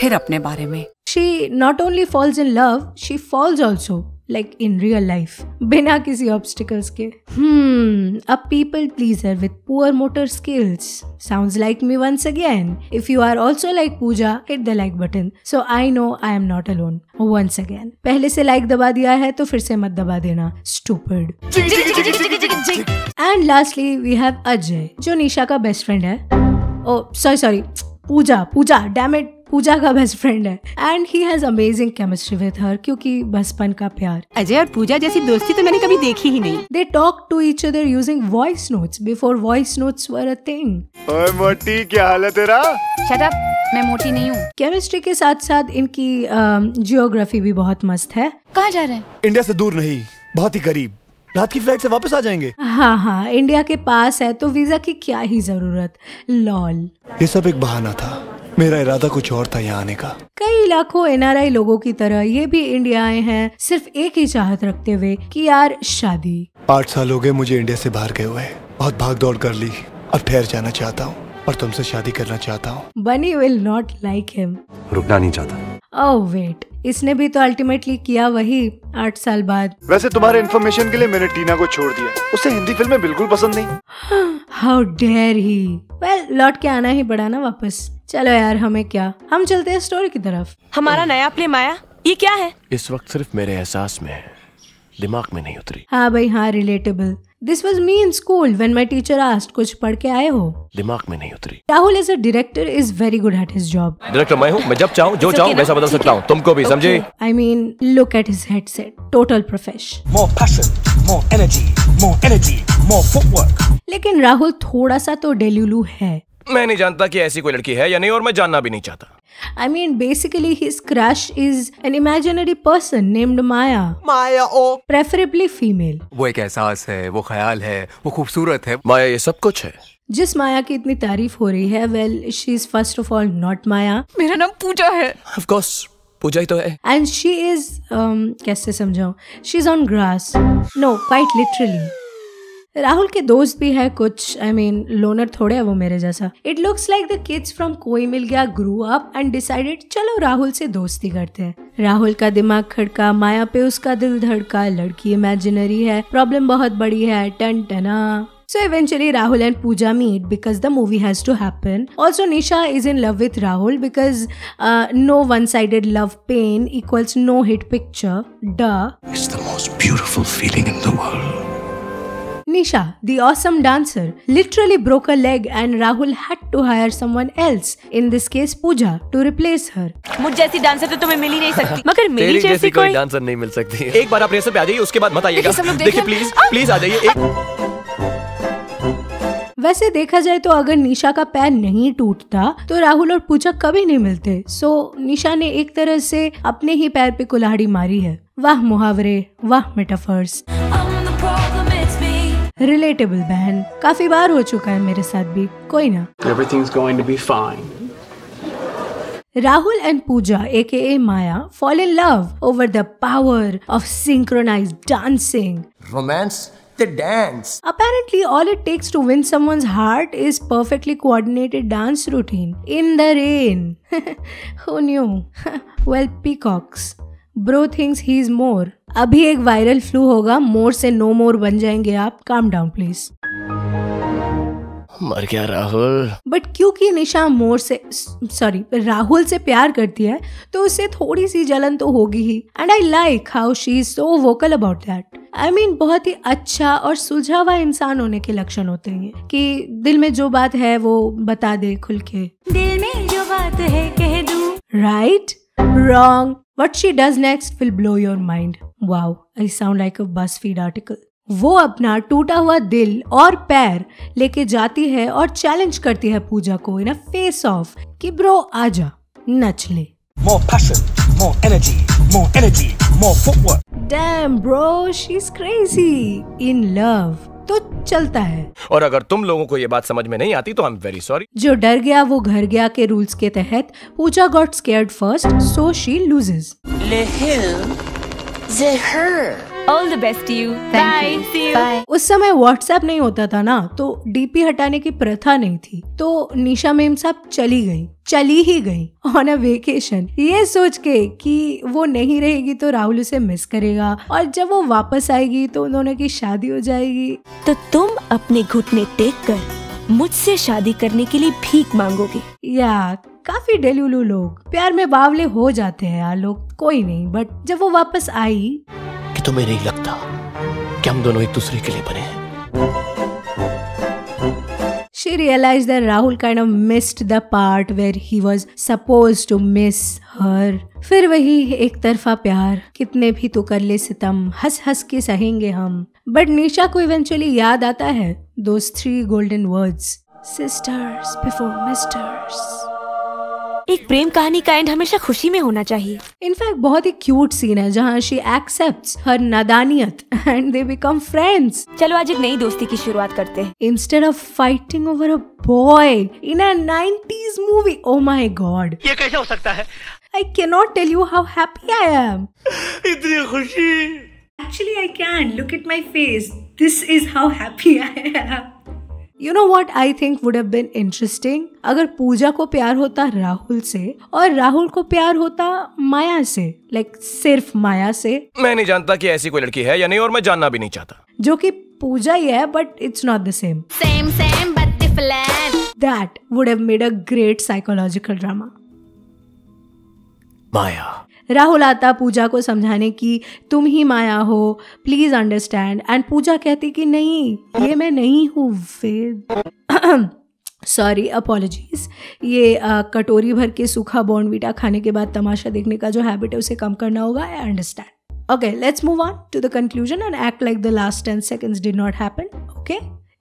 फिर अपने बारे में। She not only falls in love she falls also like in real life बिना किसी ऑब्स्टिकल्स के। हम्म a people pleaser with poor motor skills sounds like me once again if you are also like Pooja hit the like button so I know I am not alone once again पहले से like दबा दिया है तो फिर से मत दबा देना। Stupid and lastly we have Ajay जो निशा का बेस्ट फ्रेंड है। ओ sorry sorry Pooja Pooja damn it Pooja का बेस्ट फ्रेंड है। And he has amazing chemistry with her क्योंकि बचपन का प्यार। अजय और पूजा जैसी दोस्ती तो मैंने कभी देखी ही नहीं। They talk to each other using voice notes before voice notes were a thing ओए मोटी क्या हाल है तेरा? शट अप मैं मोटी नहीं हूँ। केमिस्ट्री के साथ साथ इनकी जियोग्राफी भी बहुत मस्त है। कहाँ जा रहे हैं? इंडिया से दूर नहीं बहुत ही करीब रात की फ़्लाइट से वापस आ जाएँगे? हाँ हाँ इंडिया के पास है तो वीज़ा की क्या ही ज़रूरत? लॉल। ये सब एक बहाना था। मेरा इरादा कुछ और था यहाँ आने का। कई लाखों एनआरआई लोगों की तरह ये भी इंडिया आए हैं सिर्फ़ एक ही चाहत रखते हुए कि यार शादी। आठ साल हो गए मुझे इंडिया से बाहर गए हुए। बहुत भाग दौड़ कर ली। अब ठहर जाना चाहता हूँ और तुमसे शादी करना चाहता हूँ। बनी विल नॉट लाइक हिम रुकना नहीं चाहता। ओह वेट इसने भी तो अल्टीमेटली किया वही आठ साल बाद। वैसे तुम्हारे इन्फॉर्मेशन के लिए मैंने टीना को छोड़ दिया। उसे हिंदी फ़िल्में बिल्कुल पसंद नहीं। हाउ डेयर ही वेल लौट के आना ही पड़ा ना वापस। चलो यार हमें क्या? हम चलते हैं स्टोरी की तरफ़। हमारा नया प्ले माया ये क्या है? इस वक्त सिर्फ़ मेरे एहसास में है। दिमाग में नहीं उतरी। हाँ भाई हाँ relatable this was me in school when my teacher asked कुछ पढ़ के आए हो? दिमाग में नहीं उतरी। Rahul as a director is very good at his job director मैं हूँ मैं जब चाहूँ जो चाहूँ वैसा बदल सकता हूँ। तुमको भी समझे? I mean look at his headset total profesh more fashion more energy more energy more footwork लेकिन राहुल थोड़ा सा तो डेल्यूलू है। मैं नहीं जानता कि ऐसी कोई लड़की है या नहीं और मैं जानना भी नहीं चाहता। I mean, basically, his crush is an imaginary person named Maya. Maya or Preferably female. वो एक एहसास है वो ख्याल है वो खूबसूरत है। माया ये सब कुछ है। जिस माया की इतनी तारीफ़ हो रही है well she is first of all not Maya मेरा नाम पूजा है। ऑफ़ कोर्स पूजा ही तो है। एंड शी इज़ कैसे समझाऊं? She is on grass no quite literally Rahul के दोस्त भी है कुछ I I mean mean, loner थोड़े है वो मेरे जैसा। It looks like the kids from Koi Mil Gaya grew up and decided चलो राहुल से दोस्ती करते हैं। राहुल का दिमाग खड़का माया पे उसका दिल धड़का लड़की इमेजिनरी है प्रॉब्लम बहुत बड़ी है टन टना। So eventually Rahul and Pooja meet because the movie has to happen also Nisha is in love with Rahul because no one sided love pain equals no hit picture dot beautiful feeling in the Nisha, the awesome dancer, literally broke a leg and Rahul had to hire someone else, in this case Pooja, to replace her. मुझ जैसी dancer तो तुम्हें मिल ही नहीं सकती। मगर मेरी जैसी जैसी कोई डांसर नहीं मिल सकती। एक बार आप रेसर पे आ जाइए उसके बाद मत आइएगा। देखिए। प्लीज़ प्लीज़ आ जाइए। एक वैसे देखा जाए तो अगर निशा का पैर नहीं टूटता तो राहुल और पूजा कभी नहीं मिलते। सो निशा ने एक तरह से अपने ही पैर पे कुल्हाड़ी मारी है। वाह मुहावरे वाह मेटाफर्स रिलेटेबल बहन काफ़ी बार हो चुका है मेरे साथ भी कोई ना Everything's going to be fine. Rahul and Pooja, aka Maya, fall in love over the power of synchronized dancing. Romance, the dance. Apparently, all it takes to win someone's heart is perfectly coordinated dance routine in the rain. Who knew? well, peacocks. Bro thinks he's more. अभी एक viral flu होगा मोर से no मोर बन जाएँगे आप। Calm down please मर गया Rahul. But क्योंकि निशा मोर से सॉरी राहुल से प्यार करती है तो उसे थोड़ी सी जलन तो होगी ही। And I like how she is so vocal about that I mean बहुत ही अच्छा और सुलझा हुआ इंसान होने के लक्षण होते हैं कि दिल में जो बात है वो बता दे खुल के। दिल में जो बात है कह दूँ। Right wrong what she does next will blow your mind wow I sound like a BuzzFeed article वो अपना टूटा हुआ दिल और पैर लेके जाती है और चैलेंज करती है पूजा को इन फेस ऑफ़ कि ब्रो आजा नच ले। More passion, more energy, more energy, more footwork. Damn bro she is crazy in love तो चलता है। और अगर तुम लोगों को ये बात समझ में नहीं आती तो आई एम वेरी सॉरी जो डर गया वो घर गया के रूल्स के तहत Pooja got scared first so she loses all the best you bye see you उस समय व्हाट्सएप नहीं होता था ना तो डीपी हटाने की प्रथा नहीं थी। तो निशा मेम साहब चली गई चली ही गई ऑन अ वेकेशन ये सोच के कि वो नहीं रहेगी तो राहुल उसे मिस करेगा और जब वो वापस आएगी तो दोनों की शादी हो जाएगी। तो तुम अपने घुटने टेक कर मुझसे शादी करने के लिए भीख मांगोगे। या काफ़ी डेलुलू लोग। प्यार में बावले हो जाते हैं यार लोग कोई नहीं बट जब वो वापस आई तुम्हें नहीं लगता कि हम दोनों एक दूसरे के लिए बने हैं? She realized that Rahul kind of missed the part where he was supposed to miss her. फिर वही एक तरफा प्यार। कितने भी तो कर ले सितम हंस हंस के सहेंगे हम। बट निशा को इवेंचुअली याद आता है those three golden words sisters before misters एक प्रेम कहानी का एंड हमेशा खुशी में होना चाहिए। इनफैक्ट बहुत ही क्यूट सीन है जहाँ शी एक्सेप्ट्स हर नादानियत एंड दे बिकम फ्रेंड्स चलो आज एक नई दोस्ती की शुरुआत करते हैं। Instead of fighting over a boy in a 90s movie oh my god ये कैसे हो सकता है? I can not tell you how happy I am इतनी खुशी। Actually I can look at my face this is how happy I am you know what I think would have been interesting अगर पूजा को प्यार होता राहुल से और राहुल को प्यार होता माया से लाइक like, सिर्फ़ माया से। मैं नहीं जानता कि ऐसी कोई लड़की है या नहीं और मैं जानना भी नहीं चाहता। जो कि पूजा ही है but it's not the same same same but different that would have made a great psychological drama Maya. Rahul आता पूजा को समझाने की तुम ही माया हो प्लीज़ अंडरस्टैंड एंड पूजा कहती कि नहीं ये मैं नहीं हूँ वेद। सॉरी अपोलॉजीज ये आ, कटोरी भर के सूखा बॉर्नवीटा खाने के बाद तमाशा देखने का जो हैबिट है उसे कम करना होगा। I understand okay let's move on to the conclusion and act like the last ten seconds did not happen okay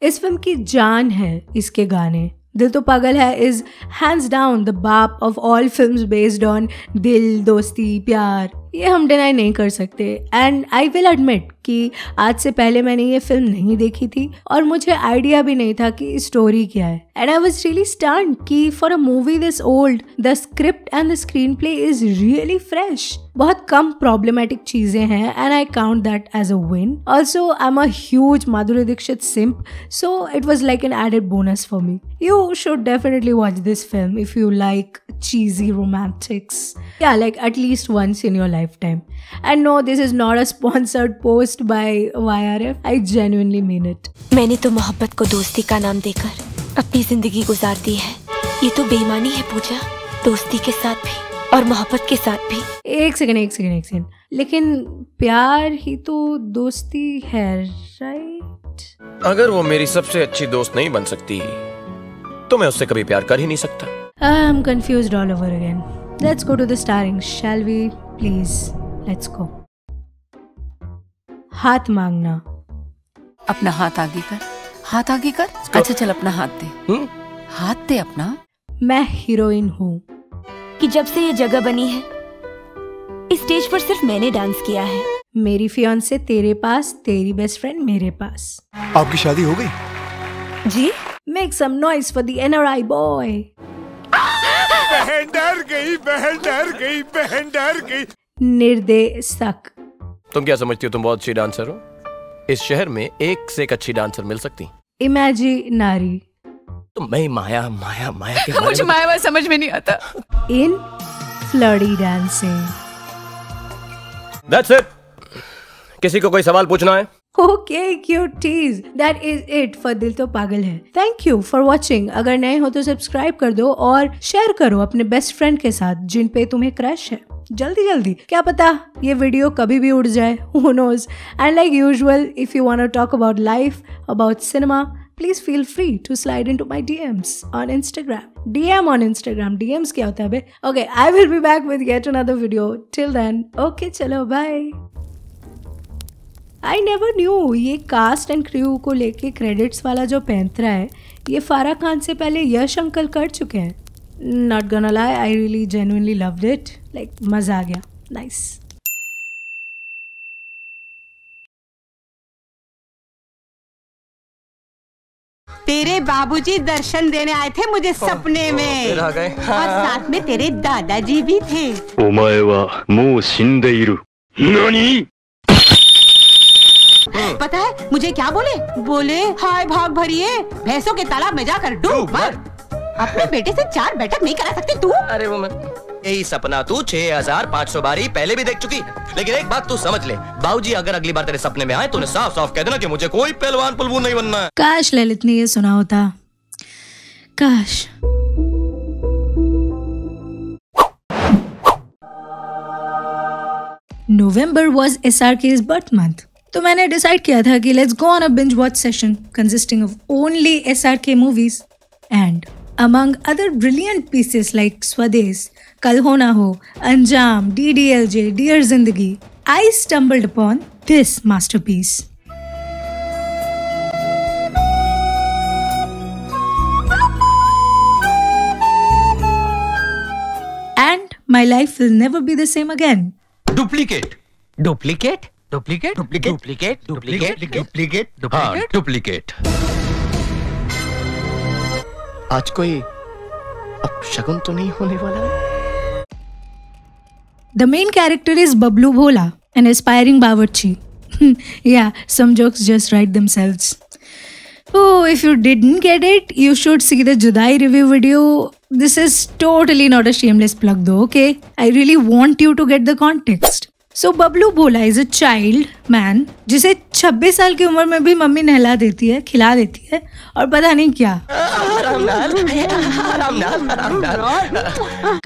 इस फ़िल्म की जान है इसके गाने। Dil To Pagal Hai is hands down the baap of all film based on dil, dosti, pyaar. ये हम deny नहीं कर सकते। एंड आई विल एडमिट कि आज से पहले मैंने ये फ़िल्म नहीं देखी थी और मुझे आइडिया भी नहीं था कि स्टोरी क्या है। And I was really stern कि for a movie this old the script and the screenplay is really fresh बहुत कम प्रॉब्लमेटिक चीज़ें हैं and I count that as a win also I am a huge Madhuri Dixit simp so it was like an added bonus for me you should definitely watch this film if you like cheesy romantics. Yeah, like at least once in your lifetime. And no, this is not a sponsored post by YRF. I genuinely mean it. मैंने तो मोहब्बत को दोस्ती का नाम देकर अपनी ज़िंदगी गुजार दी है ये तो बेईमानी है पूजा दोस्ती के साथ भी और मोहब्बत के साथ भी एक सेकंड एक सेकंड एक सेकंड लेकिन प्यार ही तो दोस्ती है राइट अगर वो मेरी सबसे अच्छी दोस्त नहीं बन सकती तो मैं उससे कभी प्यार कर ही नहीं सकता I'm confused all over again. Let's go to the starring, shall we? Please, let's go. हाथ मांगना। अपना हाथ आगे कर। हाथ आगे कर? अच्छा चल अपना हाथ दे। हाथ दे अपना। मैं हीरोइन हूँ। कि जब से ये जगह बनी है इस स्टेज पर सिर्फ़ मैंने डांस किया है। मेरी फियोन से तेरे पास तेरी बेस्ट फ्रेंड मेरे पास। आपकी शादी हो गई? जी? Make some noise for the NRI boy बहन डर गई बहन डर गई बहन डर गई। निर्देशक। तुम क्या समझती हो तुम बहुत अच्छी डांसर हो? इस शहर में एक से एक अच्छी डांसर मिल सकती। इमेजिनारी। तो मैं माया माया माया के मुझे माया माया समझ में नहीं आता। In fluidly dancing That's it. किसी को कोई सवाल पूछना है? Okay cuties that is it for Dil To Pagal है थैंक यू फॉर वॉचिंग अगर नए हो तो सब्सक्राइब कर दो और शेयर करो अपने बेस्ट फ्रेंड के साथ जिन पे तुम्हें क्रश है जल्दी जल्दी क्या पता ये वीडियो कभी भी उड़ जाए who knows and like usual if you want to talk about life about cinema please feel free to slide into my DMs on Instagram. On Instagram DMs क्या होता है बे? Okay, I will be back with yet another video. Till then, okay, चलो bye. I never knew ये cast and crew को लेके credits वाला जो पैंतरा है ये फारा खान से पहले यश अंकल कर चुके हैं। Not gonna lie I really genuinely loved it like मज़ा आ गया। नाइस तेरे बाबूजी दर्शन देने आए थे मुझे सपने में। फिर आ और साथ में तेरे दादाजी भी थे। पता है मुझे क्या बोले? बोले हाय भाग भरिए भैंसों के तालाब में जाकर डूब मर। अपने बेटे से चार बैठक नहीं करा सकती तू? अरे वो मैं यही सपना तू छह हज़ार पाँच सौ बारी पहले भी देख चुकी। लेकिन एक बात तू समझ ले बाबूजी अगर अगली बार तेरे सपने में आए तो उन्हें साफ़ साफ़ कह देना कि मुझे कोई पहलवान पुलवू नहीं बनना है। काश ललित ने ये सुना होता। काश। November was SRK's birth month तो मैंने डिसाइड किया था कि let's go on a binge watch session consisting of only S R K movies and among other brilliant pieces like Swades Kal Ho Na Ho Anjaam D D L J dear Zindagi I stumbled upon this masterpiece and my life will never be the same again duplicate duplicate duplicate duplicate duplicate duplicate duplicate duplicate हाँ duplicate आज कोई अब शगुन तो नहीं होने वाला है The main character is Bablu Bhola, an aspiring bawarchi. yeah, some jokes just write themselves. Oh, if you didn't get it, you should see the Judai review video. This is totally not a shameless plug though, okay? I really want you to get the context. So Bablu बोला is a child man जिसे 26 साल की उम्र में भी mummy नहला देती है खिला देती है और पता नहीं क्या।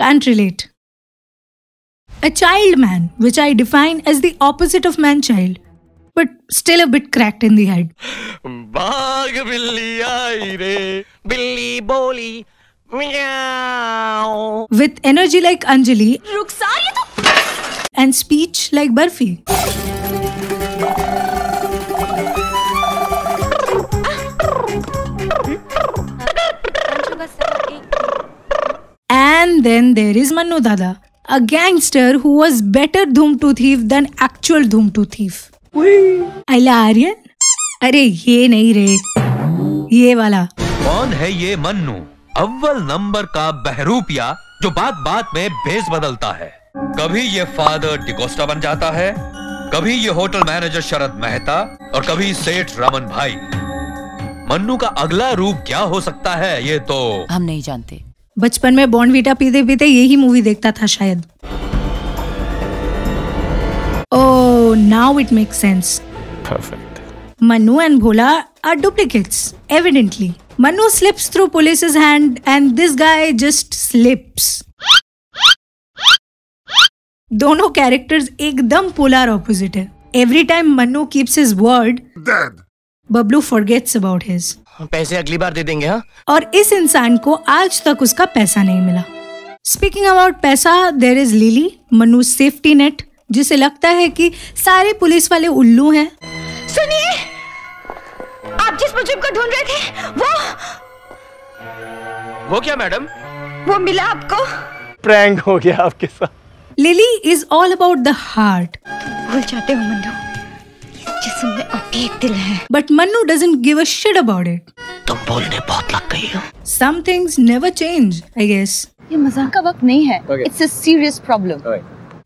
Can't relate a child man which I define as the opposite of man child but still a bit cracked in head baagh billi I रे बिल्ली बोली विथ एनर्जी लाइक अंजलि रुक सा तो and speech like Barfi and then there is Mannu dada a gangster who was better Dhoom two thief than actual Dhoom two thief ala Aryan अरे ये नहीं रे ये वाला कौन है ये मन्नू? अव्वल नंबर का बहरूपिया जो बात बात में भेज बदलता है। कभी ये फादर डिकोस्टा बन जाता है कभी ये होटल मैनेजर शरद मेहता और कभी सेठ रमन भाई मन्नू का अगला रूप क्या हो सकता है ये तो हम नहीं जानते बचपन में बॉन्डवीटा पीते पीते यही मूवी देखता था शायद Oh, now it makes sense. Perfect Manu and Bhola are duplicates, evidently. Manu slips through police's hand and this guy just slips. दोनों कैरेक्टर्स एकदम पोलर ऑपोजिट है। Every time Mannu keeps his word Bablu forgets about his पैसे अगली बार दे देंगे हाँ? और इस इंसान को आज तक उसका पैसा नहीं मिला। Speaking about paisa there is Lily Manu safety net जिसे लगता है कि सारे पुलिस वाले उल्लू हैं। सुनिए आप जिस मुजिब को ढूंढ रहे थे वो वो क्या मैडम? वो मिला आपको। प्रैंक हो गया आपके साथ। Lily is all about the heart भूल जाते हो मन्नू। जिसमें अनेक दिल है। But Mannu doesn't give a shit about it तुम बोलने बहुत लग गई हो। Some things never change I guess ये मज़ाक का वक्त नहीं है। It's a serious problem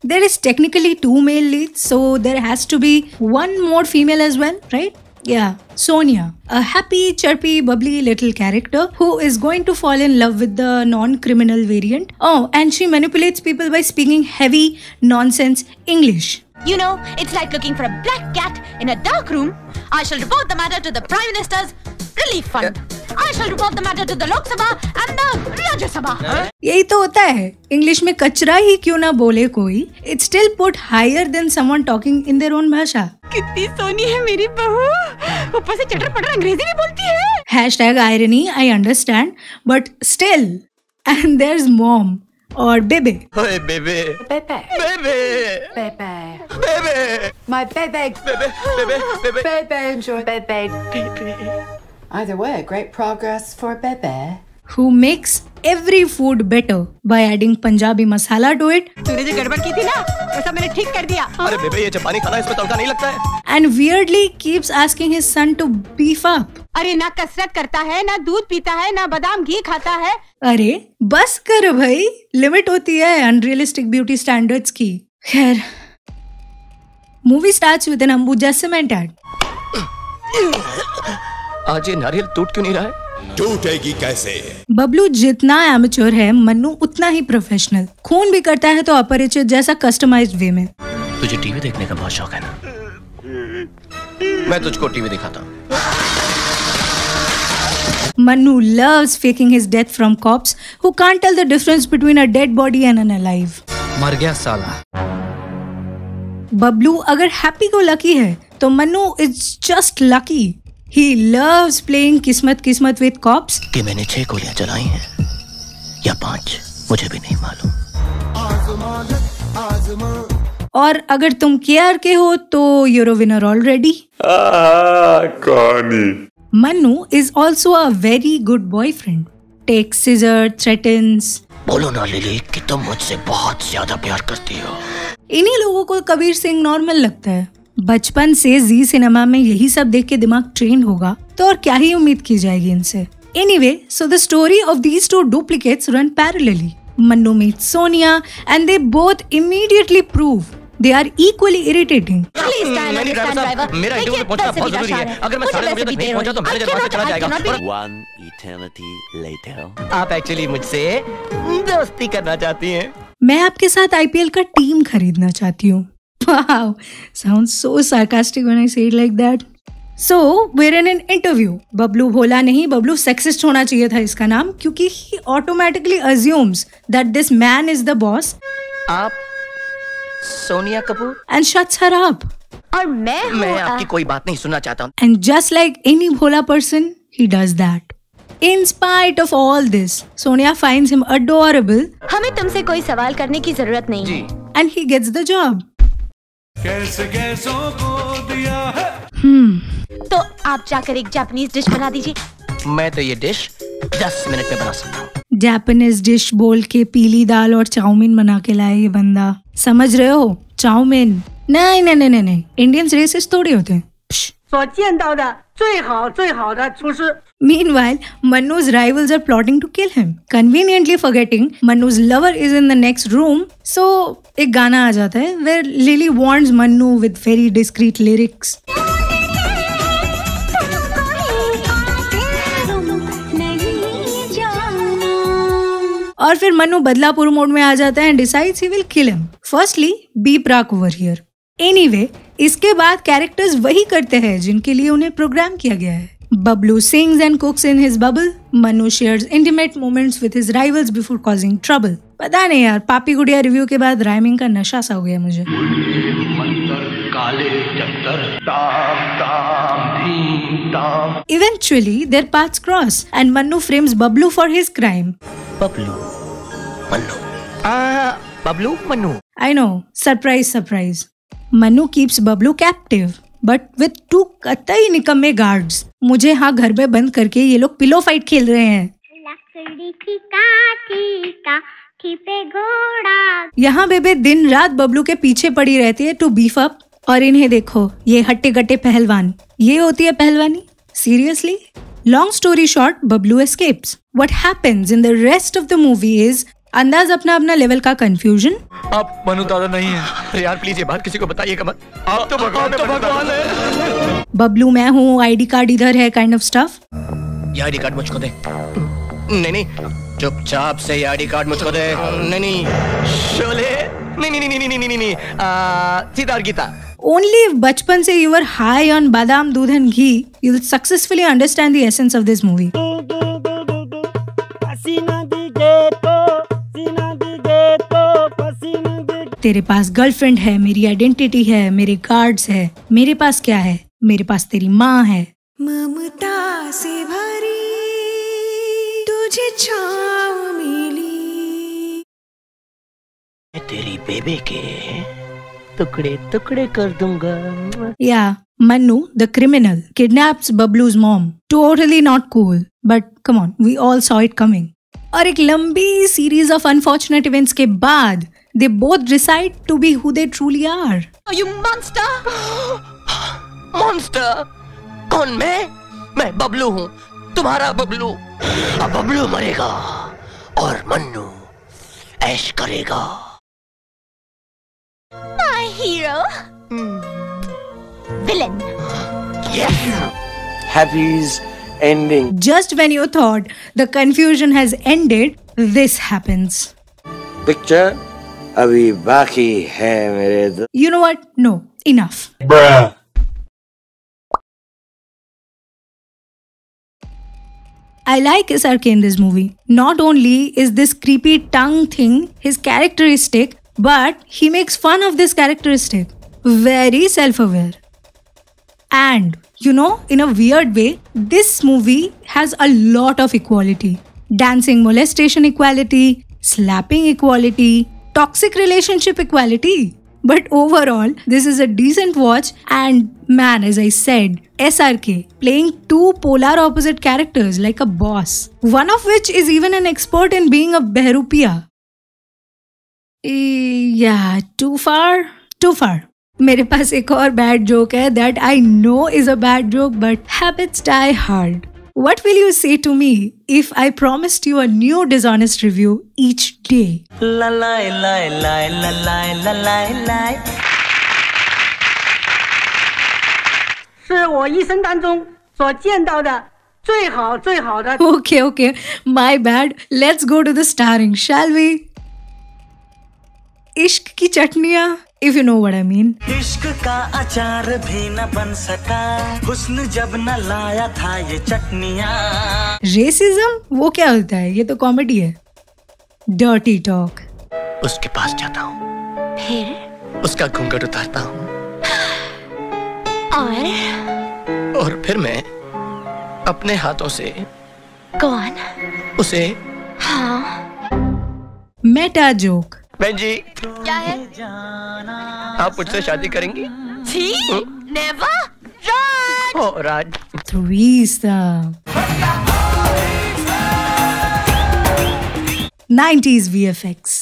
There is technically two male leads, so there has to be one more female as well, right? Yeah, Sonia, a happy, chirpy, bubbly little character who is going to fall in love with the non criminal variant. Oh, and she manipulates people by speaking heavy, nonsense English. You know, it's like looking for a black cat in a dark room. I shall report the matter to the Prime Minister's Relief Fund. I shall report the matter to the Lok Sabha and the Rajya Sabha. यही तो होता है English में कचरा ही क्यों ना बोले कोई it's still put higher than someone talking in their own bhasha कितनी सोनी है मेरी बहू ऊपर से चटर पटर अंग्रेज़ी भी बोलती है Hashtag irony, I understand, but still. And there's mom or baby. ओए बेबे Pepe. बेबे Pepe. बेबे My baby. बेबे बेबे बेबे Bebe, enjoy Bebe. Either way, great progress for Bebe. who makes every food better by adding Punjabi masala to it. तूने जो गड़बड़ की थी ना वो सब मैंने ठीक कर दिया। अरे बेबे ये जापानी खाना इसमें तड़का नहीं लगता है। And weirdly keeps asking his son to beef up. अरे ना कसरत करता है ना दूध पीता है ना बादाम घी खाता है। अरे बस कर भाई लिमिट होती है अनरियलिस्टिक ब्यूटी स्टैंडर्ड्स की। खैर movie starts with an Ambuja cement ad आज ये नारियल टूट क्यों नहीं रहा है? टूटेगी कैसे? बबलू जितना एमेच्योर है मन्नू उतना ही प्रोफेशनल खून भी करता है तो अपरिचित जैसा कस्टमाइज्ड वे में। तुझे टीवी देखने का बहुत शौक है ना? मैं तुझको टीवी दिखाता हूँ। Manu loves faking his death from cops who can't tell the difference between a dead body and an alive. मर गया साला। बबलू अगर हैप्पी को लकी है तो Mannu is just lucky he loves playing kismat kismat with cops कि मैंने छह गोलियाँ चलाई हैं या पाँच मुझे भी नहीं मालूम। और अगर तुम केयर के हो तो यूर विनर ऑलरेडी कहानी Mannu is also a very good boyfriend take seizure threatens बोलो ना लिली कि तुम मुझसे बहुत ज़्यादा प्यार करती हो। इन्हीं लोगों को कबीर सिंह नॉर्मल लगता है। बचपन से जी सिनेमा में यही सब देख के दिमाग ट्रेन होगा तो और क्या ही उम्मीद की जाएगी इनसे anyway so the story of these two duplicates run parallelly Mannu meets Sonia and they both immediately prove they are equally irritating. Please try and नहीं, ड्राइवर understand, साहब, driver. मेरा इंटरव्यू देखिए, पहुँचना पैसे बहुत भी ज़रूरी आसान है है। अगर मैं मुझे साढ़े नौ बजे वैसे तक भी नहीं पहुँचा तो देना मैनेजर है। वहाँ से चला I जाएगा cannot be- और One eternity later. आप एक्चुअली मुझसे दोस्ती करना चाहती हैं मैं आपके साथ आईपीएल का टीम खरीदना चाहती हूँ Wow, sounds so sarcastic when I say it like that. So, we're in an interview. Bablu Bhola नहीं बबलू सेक्सिस्ट होना चाहिए था इसका नाम क्योंकि he automatically assumes that this man is the boss आप Sonia Kapoor and shuts her up. और मैं हूँ, मैं अ, आपकी कोई बात नहीं सुनना चाहता हूँ And just like any Bhola person, he does that. In spite of all this, Sonia finds him adorable हमें तुमसे कोई सवाल करने की ज़रूरत नहीं है and he gets the job. कैसे कैसों को दिया है? हम्म, तो आप जाकर एक जापानीज डिश बना दीजिए। मैं तो ये डिश दस मिनट में बना सकता हूँ। जापानीज डिश बोल के पीली दाल और चाउमीन बना के लाए ये बंदा। समझ रहे हो? चाउमीन? नहीं नहीं नहीं नहीं इंडियन रेसेस थोड़ी होते हैं। सोचिए अंदाज़ा। 最好最好的厨师。 Meanwhile, Manu's rivals are plotting to kill him, conveniently forgetting Manu's lover is in the next room. So, एक गाना आ जाता है where Lily warns Manu with very discreet lyrics. और फिर मनु बदलापुर मोड में आ जाता है and decides he will kill him firstly B Praak over here anyway इसके बाद कैरेक्टर्स वही करते हैं जिनके लिए उन्हें प्रोग्राम किया गया है। Bablu sings and cooks in his bubble Manu shares intimate moments with his rivals before causing trouble पता नहीं यार पापी गुड़िया रिव्यू के बाद राइमिंग का नशा सा हो गया मुझे। Eventually, their paths cross, and Manu frames Bablu for his crime. Bablu Bablu Mannu I know, surprise, surprise. Manu keeps Bablu captive but with two कतई निकम्मे गार्ड्स मुझे हाँ घर में बंद करके ये लोग पिलो फाइट खेल रहे हैं। यहाँ बेबे दिन रात बबलू के पीछे पड़ी रहती है टू बीफ अप और इन्हें देखो ये हट्टे गट्टे पहलवान। ये होती है पहलवानी? Seriously long story short Bablu escapes what happens in the rest of the movie is Andaz Apna Apna level का कंफ्यूजन आप मनु दादा नहीं है। अरे यार प्लीज़ ये बात किसी को बताइएगा मत आप तो भगवान तो भगवान है। बबलू मैं हूँ आईडी कार्ड इधर है काइंड ऑफ़ स्टफ़ ये आईडी कार्ड मुझको दे। नहीं नहीं चुपचाप से ये आईडी कार्ड मुझको दे। नहीं नहीं शोले। नहीं नहीं नहीं नहीं नहीं नहीं नहीं सीता और गीता। Only if बचपन से you were high on बादाम दूध and ghee, you'll successfully understand the essence of this movie. तेरे पास गर्लफ्रेंड है मेरी आइडेंटिटी है मेरे कार्ड्स है मेरे पास क्या है? मेरे पास तेरी माँ है। ममता से भरी तुझे छाव मिली। तेरी बेबी के टुकड़े टुकड़े कर दूँगा। या Manu the criminal kidnaps Bablu's mom totally not cool but come on we all saw it coming और एक लंबी सीरीज़ ऑफ़ अनफॉर्चुनेट इवेंट्स के बाद they both decide to be who they truly are You monster! Monster कौन मैं मैं बबलू हूँ तुम्हारा बबलू अब बबलू मरेगा और मन्नू ऐश करेगा My hero! Villain! Yes! happy's ending. Just when you thought the confusion has ended, this happens. Picture अभी बाकी है मेरे दो You know what? No, enough. Bruh. I like SRK in this movie. Not only is this creepy tongue thing his characteristic, but he makes fun of this characteristic. Very self aware. And, you know, in a weird way, this movie has a lot of equality dancing molestation equality, slapping equality, toxic relationship equality. But overall, this is a decent watch, and man, as I said, SRK playing two polar opposite characters like a boss, one of which is even an expert in being a Behrupia. Eh, yeah, too far? Too far. मेरे पास एक और bad joke है that I know is a bad joke but habits die hard What will you say to me if I promised you a new dishonest review each day? La la la la la la la la la。是我一生当中所见到的最好最好的。 Okay, okay, my bad. Let's go to the starring, shall we? इश्क की चटनियाँ if you know what I mean. इश्क का अचार भी न बन सका। हुस्न जब न लाया था ये चटनिया। रेसिज्म वो क्या होता है? ये तो कॉमेडी है। डर्टी टॉक उसके पास जाता हूँ। फिर? उसका घूंघट उतारता हूँ। और? और फिर मैं अपने हाथों से कौन? उसे हाँ। मेटा जोक बहन जी क्या है? आप मुझसे शादी करेंगी? छी नेवर राज? ओ राज। Threesome. 90s VFX.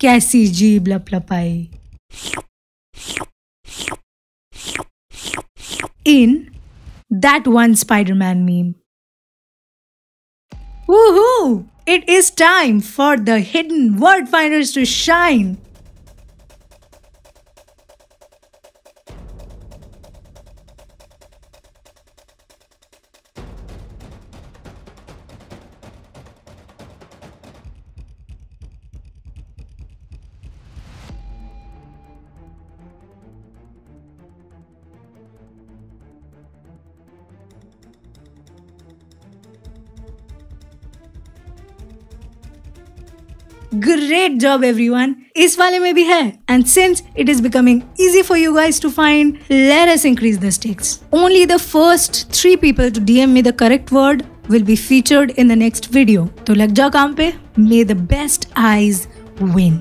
कैसी जीब लपलपाई? In that one Spider-Man meme. Woohoo! It is time for the hidden word finders to shine. Great job everyone इस वाले में भी है। And since it is becoming easy for you guys to find let us increase the stakes only the first three people to DM me the correct word will be featured in the next video तो लग जाओ काम पे। May the best eyes win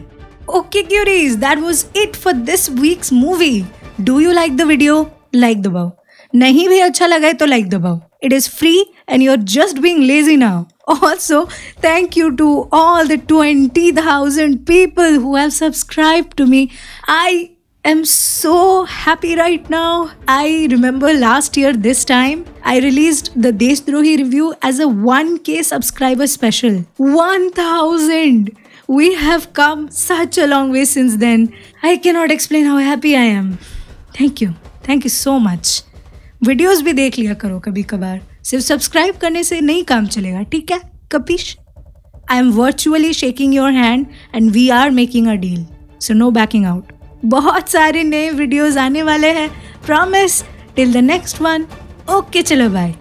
okay cuties that was it for this week's movie do you like the video like दबाओ नहीं भी अच्छा लगा है तो लाइक दबाओ it is free and you are just being lazy now Also, thank you to all the 20,000 people who have subscribed to me. I am so happy right now. I remember last year, this time, I released the Deshdrohi review as a 1k subscriber special. 1000! We have come such a long way since then. I cannot explain how happy I am. Thank you. Thank you so much. Videos भी देख लिया करो कभी कभार सिर्फ़ subscribe करने से नहीं काम चलेगा ठीक है? Capisce I am virtually shaking your hand and we are making a deal so no backing out बहुत सारे नए वीडियोस आने वाले हैं। Promise till the next one okay चलो बाय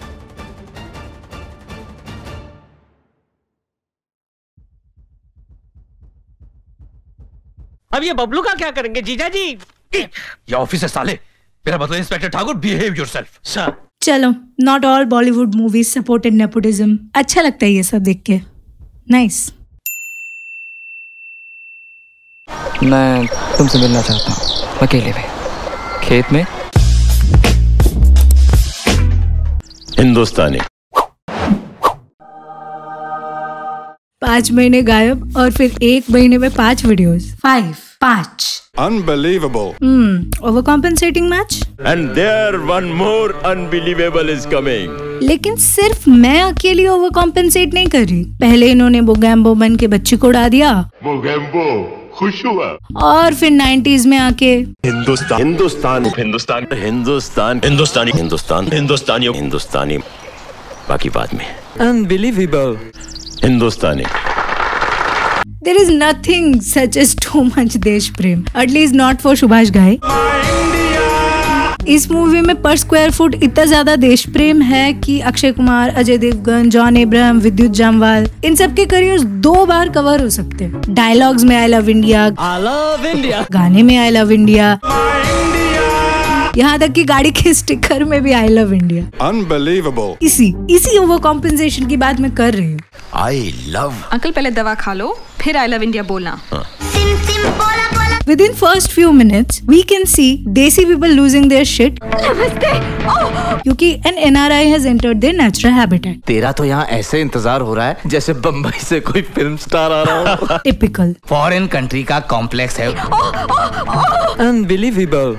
अब ये बबलू का क्या करेंगे? जीजा जी। ये ऑफ़िस है साले। मेरा मतलब inspector Thakur behave yourself sir चलो not all Bollywood movies supported nepotism अच्छा लगता है ये सब देख के. नाइस मैं तुमसे मिलना चाहता हूँ अकेले में. खेत में? हिंदुस्तानी. पाँच महीने गायब और फिर एक महीने में पाँच वीडियोस फाइव पाँच। Unbelievable. Hmm over compensating match And there one more unbelievable is coming. लेकिन सिर्फ़ मैं अकेली ओवर कॉम्पेंसेट नहीं कर रही। पहले इन्होंने बोगैम्बो बन के बच्ची को उड़ा दिया। Mogambo, खुश हुआ। और फिर 90s में आके हिंदुस्तान हिंदुस्तान हिंदुस्तान हिंदुस्तान हिंदुस्तानी हिंदुस्तान हिंदुस्तानी हिंदुस्तानी। बाकी बाद में। Unbelievable Hindustani. There is nothing such as too much देश प्रेम at least not for Subhash Ghai इस मूवी में पर स्क्वायर फुट इतना ज़्यादा देश प्रेम है कि अक्षय कुमार अजय देवगन जॉन एब्राहम विद्युत जामवाल इन सब के करियर दो बार कवर हो सकते हैं। डायलॉग्स में I love India I love India गाने में आई लव इंडिया यहाँ तक कि गाड़ी के स्टिकर में भी आई लव इंडिया अनबिलीवेबल इसी इसी ओवर कॉम्पेंसेशन की बात मैं कर रही हूँ. आई लव अंकल पहले दवा खा लो फिर आई लव इंडिया बोलना. Within first few minutes, we can see Desi people losing their shit. क्योंकि an NRI has entered their natural habitat. तेरा तो यहाँ ऐसे इंतज़ार हो रहा है जैसे बम्बई से कोई फ़िल्म स्टार आ रहा हो. Typical. फॉरेन कंट्री का कॉम्प्लेक्स है. अनबिलीवेबल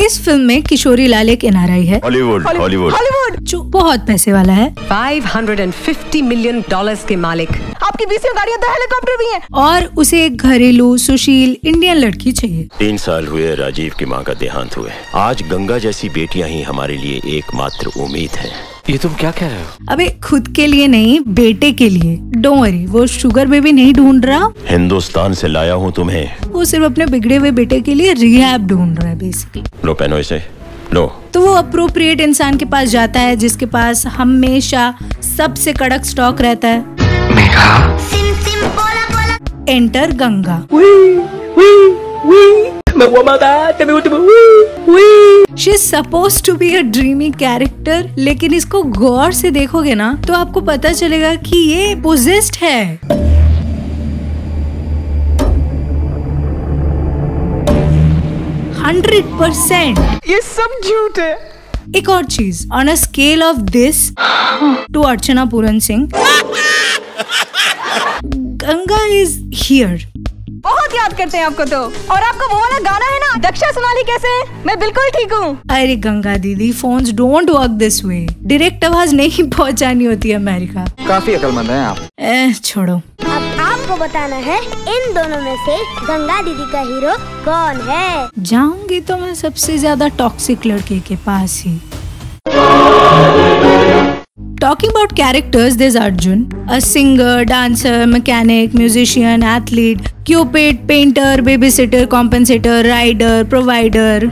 इस फ़िल्म में किशोरी लाल एक एनआरआई है। Hollywood Hollywood. हॉलीवुड। जो बहुत पैसे वाला है। 550 मिलियन डॉलर्स के मालिक। आपकी बीस गाड़ियाँ तो हेलीकॉप्टर भी हैं। और उसे एक घरेलू सुशील इंडियन लड़की चाहिए। तीन साल हुए राजीव की माँ का देहांत हुए। आज गंगा जैसी बेटियाँ ही हमारे लिए एकमात्र उम्मीद है। ये तुम क्या कह रहे हो? अबे खुद के लिए नहीं बेटे के लिए। डोंट वरी वो शुगर बेबी नहीं ढूंढ रहा। हिंदुस्तान से लाया हूँ तुम्हें। वो सिर्फ़ अपने बिगड़े हुए बेटे के लिए रिहैब ढूंढ रहा है बेसिकली लो पहनो इसे। लो। तो वो अप्रोप्रिएट इंसान के पास जाता है जिसके पास हमेशा सबसे कड़क स्टॉक रहता है। Enter Ganga. She is suppose to be a dreamy character लेकिन इसको गौर से देखोगे ना तो आपको पता चलेगा कि ये पोजेस्ड है। Hundred percent. ये सब झूठ है। एक और चीज़ on a scale of this to Archana Puran Singh Ganga is here बहुत याद करते हैं आपको तो। और आपका वो वाला गाना है ना दक्षा सोनाली कैसे है? मैं बिल्कुल ठीक हूँ। अरे गंगा दीदी phone don't work this way direct आवाज़ नहीं पहुँचानी होती अमेरिका। काफ़ी अकलमंद है आप। ए, छोड़ो। अब आपको बताना है इन दोनों में से गंगा दीदी का हीरो कौन है? जाऊँगी तो मैं सबसे ज़्यादा टॉक्सिक लड़के के पास ही। Talking about characters, there's Arjun, a singer, dancer, mechanic, musician, athlete, cupid painter baby sitter compensator rider provider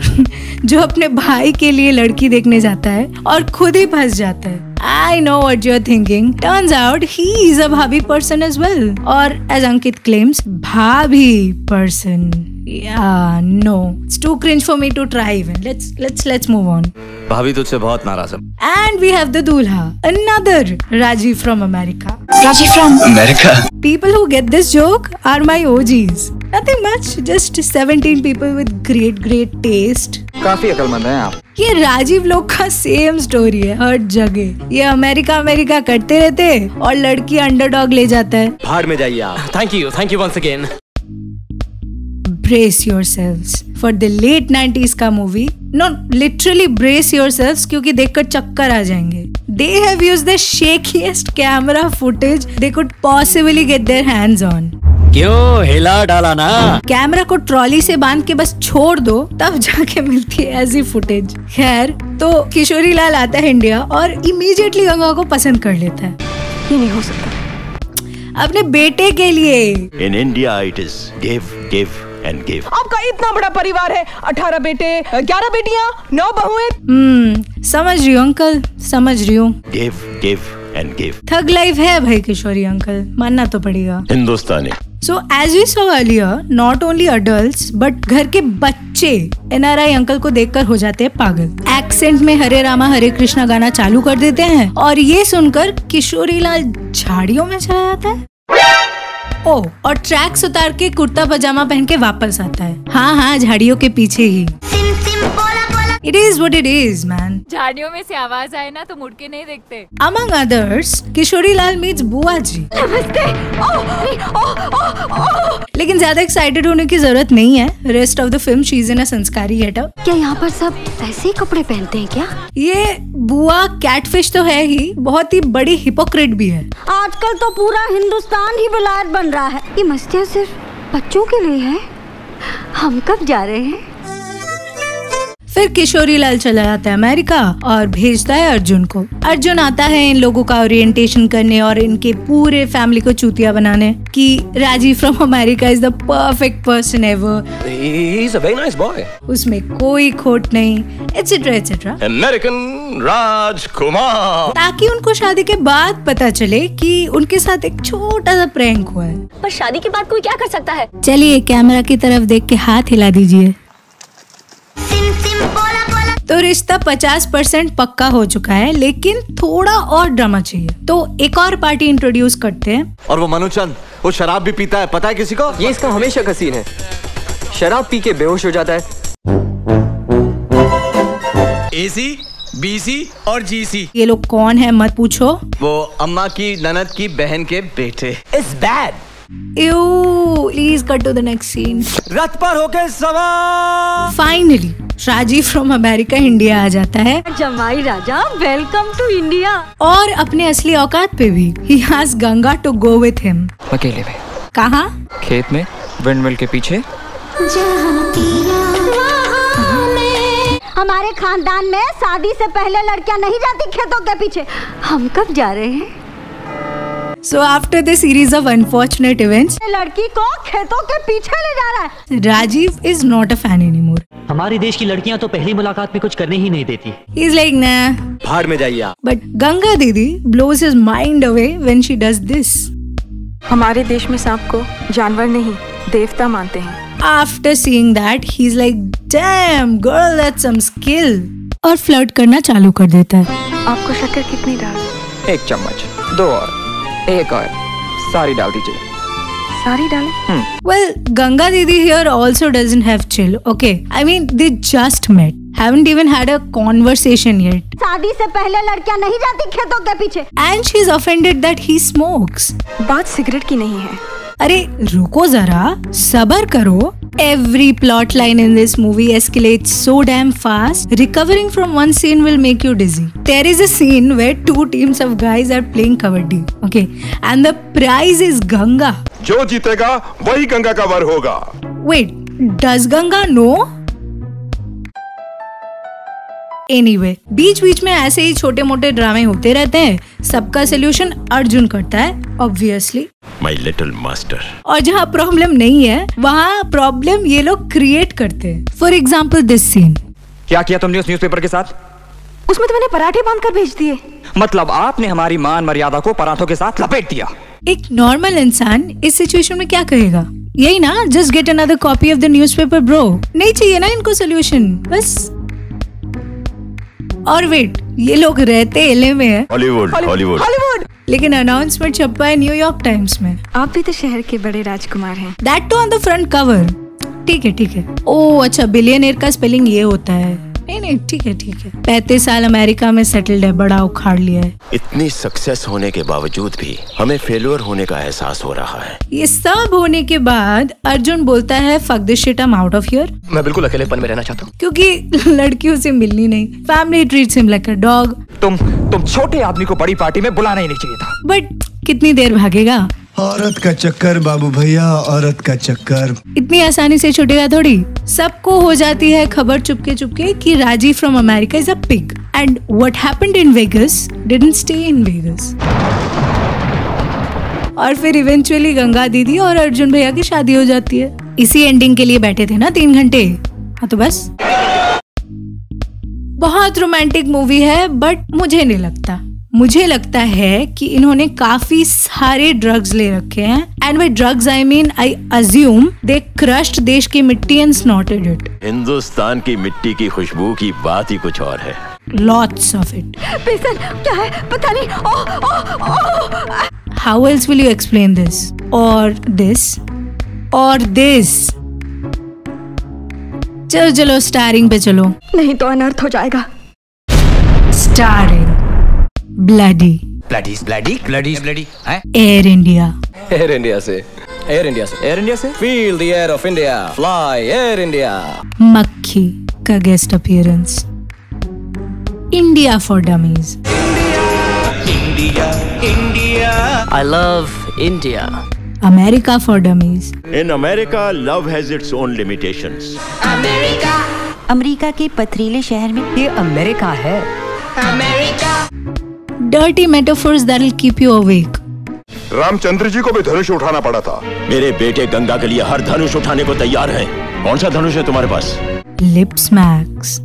जो अपने भाई के लिए लड़की देखने जाता है और खुद ही फंस जाता है। I know what you're thinking. Turns out he is a bhabhi person as well. Or as Ankit claims, bhabhi person. Yeah, no. It's too cringe for me to try even. Let's let's let's move on. भाभी तुझसे बहुत नाराज है And we have the Dulha, another Rajiv from America. Rajiv from America People who get this joke are my OGs. Nothing much, just 17 people with great, great taste. काफ़ी अकलमंद हैं आप। ये राजीव लोग का सेम स्टोरी है हर जगह। ये अमेरिका अमेरिका करते रहते हैं और लड़की अंडरडॉग ले जाता है। भाड़ में जाइए आप। Thank you thank you once again brace your for the late 90s का movie not literally brace your क्योंकि देखकर चक्कर आ जाएँगे। They have use the shakiest camera footage they could possibly get their hands on क्यों हिला डाला ना? कैमरा को ट्रॉली से बाँध के बस छोड़ दो तब जाके मिलती है ऐसी फुटेज खैर तो किशोरी लाल आता है इंडिया और इमीडिएटली गंगा को पसंद कर लेता है। ये नहीं हो सकता। अपने बेटे के लिए। In India it is give give and give आपका इतना बड़ा परिवार है। अठारह बेटे ग्यारह बेटिया नौ बहुएँ हम्म समझ रही हूँ अंकल समझ रही हूँ। Give give and give thug life है भाई किशोरी अंकल मानना तो पड़ेगा। Hindustani. So as we saw earlier not only adult but घर के बच्चे एनआरआई अंकल को देखकर हो जाते हैं पागल। एक्सेंट में हरे रामा, हरे कृष्णा गाना चालू कर देते हैं और ये सुनकर किशोरी लाल झाड़ियों में चला जाता है। ओ, और ट्रैक्स उतार के कुर्ता पजामा पहन के वापस आता है। हाँ हाँ झाड़ियों के पीछे ही। It is what it is man झाड़ियों में से आवाज़ आए ना तो मुड़ के नहीं देखते। Among others Kishori Lal meets bua ji लेकिन ज़्यादा एक्साइटेड होने की ज़रूरत नहीं है। Rest of the film she's in sanskari getup क्या यहाँ पर सब ऐसे ही कपड़े पहनते हैं क्या? ये बुआ कैटफिश तो है ही बहुत ही बड़ी हिपोक्रेट भी है। आजकल तो पूरा हिंदुस्तान ही विलायत बन रहा है। ये मस्तियाँ सिर्फ़ बच्चों के लिए है? हम कब जा रहे हैं? फिर किशोरी लाल चला जाता है अमेरिका और भेजता है अर्जुन को। अर्जुन आता है इन लोगों का ओरिएंटेशन करने और इनके पूरे फैमिली को चूतिया बनाने कि Rajeev from America is the perfect person ever. उसमें कोई खोट नहीं एटसेट्रा एटसेट्रा American राजकुमार ताकि उनको शादी के बाद पता चले कि उनके साथ एक छोटा सा प्रैंक हुआ है। पर शादी के बाद कोई क्या कर सकता है? चलिए कैमरा की तरफ़ देख के हाथ हिला दीजिए। तो रिश्ता 50 परसेंट पक्का हो चुका है लेकिन थोड़ा और ड्रामा चाहिए। तो एक और पार्टी इंट्रोड्यूस करते हैं। और वो मनुचंद वो शराब भी पीता है पता है किसी को? ये इसका हमेशा का सीन है। शराब पी के बेहोश हो जाता है। एसी बीसी और जीसी ये लोग कौन है मत पूछो। वो अम्मा की ननद की बहन के बेटे। It's bad Ew, please cut to the next scene. रथ पर होके सवार Finally, Rajeev from America India आ जाता है। जमाई राजा वेलकम टू इंडिया और अपने असली औकात पे भी ही has Ganga to go with him अकेले में। कहा? खेत में विंडमिल के पीछे। हमारे खानदान में शादी से पहले लड़कियाँ नहीं जाती खेतों के पीछे। हम कब जा रहे हैं? So after the series of unfortunate events लड़की को खेतों के पीछे ले जा रहा है। Rajeev is not a fan any more हमारे देश की लड़कियाँ तो पहली मुलाकात में कुछ करने ही नहीं देती। इज़ लाइक ना भाड़ में जाइए आप। But Ganga didi blows his mind away when she does this हमारे देश में सांप को जानवर नहीं देवता मानते हैं। After seeing that he is like damn girl that's some skill और फ्लर्ट करना चालू कर देता है। आपको शक्कर कितनी डाल? एक चम्मच दो और। एक और सारी डाल दीजिए सारी डालें Well, Ganga Didi here also doesn't have chill. Okay, I mean they just met, haven't even had a conversation yet, शादी से पहले लड़कियाँ नहीं जाती खेतों के पीछे and she's offended that he smokes. बात सिगरेट की नहीं है अरे रुको जरा सबर करो Every plot line in this movie escalates so damn fast. Recovering from one scene will make you dizzy. There is a scene where two teams of guys are playing kabaddi. Okay, and the prize is Ganga. जो जीतेगा वही गंगा का वर होगा Wait, does Ganga know? Anyway, बीच बीच में ऐसे ही छोटे मोटे ड्रामे होते रहते हैं। सबका सोल्यूशन अर्जुन करता है ऑब्वियसली माई लिटिल मास्टर और जहाँ प्रॉब्लम नहीं है वहाँ प्रॉब्लम ये लोग क्रिएट करते हैं। फॉर एग्ज़ाम्पल दिस सीन क्या किया तुमने उस न्यूज़पेपर के साथ? उसमें तो मैंने पराठे बाँध कर भेज दिए। मतलब आपने हमारी मान मर्यादा को पराठों के साथ लपेट दिया। एक नॉर्मल इंसान इस सिचुएशन में क्या कहेगा? यही ना just get another copy of the newspaper bro नहीं चाहिए ना इनको सोल्यूशन बस। और वेट ये लोग रहते एले में है। हॉलीवुड हॉलीवुड हॉलीवुड लेकिन अनाउंसमेंट छपा है न्यूयॉर्क टाइम्स में। आप भी तो शहर के बड़े राजकुमार हैं। That too on the front cover ठीक है ठीक है। ओ अच्छा बिलियन का स्पेलिंग ये होता है। नहीं नहीं ठीक है ठीक है। पैंतीस साल अमेरिका में सेटल्ड है बड़ा उखाड़ लिया है। इतनी सक्सेस होने के बावजूद भी हमें फेल्योर होने का एहसास हो रहा है। ये सब होने के बाद अर्जुन बोलता है fuck this shit I'm out of here. मैं बिल्कुल अकेलेपन में रहना चाहता हूँ। क्योंकि लड़की उसे मिलनी नहीं। Family treats him like a dog तुम तुम छोटे आदमी को बड़ी पार्टी में बुलाना ही नहीं चाहिए था। बट कितनी देर भागेगा? औरत का चक्कर, बाबू भैया, औरत का चक्कर। इतनी आसानी से छूटेगा थोड़ी। सबको हो जाती है खबर चुपके चुपके कि Rajeev from America is a pig and what happened in Vegas didn't stay in Vegas और फिर इवेंचुअली गंगा दीदी और अर्जुन भैया की शादी हो जाती है। इसी एंडिंग के लिए बैठे थे ना तीन घंटे। हाँ तो बस। बहुत रोमांटिक मूवी है बट मुझे नहीं लगता। मुझे लगता है कि इन्होंने काफ़ी सारे ड्रग्स ले रखे हैं। And by drugs I mean I assume they crushed देश की मिट्टी एंड स्नॉटेड इट हिंदुस्तान की मिट्टी की खुशबू की बात ही कुछ और है। लॉट्स ऑफ़ इट बेसन क्या है? पता नहीं। Oh, oh, O, how else will you explain this और दिस और दिस चलो चलो स्टारिंग पे चलो। नहीं तो अनर्थ हो जाएगा। Starring bloody bloody bloody bloody bloody Air India Air India से। एयर इंडिया से। एयर इंडिया से? Feel the air of India fly Air India मक्खी का guest appearance India for dummies India India I love India. America for dummies In America, love has its own limitations. America के पथरीले शहर में ये America है। Dirty metaphors that will keep you awake Ramchandra ji को भी धनुष उठाना पड़ा था। मेरे बेटे गंगा के लिए हर धनुष उठाने को तैयार है। कौन सा धनुष है तुम्हारे पास? लिप स्मैक्स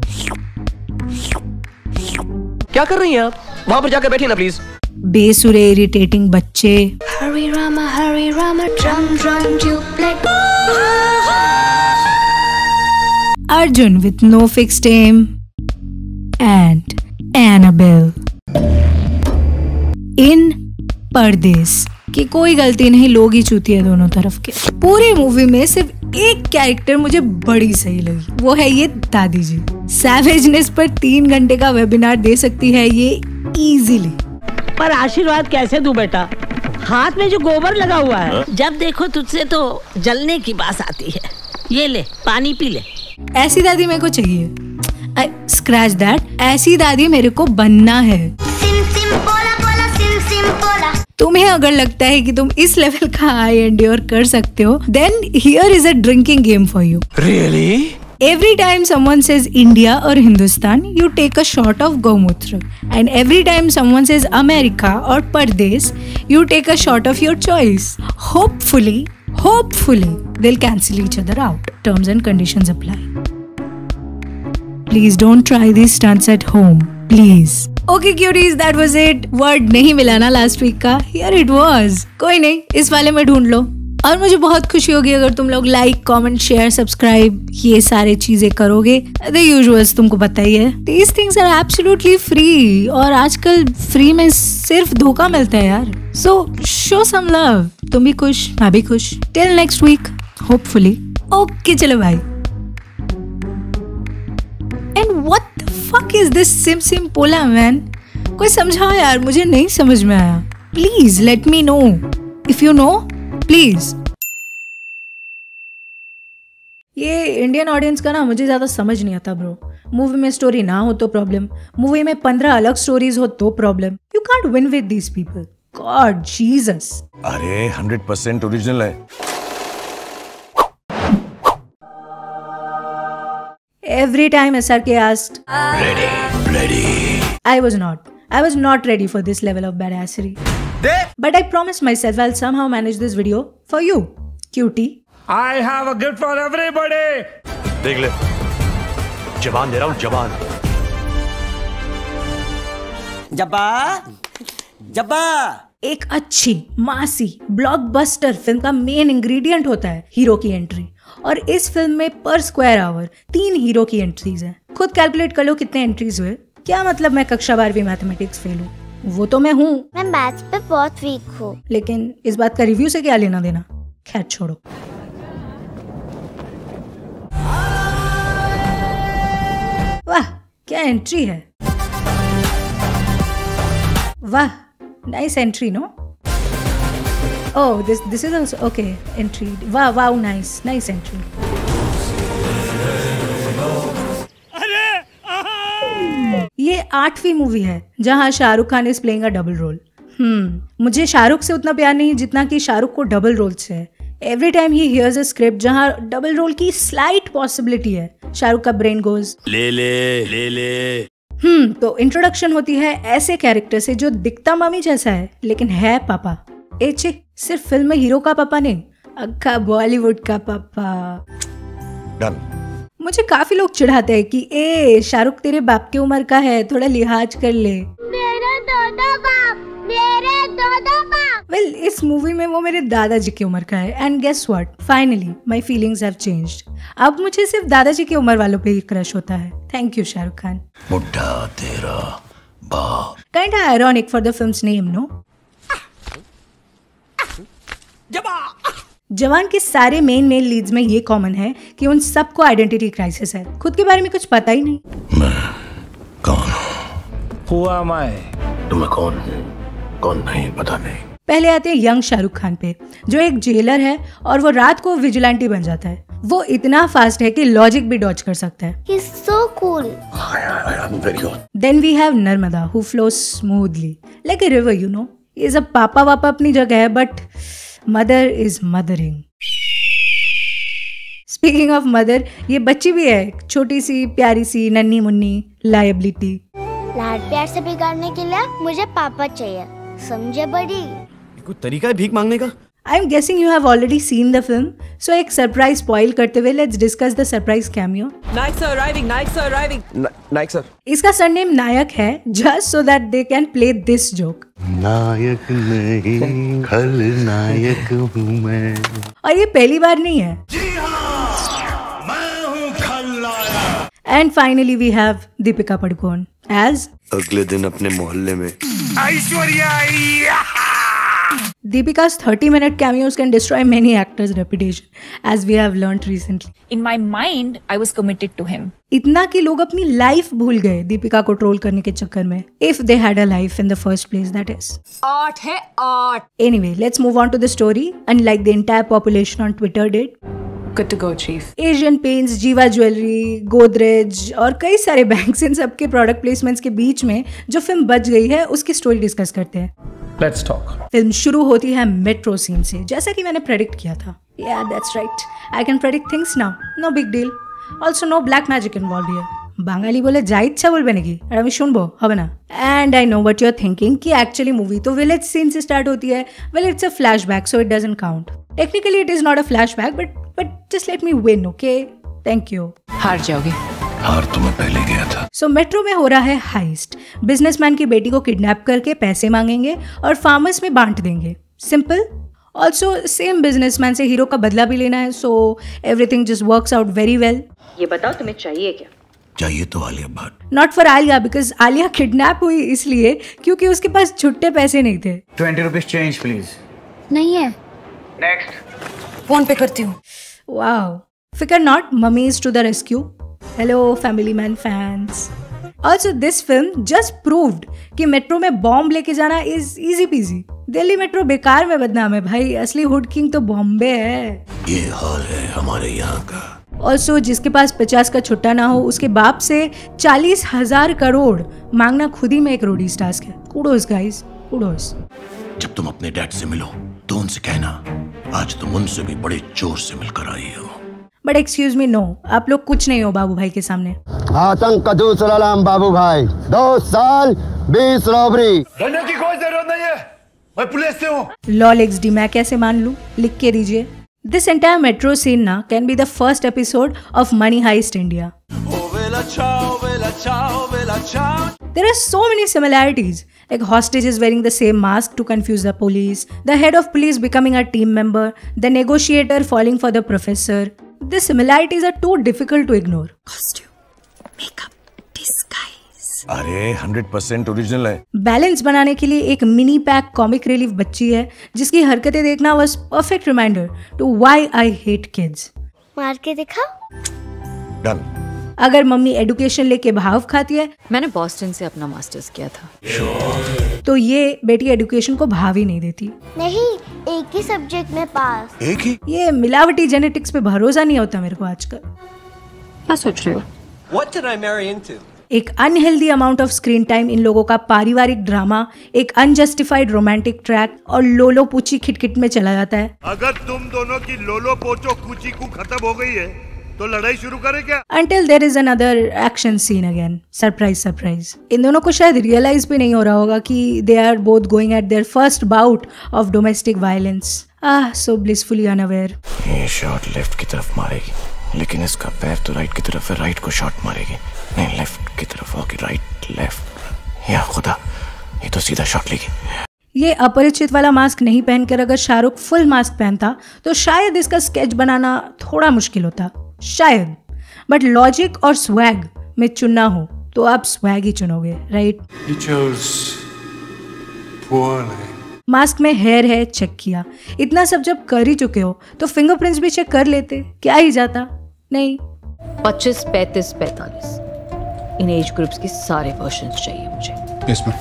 क्या कर रही हैं आप? वहाँ पर जाकर बैठिए ना प्लीज़ बेसुरे इरिटेटिंग बच्चे। Hurry Rama, hurry Rama, drum drum duplex. Arjun with no fixed aim and Annabelle in Pardes की कोई गलती नहीं लोग ही चूती है दोनों तरफ़ के। पूरी मूवी में सिर्फ़ एक कैरेक्टर मुझे बड़ी सही लगी। वो है ये दादी जी सैवेजनेस पर तीन घंटे का वेबिनार दे सकती है ये इजीली पर आशीर्वाद कैसे दूँ बेटा? हाथ में जो गोबर लगा हुआ है जब देखो तुझसे तो जलने की बात आती है। ये ले पानी पी ले। ऐसी दादी मेरे को चाहिए। स्क्रैच दैट ऐसी दादी मेरे को बनना है। तुम्हें अगर लगता है कि तुम इस लेवल का आई एंड कर सकते हो then here is a drinking game for you really every time someone says India और Hindustan you take a shot of gaumutra and every time someone says America और pardesh you take a shot of your choice hopefully hopefully they'll cancel each other out terms and condition apply please don't try this stunts at home please Okay, cuties, that was it. Word नहीं मिला ना last week का. Here it was. कोई नहीं, इस वाले में ढूंढ लो. और मुझे बहुत खुशी होगी अगर तुम लोग लाइक कमेंट शेयर सब्सक्राइब ये सारे चीज़ें करोगे द यूजुअल्स तुमको पता ही है these things are absolutely free और आजकल फ्री में सिर्फ़ धोखा मिलता है यार सो शो सम लव तुम भी खुश मैं भी खुश till next week hopefully okay चलो भाई and what fuck is this SIM सिम पोला मैन कोई समझाओ यार, मुझे नहीं समझ में आया। Please let me know if you know please ये इंडियन ऑडियंस का ना मुझे ज़्यादा समझ नहीं आता ब्रो मूवी में स्टोरी ना हो तो प्रॉब्लम मूवी में पंद्रह अलग स्टोरीज हो तो problem you can't win with these people God Jesus अरे हंड्रेड परसेंट ओरिजिनल है। Every time SRK asked, Ready, ready. I was not. I was not ready for this level of badassery. But I promised myself I'll somehow manage this video for you, cutie. I have a gift for everybody. देख ले जवान दे रहा हूँ जवान जब्बा जब्बा एक अच्छी massy blockbuster film का main ingredient होता है हीरो की एंट्री और इस फ़िल्म में पर स्क्वायर आवर तीन हीरो की एंट्रीज हैं। खुद कैलकुलेट कर लो कितने एंट्रीज हुए। क्या मतलब मैं कक्षा बारहवीं मैथमेटिक्स फेल हूँ? वो तो मैं हूँ। मैं मैथ्स पे बहुत वीक हूँ। लेकिन इस बात का रिव्यू से क्या लेना देना? खैर छोड़ो। वाह क्या एंट्री है? वाह nice entry no Oh, this this is also okay. Entry. Wow, wow, nice, nice entry. ये आठवीं मूवी है जहाँ Shahrukh Khan is playing a double role hmm मुझे शाहरुख से उतना प्यार नहीं जितना कि शाहरुख को डबल रोल से है every time he hears a script जहाँ डबल रोल की स्लाइट पॉसिबिलिटी है शाहरुख का ब्रेन गोज ले ले ले ले हम्म तो इंट्रोडक्शन होती है ऐसे कैरेक्टर से जो दिखता मम्मी जैसा है लेकिन है पापा ए चे सिर्फ़ फ़िल्म में हीरो का पापा नहीं अक्का बॉलीवुड का पापा। डन मुझे काफ़ी लोग चिढ़ाते हैं कि ए शाहरुख तेरे बाप की उम्र का है थोड़ा लिहाज कर ले। मेरे दादा बाप मेरे दादा बाप। वेल well, इस मूवी में वो मेरे दादाजी की उम्र का है and guess what finally my feelings have changed अब मुझे सिर्फ़ दादाजी की उम्र वालों पे ही क्रश होता है। Thank you Shahrukh Khan. बुढ़ा तेरा बाप। Kind ironic for the film's name no Jawan के सारे मेन मेल लीड्स में ये कॉमन है कि उन सबको आइडेंटिटी क्राइसिस है। खुद के बारे में कुछ पता ही नहीं। मैं कौन हुआ मैं। तुम्हें कौन कौन नहीं पता नहीं। पहले आते हैं यंग शाहरुख खान पे जो एक जेलर है और वो रात को विजिलेंटी बन जाता है। वो इतना फास्ट है कि लॉजिक भी डॉच कर सकता है। So cool. Then we have Narmada who flow smoothly like a river you know ये सब पापा वापा अपनी जगह है but mother is mothering speaking of mother ये बच्ची भी है छोटी सी प्यारी सी नन्ही मुन्नी लाइबिलिटी लाड प्यार से बिगाड़ने के लिए मुझे पापा चाहिए। समझे बड़ी? कोई तरीका है भीख मांगने का? I am guessing you have already seen the film so एक सरप्राइज़ स्पॉइल करते हुए let's discuss the surprise cameo Nikes are arriving, Nikes are arriving. Naik sir इसका सरनेम नायक है just so that they can play this joke नायक नहीं खलनायक हूँ मैं। और ये पहली बार नहीं है। And finally we have Deepika Padukone as अगले दिन अपने मोहल्ले में। Deepika's 30 minute cameos can destroy many actors' reputation, as we have learnt recently. In my mind, I was committed to him. इतना कि लोग अपनी लाइफ भूल गए दीपिका को ट्रोल करने के चक्कर में if they had a life in the first place that is Art है art. Anyway, let's move on to the story. Unlike the entire population on Twitter did, Good to go, Chief. Asian Paints Jiva jewellery Godrej और कई सारे banks in सबके product placements के बीच में जो film बच गई है उसकी स्टोरी डिस्कस करते हैं Let's talk. फिल्म शुरू होती है मेट्रो सीन से जैसा कि मैंने प्रेडिक्ट किया था या that's right I can predict things now no big deal also no black magic involved here Bengali বলে যা ইচ্ছা বলবে নাকি আর আমি শুনবো হবে না and I know what you are thinking कि एक्चुअली मूवी तो विलेज सीन से स्टार्ट होती है well it's a flashback so it doesn't count technically it is not a flashback but but just let me win okay thank you हार जाओगे। हार तो मैं पहले गया था। सो so, मेट्रो में हो रहा है हाइस्ट बिजनेसमैन की बेटी को किडनैप करके पैसे मांगेंगे और फार्मर्स में बांट देंगे। सिंपल ऑल्सो सेम बिजनेसमैन से हीरो का बदला भी लेना है so everything just works out very well ये बताओ तुम्हें चाहिए क्या? चाहिए तो Alia Bhatt. Not for Alia because Alia kidnap हुई इसलिए क्योंकि उसके पास छुट्टे पैसे नहीं थे। ट्वेंटी रुपीज़ चेंज प्लीज़ नहीं है। फ़ोन पे करती हूँ। Wow. Figure not, mummies to the rescue. Hello, Family Man fans. Also, this film just proved कि मेट्रो में बॉम्ब लेके जाना is easy peasy Delhi metro बेकार में बदनाम है भाई। असली हुड किंग तो बॉम्बे है। ये हाल है हमारे यहाँ का। ऑल्सो जिसके पास पचास का छुट्टा ना हो उसके बाप से चालीस हज़ार करोड़ मांगना खुद ही में एक रोडीज टास्क है। कुडोस गाइस कुडोस जब तुम अपने डैड से मिलो तो उनसे कहना आज तुम उनसे भी बड़े ज़ोर से मिलकर आई हो। बट एक्सक्यूज मी नो आप लोग कुछ नहीं हो बाबू भाई के सामने। आतंक का दूसरा नाम बाबू भाई दो साल बीस रॉबरी डरने की कोई ज़रूरत नहीं है मैं पुलिस से हूँ। लॉल एक्स डी मैं कैसे मान लूँ? लिख के दीजिए। दिस एंटायर मेट्रो सीन ना can be the first episode of Money Heist India There are so many similarities, like hostages wearing the same mask to confuse the police, the head of police becoming a team member, the negotiator falling for the professor. The similarities are too difficult to ignore. costume makeup अरे hundred percent original है balance बनाने के लिए एक mini pack comic relief बच्ची है जिसकी हरकतें देखना was perfect reminder to why I hate kids मार के दिखा डन अगर मम्मी एडुकेशन लेके भाव खाती है। मैंने बॉस्टन से अपना मास्टर्स किया था। तो ये बेटी एडुकेशन को भाव ही नहीं देती। नहीं एक ही सब्जेक्ट में पास एक ही? ये मिलावटी जेनेटिक्स पे भरोसा नहीं होता मेरे को आजकल। क्या सोच रहे हो। What did I marry into? एक unhealthy amount of screen time इन लोगों का पारिवारिक ड्रामा एक अनजस्टिफाइड रोमांटिक ट्रैक और लोलो पूची खिटखिट में चला जाता है। अगर तुम दोनों की लोलो पोचो कूची कू खत्म हो गई है तो लड़ाई शुरू करें क्या? Until there is another action scene again. Surprise, surprise. इन दोनों को शायद रियलाइज़ भी नहीं हो रहा होगा कि they are both going at their first bout of domestic violence ah so blissfully unaware ये शॉट लेफ़्ट की तरफ़ मारेगी लेकिन इसका पैर तो राइट की तरफ़ है राइट को शॉट मारेगी। नहीं लेफ़्ट की तरफ़ होगी राइट लेफ़्ट या खुदा ये तो सीधा शॉट लेगी। ये अपरिचित वाला मास्क नहीं पहनकर अगर शाहरुख फुल मास्क पहनता तो शायद इसका स्केच बनाना थोड़ा मुश्किल होता। शायद। बट लॉजिक और स्वैग में चुनना हो तो आप स्वैग ही चुनोगे राइट. मास्क में हेयर है चेक किया। इतना सब जब कर ही चुके हो तो फिंगरप्रिंट्स भी चेक कर लेते। क्या ही जाता? नहीं। पच्चीस पैंतीस पैतालीस। इन एज ग्रुप्स के सारे वर्जन चाहिए मुझे। Yes,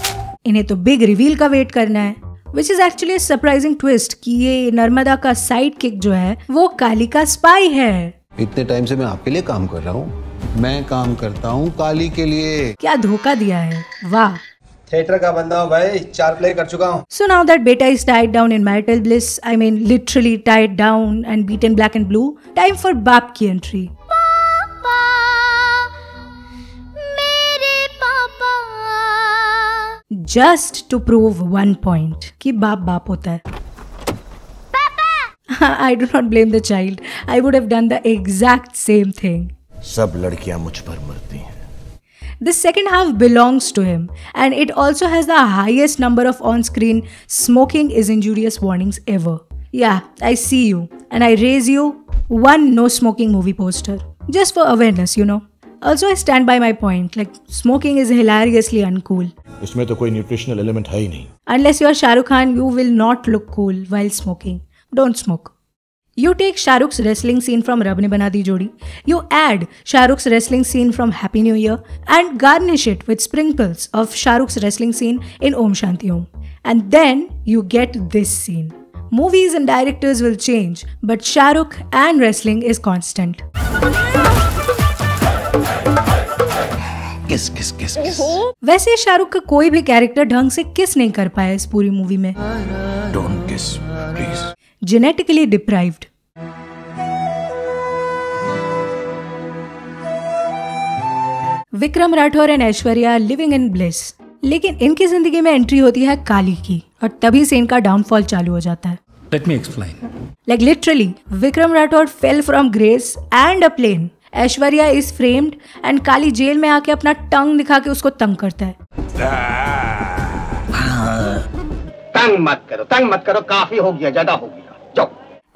इन्हें तो बिग रिवील का वेट करना है। Which is actually surprising twist कि ये नर्मदा का साइड किक जो है वो कालिका स्पाई है। इतने टाइम से मैं आपके लिए काम कर रहा हूँ। मैं काम करता हूँ काली के लिए। क्या धोखा दिया है? वाह। थिएटर का बंदा हूँ भाई चार प्ले कर चुका हूँ। सो दैट बेटा is tied down in marital bliss I mean literally tied down and beat black and blue time for बाप की entry just to prove one point कि बाप बाप होता है। I do not blame the child. I would have done the exact same thing. सब लड़कियां मुझ पर मरती हैं The second half belongs to him, and it also has the highest number of on screen smoking is injurious warnings ever. Yeah, I see you, and I raise you one no smoking movie poster. Just for awareness, you know. Also, I stand by my point like, smoking is hilariously uncool. इसमें तो कोई nutritional element है ही नहीं Unless you're Shah Rukh Khan, you will not look cool while smoking. Don't smoke you take Shahrukh wrestling scene from Rab Ne Bana Di Jodi you add Shahrukh wrestling scene from Happy New Year and garnish it with sprinkles of Shahrukh's wrestling scene in Om Shanti Om and then you get this scene movies and directors will change but Shahrukh and wrestling is constant वैसे शाहरुख का कोई भी character ढंग से किस नहीं कर पाया इस पूरी मूवी में। Genetically deprived Vikram Rathore and Aishwarya living in bliss लेकिन इनकी ज़िंदगी में एंट्री होती है काली की और तभी से इनका डाउनफॉल चालू हो जाता है। Let me explain. Like literally, Vikram Rathod fell from grace and a plane. Aishwarya is framed and Kali jail में आके अपना टंग दिखा के उसको तंग करता है। तंग मत करो तंग मत करो काफ़ी हो गया ज़्यादा हो गया। जाओ।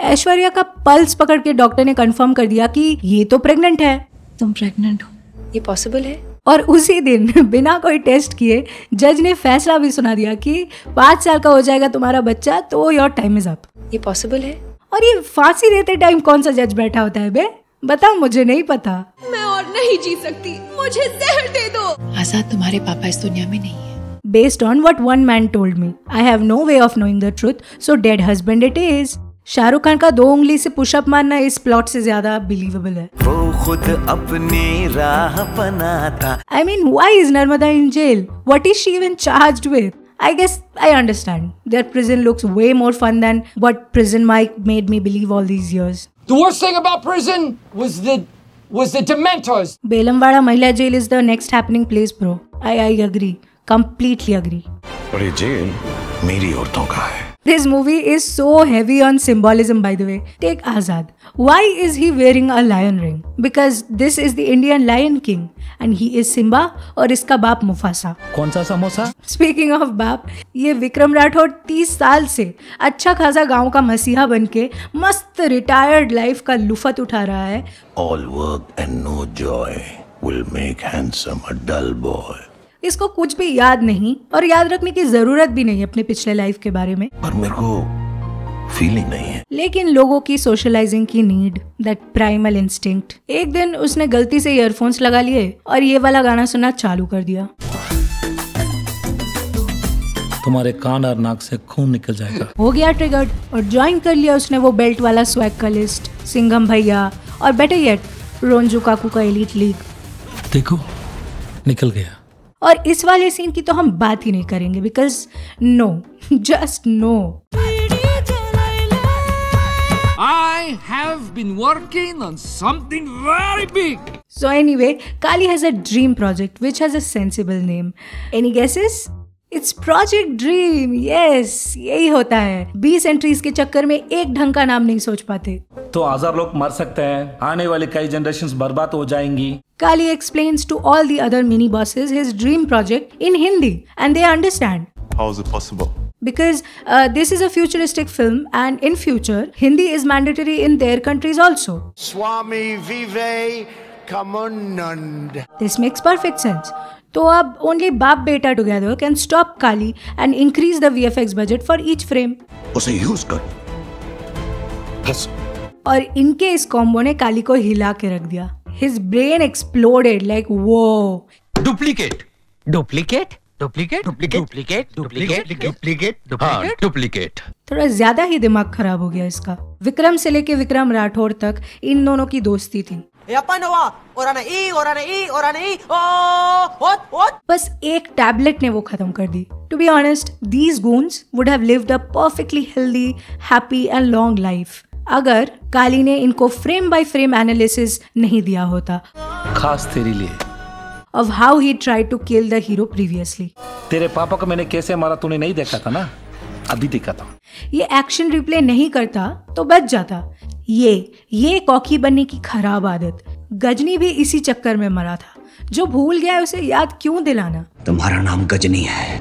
ऐश्वर्या का पल्स पकड़ के डॉक्टर ने कंफर्म कर दिया कि ये तो प्रेग्नेंट है। तुम प्रेग्नेंट हो। ये पॉसिबल है? और उसी दिन बिना कोई टेस्ट किए जज ने फैसला भी सुना दिया कि पाँच साल का हो जाएगा तुम्हारा बच्चा तो योर टाइम इज़ अप ये पॉसिबल है? और ये फांसी देते टाइम कौन सा जज बैठा होता है बे? बताओ मुझे नहीं पता। मैं और नहीं जी सकती। मुझे जहर दे दो। आज़ाद तुम्हारे पापा इस दुनिया में नहीं है। Based on what one man told me I have no way of knowing the truth so dead husband it is Shahrukh Khan का दो उंगली से पुशअप मारना इस प्लॉट से ज़्यादा बिलीवेबल है वो खुद अपनी राह बनाता I mean, why is Narmada in jail? What is she even charged with? I guess I understand. Their prison looks way more fun than what Prison Mike made me believe all these years. The worst thing about prison was the was the Dementors. Belamwada Mahila Jail is the next happening place, bro. I, I agree. Completely agree. और ये jail मेरी औरतों का है This movie is so heavy on symbolism, by the way. Take Azad. Why is he wearing a lion ring? Because this is the Indian Lion King, and he is Simba और इसका बाप Mufasa. कौन सा samosa speaking of बाप ये विक्रम राठौर तीस साल से अच्छा खासा गाँव का मसीहा बन के मस्त रिटायर्ड लाइफ का लुफत उठा रहा है All work and no joy will make handsome a dull boy. इसको कुछ भी याद नहीं और याद रखने की ज़रूरत भी नहीं अपने पिछले लाइफ के बारे में। पर मेरे को फीलिंग नहीं है। लेकिन लोगों की सोशलाइजिंग की नीड दैट प्राइमल इंस्टिंक्ट एक दिन उसने गलती से ईयरफोन्स लगा लिए और ये वाला गाना सुनना चालू कर दिया। तुम्हारे कान और नाक से खून निकल जाएगा। हो गया ट्रिगर्ड और ज्वाइन कर लिया उसने वो बेल्ट वाला स्वैग का लिस्ट सिंघम भैया और बेटर येट रोंजू काकू का एलिट लीग देखो निकल गया। और इस वाले सीन की तो हम बात ही नहीं करेंगे because no just no I have been working on something very big. So anyway, Kali has a dream project which has a sensible name. Any guesses? It's project dream yes यही होता है। बीस एंट्रीज के चक्कर में एक ढंग का नाम नहीं सोच पाते। तो हज़ार लोग मर सकते हैं। आने वाले कई जनरेशन बर्बाद हो जाएँगी। Kali explain to all the other mini bosses his dream project in Hindi and they understand how is it possible because this is a futuristic film and in future Hindi is mandatory in their countries also Swami Vivekanand this makes perfect sense तो अब only बाप बेटा together can stop Kali and increase the VFX budget for each frame. उसे use कर। बस। और इनके इस कॉम्बो ने काली को हिला के रख दिया। His ब्रेन exploded लाइक वो duplicate duplicate duplicate duplicate duplicate duplicate duplicate हाँ डुप्लीकेट थोड़ा ज़्यादा ही दिमाग खराब हो गया इसका। विक्रम से लेके विक्रम राठौर तक इन दोनों की दोस्ती थी। बस एक टैबलेट ने वो खत्म कर दी। To be honest these goons would have lived a perfectly healthy happy and long life अगर काली ने इनको फ्रेम बाय फ्रेम एनालिसिस नहीं दिया होता। खास तेरे लिए। Of how he tried to kill the hero previously. तेरे पापा को मैंने कैसे मारा तूने नहीं देखा था ना? अभी देखा था। ये एक्शन रिप्ले नहीं करता तो बच जाता। ये ये कॉकी बनने की खराब आदत। गजनी भी इसी चक्कर में मरा था। जो भूल गया उसे याद क्यों दिलाना? तुम्हारा नाम गजनी है।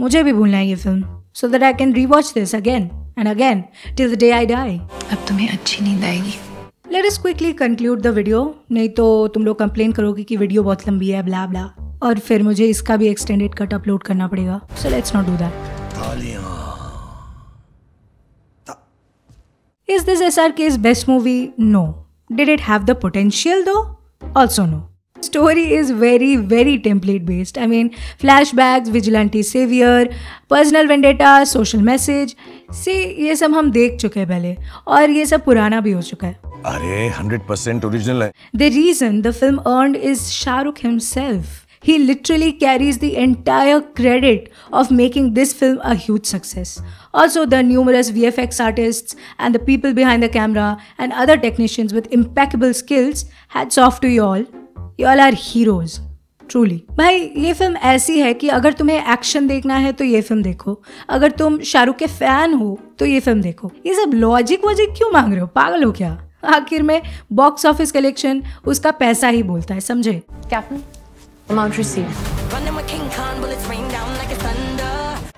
मुझे भी भूलना है ये film so that I can rewatch this again and again till the day I die अब तुम्हें अच्छी नींद आएगी। Let us quickly conclude the video नहीं तो तुम लोग कंप्लेन करोगे कि वीडियो बहुत लंबी है ब्ला ब्ला और फिर मुझे इसका भी एक्सटेंडेड कट अपलोड करना पड़ेगा so let's not do that is this S R K's best movie no did it have the potential though also no story is very very template based I mean flashback vigilante saviour personal vendetta social message से ये सब हम देख चुके हैं पहले और ये सब पुराना भी हो चुका है। अरे 100% ओरिजिनल है। The reason the film earned is Shahrukh himself he literally carries the entire credit of making this film a huge success also the numerous V F X artist and the people behind the camera and other technicians with impeccable skills hats off to you all you all are heroes truly भाई, ये film ऐसी है कि अगर तुम्हें action देखना है तो ये फ़िल्म देखो। अगर तुम शाहरुख के फ़ैन हो तो ये फ़िल्म देखो। ये सब लॉजिक वॉजिक क्यों मांग रहे हो? पागल हो क्या? आखिर में बॉक्स ऑफ़िस कलेक्शन उसका पैसा ही बोलता है, समझे? कैप्टन अमाउंट रिसीव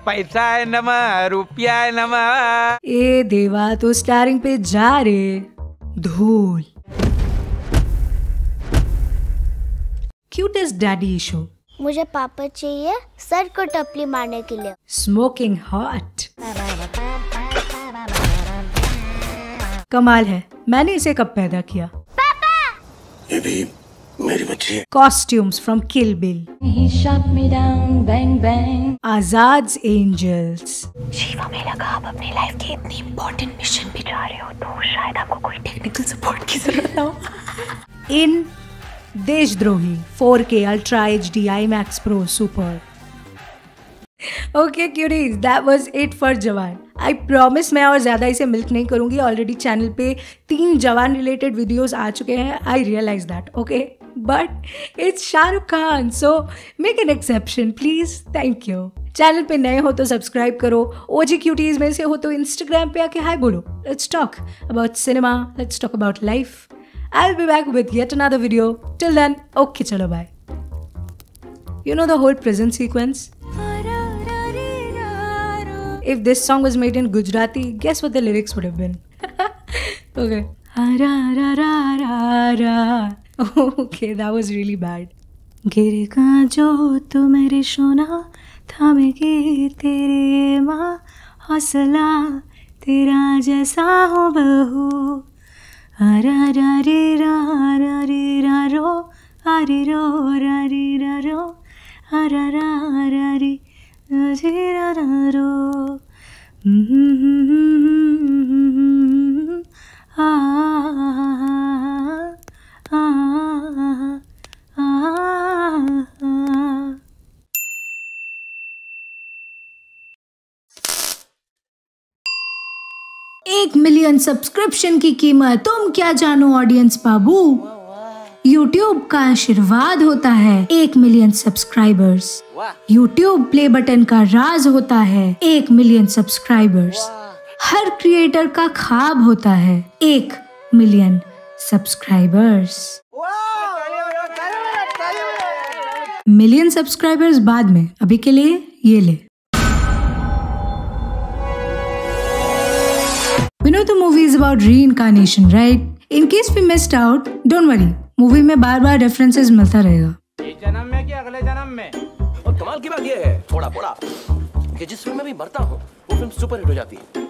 पैसा है नमा रुपया है नमा ए देवा तो स्टारिंग पे जा रे। धूल। क्यूटेस्ट डैडी इशू मुझे पापा चाहिए सर को टपली मारने के लिए। स्मोकिंग हॉट कमाल है मैंने इसे कब पैदा किया? ये भी मेरी बच्ची। है costumes from Kill Bill He shot me down, bang bang. Azad angels Shiva में लगा आप अपनी लाइफ के इतनी इम्पोर्टेंट मिशन पे जा रहे हो तो शायद आपको कोई टेक्निकल सपोर्ट की ज़रूरत ना हो। इन देशद्रोही 4K ultra H D I max pro super okay queries that was it for Jawan I promise मैं और ज़्यादा इसे मिल्क नहीं करूँगी ऑलरेडी चैनल पे तीन जवान रिलेटेड वीडियोस आ चुके हैं I realise that okay but it's Shahrukh Khan so make an exception please thank you channel पे नए हो तो सब्सक्राइब करो. ओजी क्यूटीज में से हो तो इंस्टाग्राम पे आके हाय बोलो. Let's talk about cinema let's talk about life I will be back with yet another video till then okay चलो bye You know the whole prison sequence? If this song was made in Gujarati, guess what the lyrics would have been? okay. Ra, ra, ra, ra, ra. Okay, that was really bad. गिरेगा जो तू मेरे सोना थामेगी तेरे माँ हौसला तेरा जैसा हो बहू रा रा रे रा रा रे रा रो आ रे रो रा रे रा रो आ रा रा रा रे रा रे रा रा रो आ आ आ आ मिलियन सब्सक्रिप्शन की कीमत, तुम क्या जानो ऑडियंस बाबू? यूट्यूब का आशीर्वाद होता है एक million subscribers YouTube play button का राज होता है एक मिलियन सब्सक्राइबर्स हर क्रिएटर का ख्वाब होता है एक मिलियन सब्सक्राइबर्स मिलियन सब्सक्राइबर्स बाद में। अभी के लिए ये ले। We know the movie is about reincarnation, right? In case we missed out, don't worry. Movie में बार बार रेफरेंसेस मिलता रहेगा जन्म में कि अगले जन्म में और कमाल की बात यह है थोड़ा बड़ा कि जिस फ़िल्म में भी मरता हूँ वो फ़िल्म सुपर हिट हो जाती है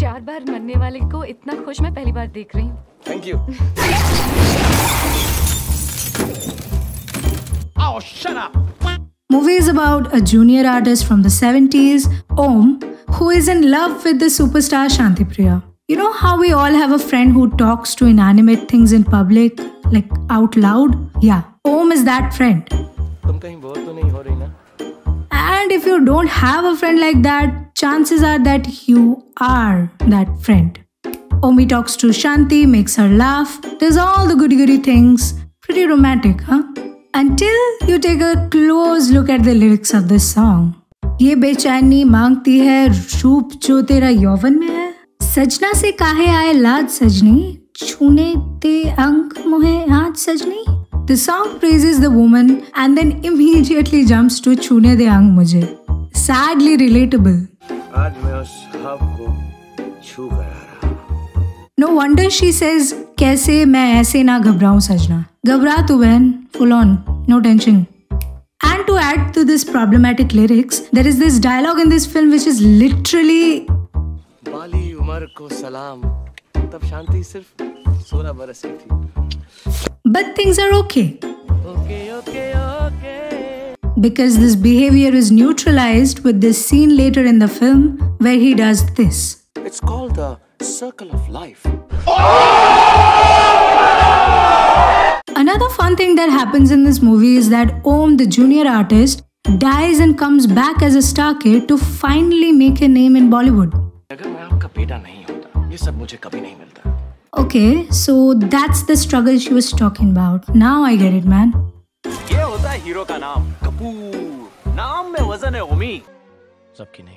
चार बार मरने वाले को इतना खुश मैं पहली बार देख रही हूँ thank you Oh, shut up! Movie is about a junior artist from the 70s, Om, who is in love with the superstar Shantipriya. You know how we all have a friend who talks to inanimate things in public, like out loud? Yeah, Om is that friend. And if you don't have a friend like that, chances are that you are that friend. Omi talks to Shanti, makes her laugh, does all the goody goody things. Pretty romantic, huh? Until you take a close look at the lyrics of this song. ये बेचैनी मांगती है रूप जो तेरा यौवन में है सजना से काहे आए लाज सजनी छूने ते अंक मोहे आज सजनी The song praises the woman and then immediately jumps to छूने दे अंग मुझे Sadly relatable. आज मैं उस हब को छू कर आ रहा No wonder she says कैसे मैं ऐसे ना घबराऊं सजना घबरा तू बहन full on no tension and to add to this problematic lyrics there is this dialogue in this film which is literally बाली उमर को सलाम तब शांति सिर्फ सोलह बरस की थी but things are okay okay okay okay because this behavior is neutralized with this scene later in the film where he does this It's called the circle of life. Another fun thing that happens in this movie is that Om, the junior artist, dies and comes back as a star kid to finally make a name in Bollywood. अगर मैं आपका बेटा नहीं होता ये सब मुझे कभी नहीं मिलता Okay, so that's the struggle she was talking about. Now I get it, man. ये होता है हीरो का नाम कपूर नाम में वजन है उम्मीद सबकी नहीं होती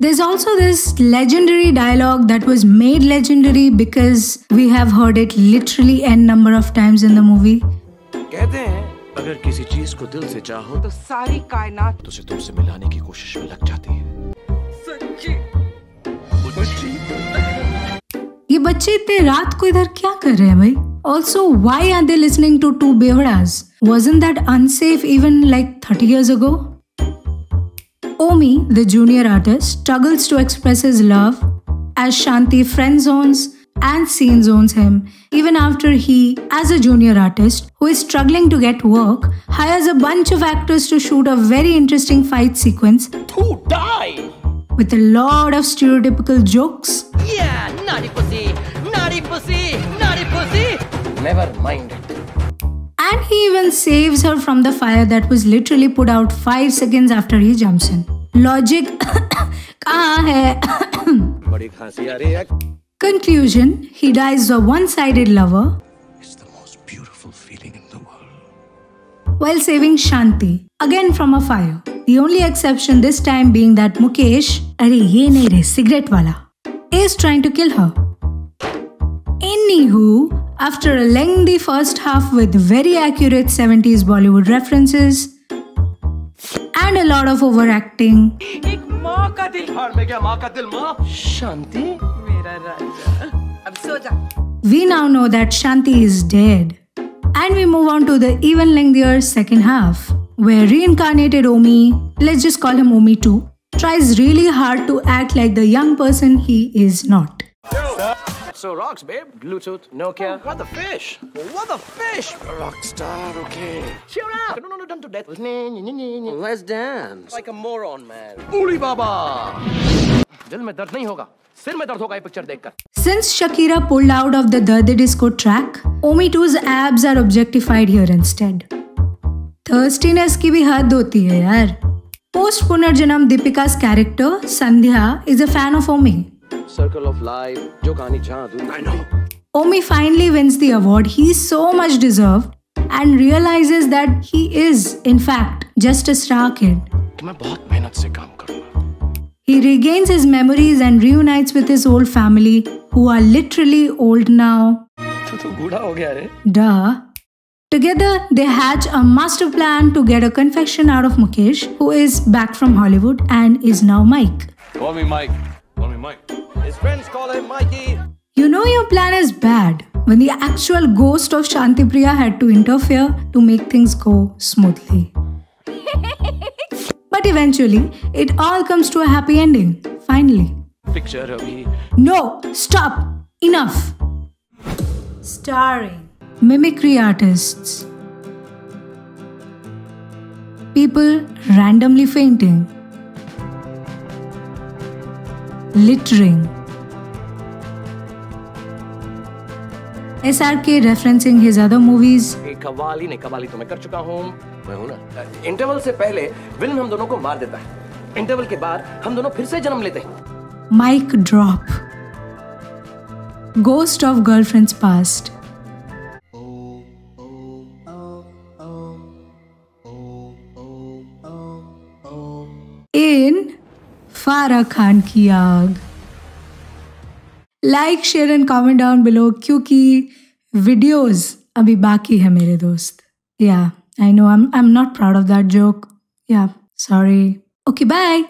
There's also this legendary dialogue that was made legendary because we have heard it literally n number of times in the movie. कहते हैं अगर किसी चीज को दिल से चाहो तो सारी कायनात तुझे तुमसे मिलाने की कोशिश में लग जाती है सच्ची ये बच्चे इतने रात को इधर क्या कर रहे हैं भाई Also, why are they listening to two bevadas? Wasn't that unsafe even like 30 years ago? Omi, the junior artist, struggles to express his love as Shanti friend zones and scene zones him even after he, as a junior artist who is struggling to get work, hires a bunch of actors to shoot a very interesting fight sequence Who die? with a lot of stereotypical jokes. Yeah, naughty pussy, naughty pussy, naughty pussy. Never mind it. And he even saves her from the fire that was literally put out 5 seconds after he jumps in. Logic Conclusion He dies a one sided lover. It's the most beautiful feeling in the world. While saving Shanti, again from a fire. The only exception this time being that Mukesh, Are ye nahi re, cigarette wala, is trying to kill her. Anywho, after a lengthy first half with very accurate 70s Bollywood references and a lot of overacting, we now know that Shanti is dead. And we move on to the even lengthier second half, where reincarnated Omi, let's just call him Omi 2, tries really hard to act like the young person he is not. Yo. So rocks, babe. Bluetooth, Nokia. Oh, what the fish? What the fish? Rockstar, okay. Cheer up. No, no, no, done to death. Let's dance. Like a moron, man. Uli Baba. दिल में दर्द नहीं होगा सिर में दर्द होगा ये पिक्चर देखकर Since Shakira pulled out of the Darde Disco track, Omi 2's abs are objectified here instead. Thirstiness की भी हद होती है यार. Post पुनर्जन्म Deepika's character, Sandhya, is a fan of Omi. circle of life, jo kahani I know. Omi finally wins the award he so much deserved and realizes that he is, in fact, just a star kid. He regains his memories and reunites with his old family, who are literally old now. Duh. Together, they hatch a master plan to get a confection out of Mukesh, who is back from Hollywood and is now Mike. Call me Mike. Call me Mike. His friends call him Mikey. You know your plan is bad when the actual ghost of Shantipriya had to interfere to make things go smoothly. but eventually, it all comes to a happy ending, finally. Picture No, stop! Enough! Starring mimicry artists, people randomly fainting, littering. SRK referencing his other movies qawwali नहीं कवाली तो मैं कर चुका हूँ। मैं हूँ ना। Interval से पहले विलन हम दोनों को मार देता है। इंटरवल के बाद हम दोनों फिर से जन्म लेते हैं। Mic drop ghost of girlfriends past Farah Khan की आग like share and comment down below क्योंकि वीडियोस अभी बाकी है मेरे दोस्त या I know I I am not proud of that joke या सॉरी ओके बाय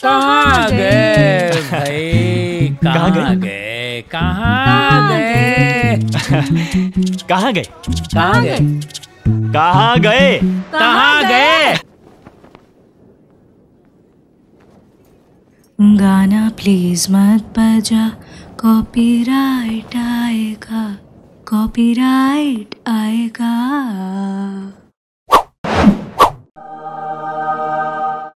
कहाँ गए कहाँ गए भाई कहाँ गए? कहाँ गए? कहाँ गए? कहाँ गए? कहाँ गए? गाना प्लीज़ मत बजा। कॉपीराइट आएगा। कॉपीराइट आएगा।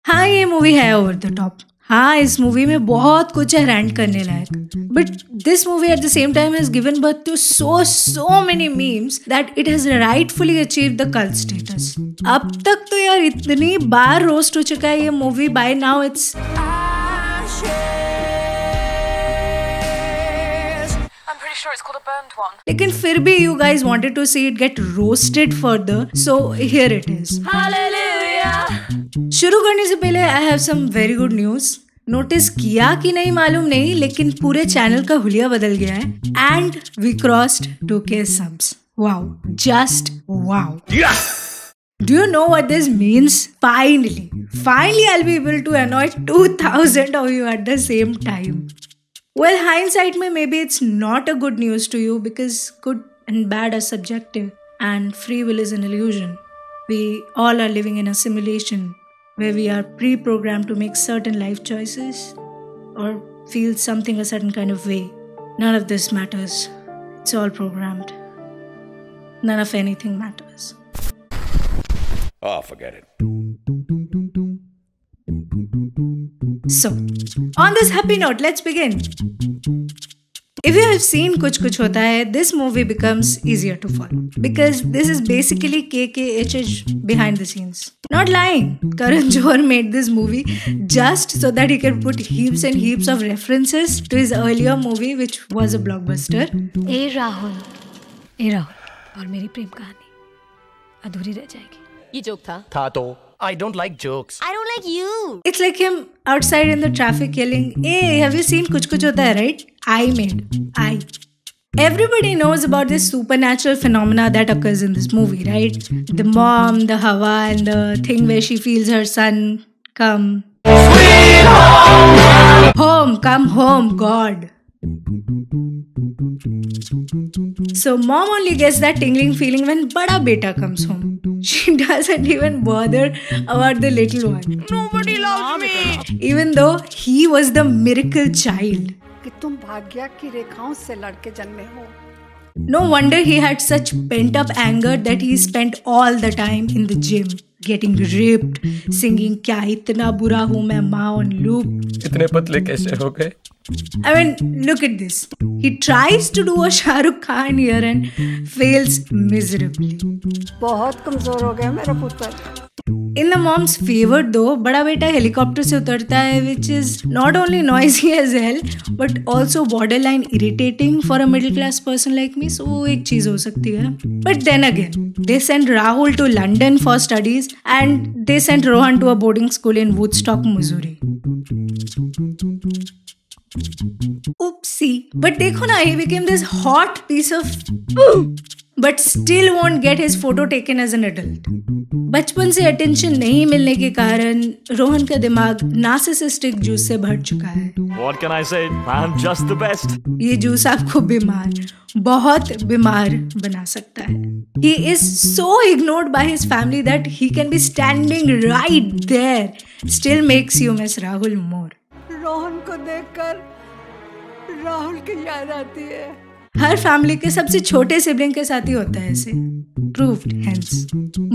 हाँ ये मूवी है ओवर द टॉप हाँ इस मूवी में बहुत कुछ है रैंड करने लायक। But this movie at the same time has given birth to so so many memes that it has rightfully achieve the cult status अब तक तो यार इतनी बार रोस्ट हो चुका है ये मूवी बाय नाउ इट्स. लेकिन फिर भी you guys wanted to see it get roasted further so here it is. Hallelujah! शुरू करने से पहले I have some very good news notice किया कि नहीं मालूम नहीं लेकिन पूरे चैनल का हुलिया बदल गया है and we crossed two K subs wow just wow Do you know what this means? Finally, finally, I'll be able to annoy 2000 of you at the same time. Well, hindsight may maybe it's not a good news to you because good and bad are subjective and free will is an illusion. We all are living in a simulation where we are pre programmed to make certain life choices or feel something a certain kind of way. None of this matters. It's all programmed. None of anything matters. Oh, forget it. So, on this happy note, let's begin. If you have seen Kuch Kuch Hota Hai, this movie becomes easier to follow because this is basically KKHH behind the scenes. Not lying, Karan Johar made this movie just so that he could put heaps and heaps of references to his earlier movie, which was a blockbuster. ए राहुल ए राहुल और मेरी प्रेम कहानी अधूरी रह जाएगी ये joke था था तो I don't like jokes. I don't like you. It's like him outside in the traffic yelling, Hey, have you seen Kuch Kuch Hota Hai, right? I made. I. Everybody knows about this supernatural phenomena that occurs in this movie, right? The mom, the Hawa, and the thing where she feels her son come. Sweet home! home. come home, God. So mom only gets that tingling feeling when bada beta comes home. She doesn't even bother about the little one. Nobody loves me. Even though he was the miracle child. कि तुम भाग्य की रेखाओं से लड़के जन्मे हो। No wonder he had such pent up anger that he spent all the time in the gym getting ripped, singing क्या इतना बुरा हूँ मैं माँ on loop. इतने पतले कैसे हो गए I mean, look at this. He tries to do a Shah Rukh Khan here and fails miserably. बहुत कमज़ोर हो गया मेरा पुत्र In the mom's favor though, बड़ा बेटा हेलीकॉप्टर से उतरता है which is not only noisy as hell but also borderline irritating for a middle class person like me. So वो एक चीज़ हो सकती है. But then again, they sent Rahul to London for studies and they sent Rohan to a boarding school in Woodstock, Missouri. Oopsie. But देखो ना, he became this hot piece of but still won't get his photo taken as an adult. बचपन से attention नहीं मिलने के कारण रोहन का दिमाग नार्सिसिस्टिक जूस से भर चुका है What can I say? I'm just the best. ये जूस आपको बीमार बहुत बीमार बना सकता है he is so ignored by his family that he can be standing right there still makes you miss Rahul more Rohan को देखकर राहुल की याद आती है हर फैमिली के सबसे छोटे सिबलिंग के साथ ही होता है ऐसे proved hence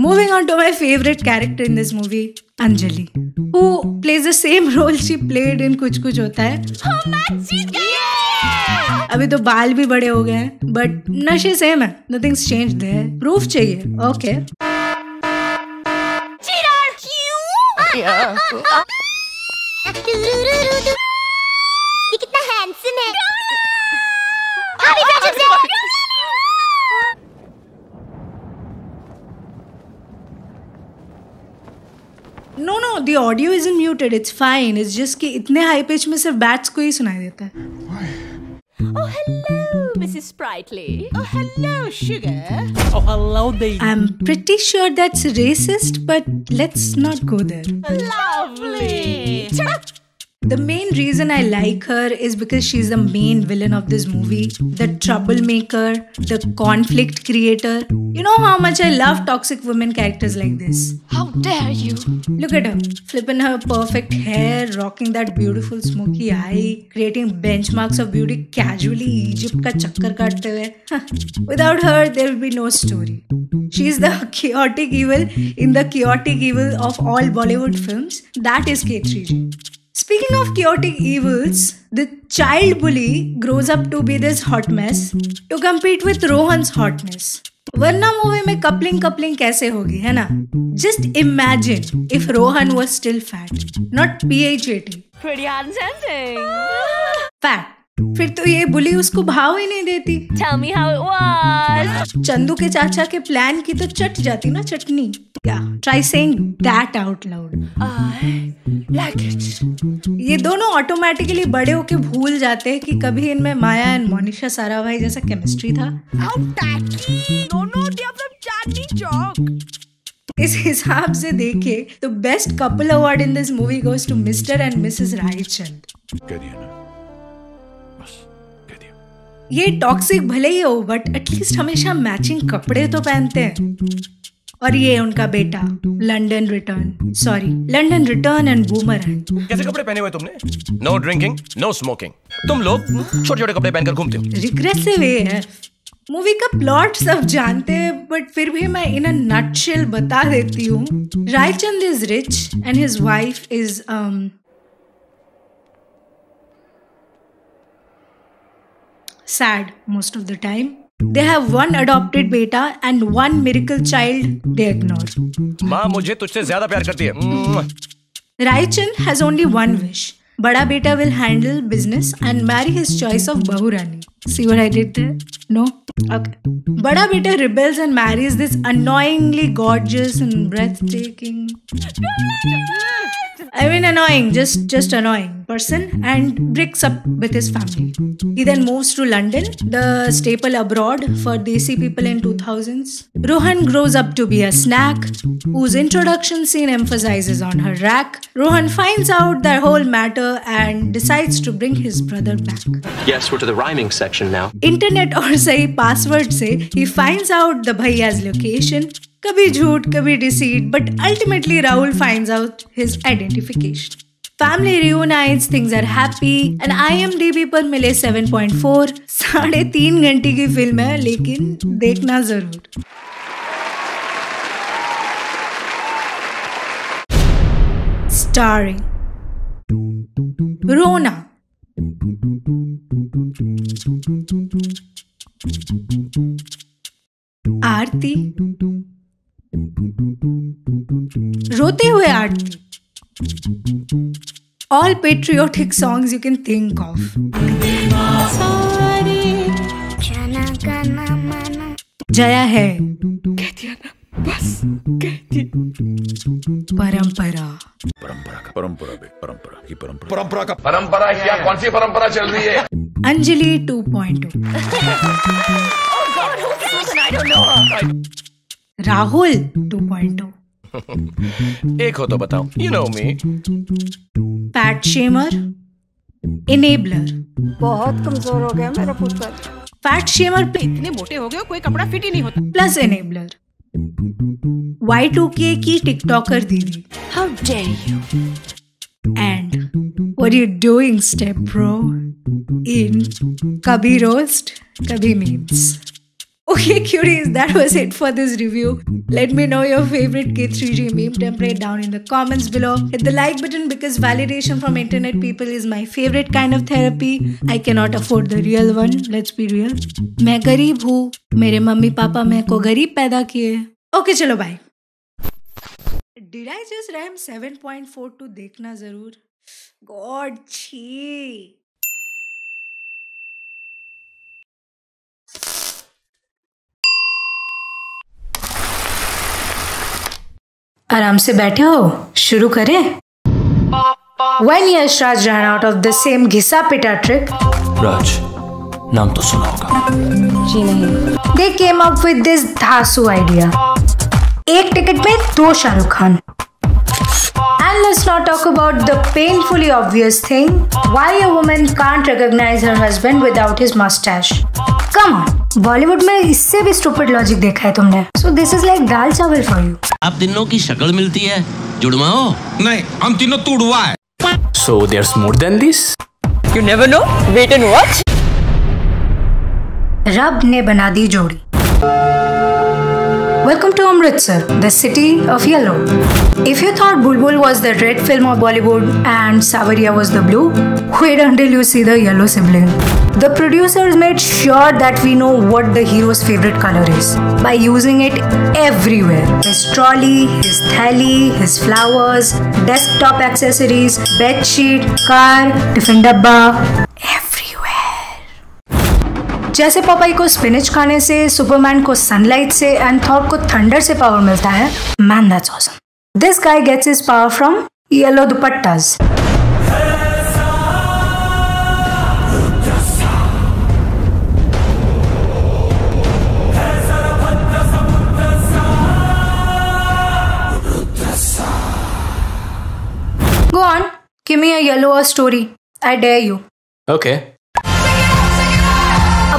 moving on to my favorite character in this movie anjali who plays the same role she played in कुछ कुछ होता है अभी तो बाल भी बड़े हो गए हैं बट नशे सेम है नथिंग्स चेंज देयर प्रूफ चाहिए okay ये कितना हैंडसम है no no the audio is muted it's fine it's just कि इतने हाई पिच में सिर्फ बैट्स को ही सुनाई देता है Oh, hello, Mrs. Sprightly. Oh, hello, sugar. Oh, hello, I'm pretty sure that's racist, but let's not go there. Lovely. The main reason I like her is because she's the main villain of this movie, the troublemaker, the conflict creator. You know how much I love toxic women characters like this. How dare you! Look at her, flipping her perfect hair, rocking that beautiful smoky eye, creating benchmarks of beauty casually, Egypt ka chakkar kaatte hue. Without her, there will be no story. She is the chaotic evil in the chaotic evil of all Bollywood films. That is K3G. Speaking of chaotic evils, the child bully grows up to be this hot mess to compete with Rohan's hotness. वरना movie में coupling coupling कैसे होगी है ना just imagine if Rohan was still fat not P H A T Pretty condescending. Fat फिर तो ये बुली उसको भाव ही नहीं देती। Tell me how it was. Chandu के चाचा के प्लान की तो चट जाती ना चटनी। या try saying that out loud I like ये दोनों ऑटोमेटिकली बड़े होके भूल जाते हैं कि कभी इनमें माया एंड मोनिशा सारा भाई जैसा केमिस्ट्री था। No, no. इस हिसाब से देखे तो best couple award in this movie goes to mister and missus Raichand ये टॉक्सिक भले ही हो बट एटलीस्ट हमेशा मैचिंग कपड़े तो पहनते हैं। और ये उनका बेटा London return sorry London return and boomer है। कैसे कपड़े पहने हुए तुमने? नो ड्रिंकिंग नो स्मोकिंग तुम लोग छोटे छोटे कपड़े पहनकर घूमते हो। रिग्रेसिव ये है। मूवी का प्लॉट सब जानते हैं बट फिर भी मैं इन अ नटशेल बता देती हूँ। Raichand is rich and his wife is sad most of the time. They have one adopted beta and one miracle child they ignore. माँ मुझे तुझसे ज्यादा प्यार करती है म्वा। Raichan has only one wish. Bada beta will handle business and marry his choice of Bahurani. See what I did there? No? Okay. Bada beta rebels and marries this annoyingly gorgeous and breathtaking. I mean, annoying, just just annoying person, and breaks up with his family. He then moves to London, the staple abroad for Desi people in 2000s. Rohan grows up to be a snack, whose introduction scene emphasizes on her rack. Rohan finds out their whole matter and decides to bring his brother back. Yes, we're to the rhyming section now. Internet or say password say he finds out the bhaiya's location कभी झूठ, कभी deceit but ultimately Rahul finds out his identification family reunites things are happy and IMDb पर मिले 7.4 साढ़े तीन घंटे की film है, लेकिन देखना ज़रूर। स्टारिंग रोना। आरती। रोते हुए aarti all patriotic songs you can think of Jaya है। परंपरा। परंपरा का परंपरा बे परंपरा की परंपरा परंपरा का परंपरा क्या कौन सी परंपरा चल रही है अंजलि 2.0 राहुल 2.0 एक हो तो बताओ। You know me fat shamer enabler बहुत कमज़ोर हो गया मेरा पुत्र फैट शेमर पे इतने मोटे हो गए कोई कपड़ा फिट ही नहीं होता। प्लस इनेबलर वाई टू के की टिकटॉकर दीदी। How dare you? And what are you doing step bro? In Kabhi Roast, Kabhi Memes. Okay, cuties, that was it for this review. Let me know your favorite K3G meme template down in the comments below. Hit the like button because validation from internet people is my favorite kind of therapy. I cannot afford the real one. Let's be real. मैं गरीब हूँ मेरे mummy papa मेरे को गरीब पैदा किए okay चलो bye did I just ram 7.42 देखना जरूर गॉड छी आराम से बैठे हो शुरू करें। When Yash Raj ran out of the same घिसा पिटा ट्रिक राज नाम तो सुना होगा। जी नहीं। They came up with this धासु idea एक टिकट में दो Shahrukh Khan. And let's not talk about the painfully obvious thing why a woman can't recognize her husband without his mustache. Come on, Bollywood में इससे भी स्टूपिड लॉजिक देखा है तुमने so this is like dal chawal for you आप तीनों की शक्ल मिलती है जुड़वा हो नहीं हम तीनों तुड़वा है So there's more than this? You never know. Wait and watch. रब ने बना दी जोड़ी Welcome to Amritsar, the city of yellow. If you thought Bulbul was the red film of Bollywood and Savaria was the blue, wait until you see the yellow sibling. The producers made sure that we know what the hero's favorite color is by using it everywhere. His trolley, his thali, his flowers, desktop accessories, bed sheet, car, tiffin dabba, जैसे पपाई को spinach खाने से Superman को sunlight से and Thor को thunder से power मिलता है man that's awesome this guy gets his power from yellow dupattas Go on, give me a yellow or story. I dare you. Okay.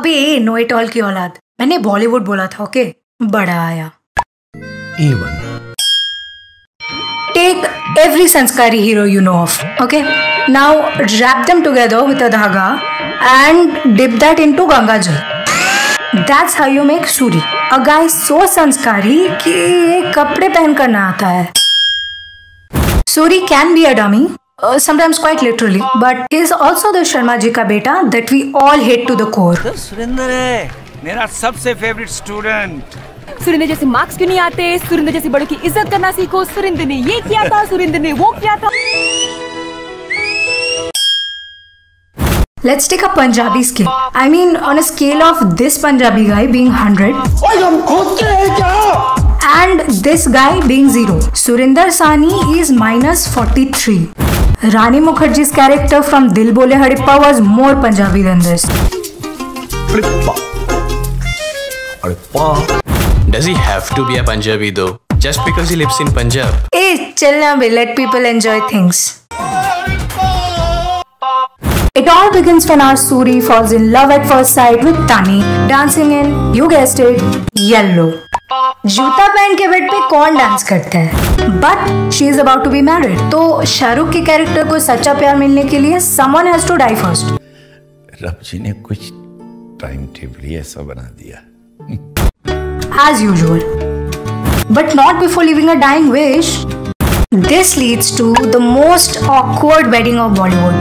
अबे नो इट ऑल की औलाद। मैंने Bollywood बोला था ओके बड़ा आया। Take every sanskari hero you know of okay now wrap them together with a dhaga and dip that into Ganga jal that's how you make Suri a guy so sanskari कि ये कपड़े पहन कर ना आता है। Suri can be a dummy sometimes quite literally but is also the Sharma ji का बेटा that we all hate to the core Surendra है मेरा सबसे फेवरेट स्टूडेंट सुरेंद्र जैसे मार्क्स क्यों नहीं आते सुरेंद्र जैसे बड़ों की इज़्ज़त करना सीखो सुरेंद्र ने ये किया था सुरेंद्र ने वो किया था Let's take a Punjabi scale. I mean, on a scale of this Punjabi guy being 100 and this guy being 0, Surinder Sani is minus 43. Rani Mukherjee's character from Dil Bole Hadippa was more Punjabi than this. Does he have to be a Punjabi though? Just because he lives in Punjab? Hey, chill now, be. Let people enjoy things. It all begins when our Suri falls in love at first sight with Tani, dancing in, you guessed it, yellow. जूता पहन के bed पे कौन dance करता है? But she is about to be married तो शाहरुख के character को सच्चा प्यार मिलने के लिए someone has to die first रब ने कुछ टाइम टेबल ही ऐसा बना दिया। As usual but not before living a dying wish this leads to the most awkward wedding of Bollywood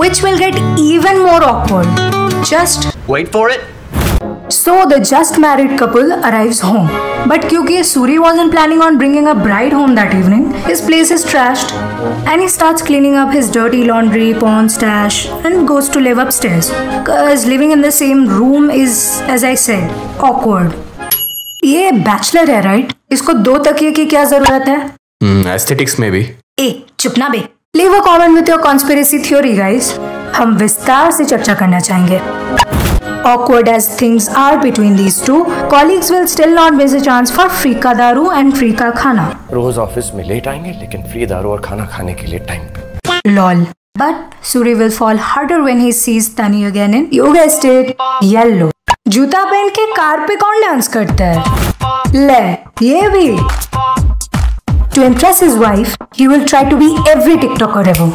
which will get even more awkward just wait for it so the just married couple arrives home. But क्योंकि Suri wasn't planning on bringing a bride home that evening, his place is trashed. And he starts cleaning up his dirty laundry, pawn stash, and goes to live upstairs. Cause living in the same room is, as I said, awkward. ये bachelor है right इसको दो तकिए की क्या ज़रूरत है Hmm, aesthetics maybe. ए चुप ना बे leave a comment with your conspiracy theory guys हम विस्तार से चर्चा करना चाहेंगे Awkward as things are between these two, colleagues will still not miss a chance for free ka daru and free ka khana. Rose office में late आएंगे लेकिन free दारू और खाना खाने के लिए टाइम पे Lol. But Suri will fall harder when he sees Tani again in, you guessed it, yellow. जूता पहन के कार पे कौन डांस करता है ले ये भी To impress his wife, he will try to be every TikToker ever.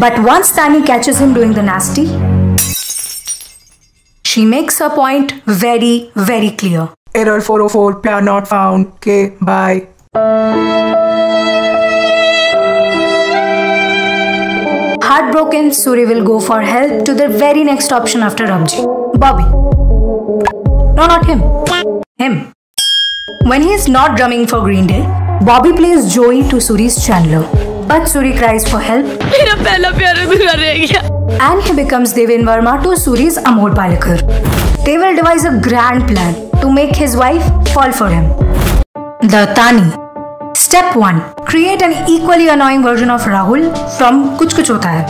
But once Tani catches him doing the nasty, she makes her point very, very clear. Error 404, pair not found. Okay, bye. Heartbroken, Suri will go for help to the very next option after Rabji Bobby. No, not him. Him. When he is not drumming for Green Day, Bobby plays Joey to Suri's Chandler. But Suri cries for help मेरा पहला प्यार अधूरा रह गया and he becomes Devin Verma to Suri's Amol Palekar. They will devise a grand plan to make his wife fall for him. The Tani. Step 1. Create an equally annoying version of Rahul from Kuch Kuch Hota Hai.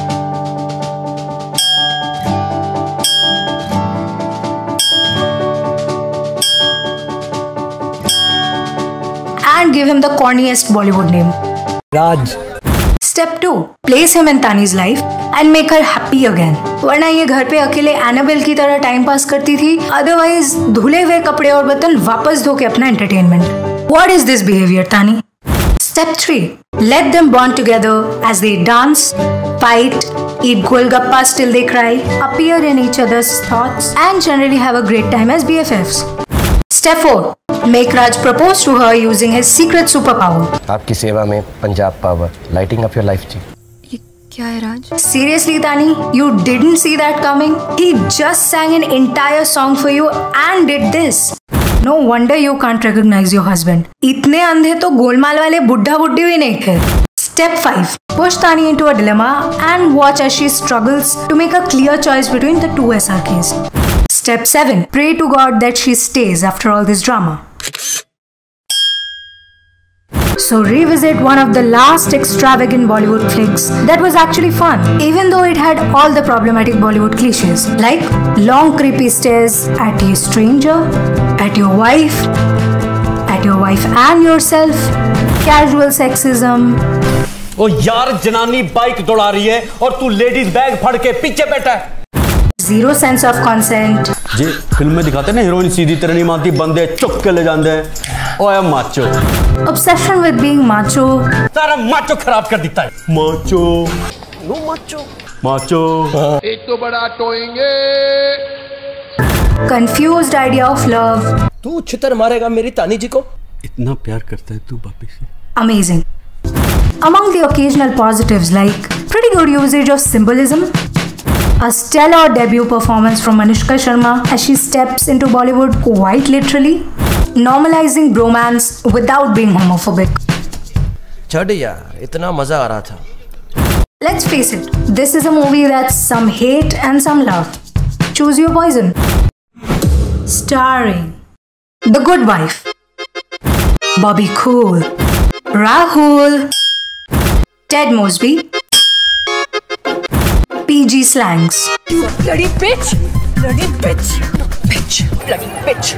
And give him the corniest Bollywood name. Raj. Step two place him in Taani's life and make her happy again वरना ये घर पे अकेले Annabelle की तरह time pass करती थी otherwise धुले हुए कपड़े और बर्तन वापस धो के अपना entertainment what is this behaviour Taani step three let them bond together as they dance fight गप्पा still till they cry, appear in each other's thoughts, and generally have a great time as BFFs. Step 4. Make Raj propose to her using his secret superpower. आपकी सेवा में Punjab power lighting up your life जी क्या है Raj Seriously, Tani, you didn't see that coming? He just sang an entire song for you and did this. No wonder you can't recognize your husband. इतने अंधे तो गोलमाल वाले बुढ़ा बुड्ढी भी नहीं थे. Step 5. Push Tani into a dilemma and watch as she struggles to make a clear choice between the two SRKs. Step 7. Pray to God that she stays after all this drama. So revisit one of the last extravagant Bollywood flicks that was actually fun, even though it had all the problematic Bollywood cliches like long creepy stares at a stranger, at your wife, at your wife and yourself, casual sexism, ओ यार जनानी bike दौड़ा रही है और तू ladies bag फड़ के पीछे बैठा है ज़ीरो सेंस ऑफ़ कंसेंट ये फ़िल्म में दिखाते ना हीरोइन सीधी तरह नहीं मानती बंदे चुप के ले जाते हैं। ओए macho. Obsession with being macho सारा माचो खराब कर देता है। माचो। No macho macho. एक तो बड़ा टोएँगे। कंफ्यूज्ड आईडिया ऑफ़ लव तू छितर मारेगा मेरी तानी जी को। इतना प्यार करता है तू बापी से। Amazing Among the occasional positives like pretty good usage of symbolism a stellar debut performance from Anushka Sharma as she steps into Bollywood quite literally, normalizing bromance without being homophobic. छड़ यार इतना मजा आ रहा था Let's face it, this is a movie that's some hate and some love. Choose your poison. Starring The Good Wife, Bobby Cool, Rahul, Ted Mosby, PG Slangs, bloody bitch bloody bitch bitch bloody bitch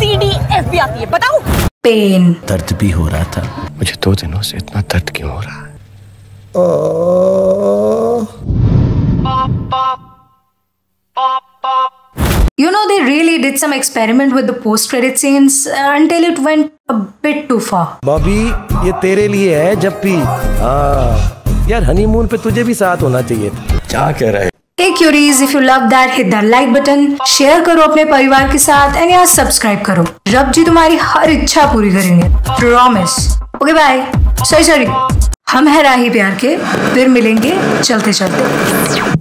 CDF भी आती है बताओ Pain, दर्द भी हो रहा था मुझे दो दिनों से इतना दर्द क्यों हो रहा है You know, they really did some experiment with the post credit scenes uh, until it went a bit too far. Bobby ये तेरे लिए है जब भी हाँ यार हनीमून पे तुझे भी साथ होना चाहिए था। क्या कह रहा है? Hey curies, if you love that, hit that like button, share करो अपने परिवार के साथ एंड यार सब्सक्राइब करो। रब जी तुम्हारी हर इच्छा पूरी करेंगे। Promise okay bye sorry sorry हम है राही प्यार के। फिर मिलेंगे। चलते चलते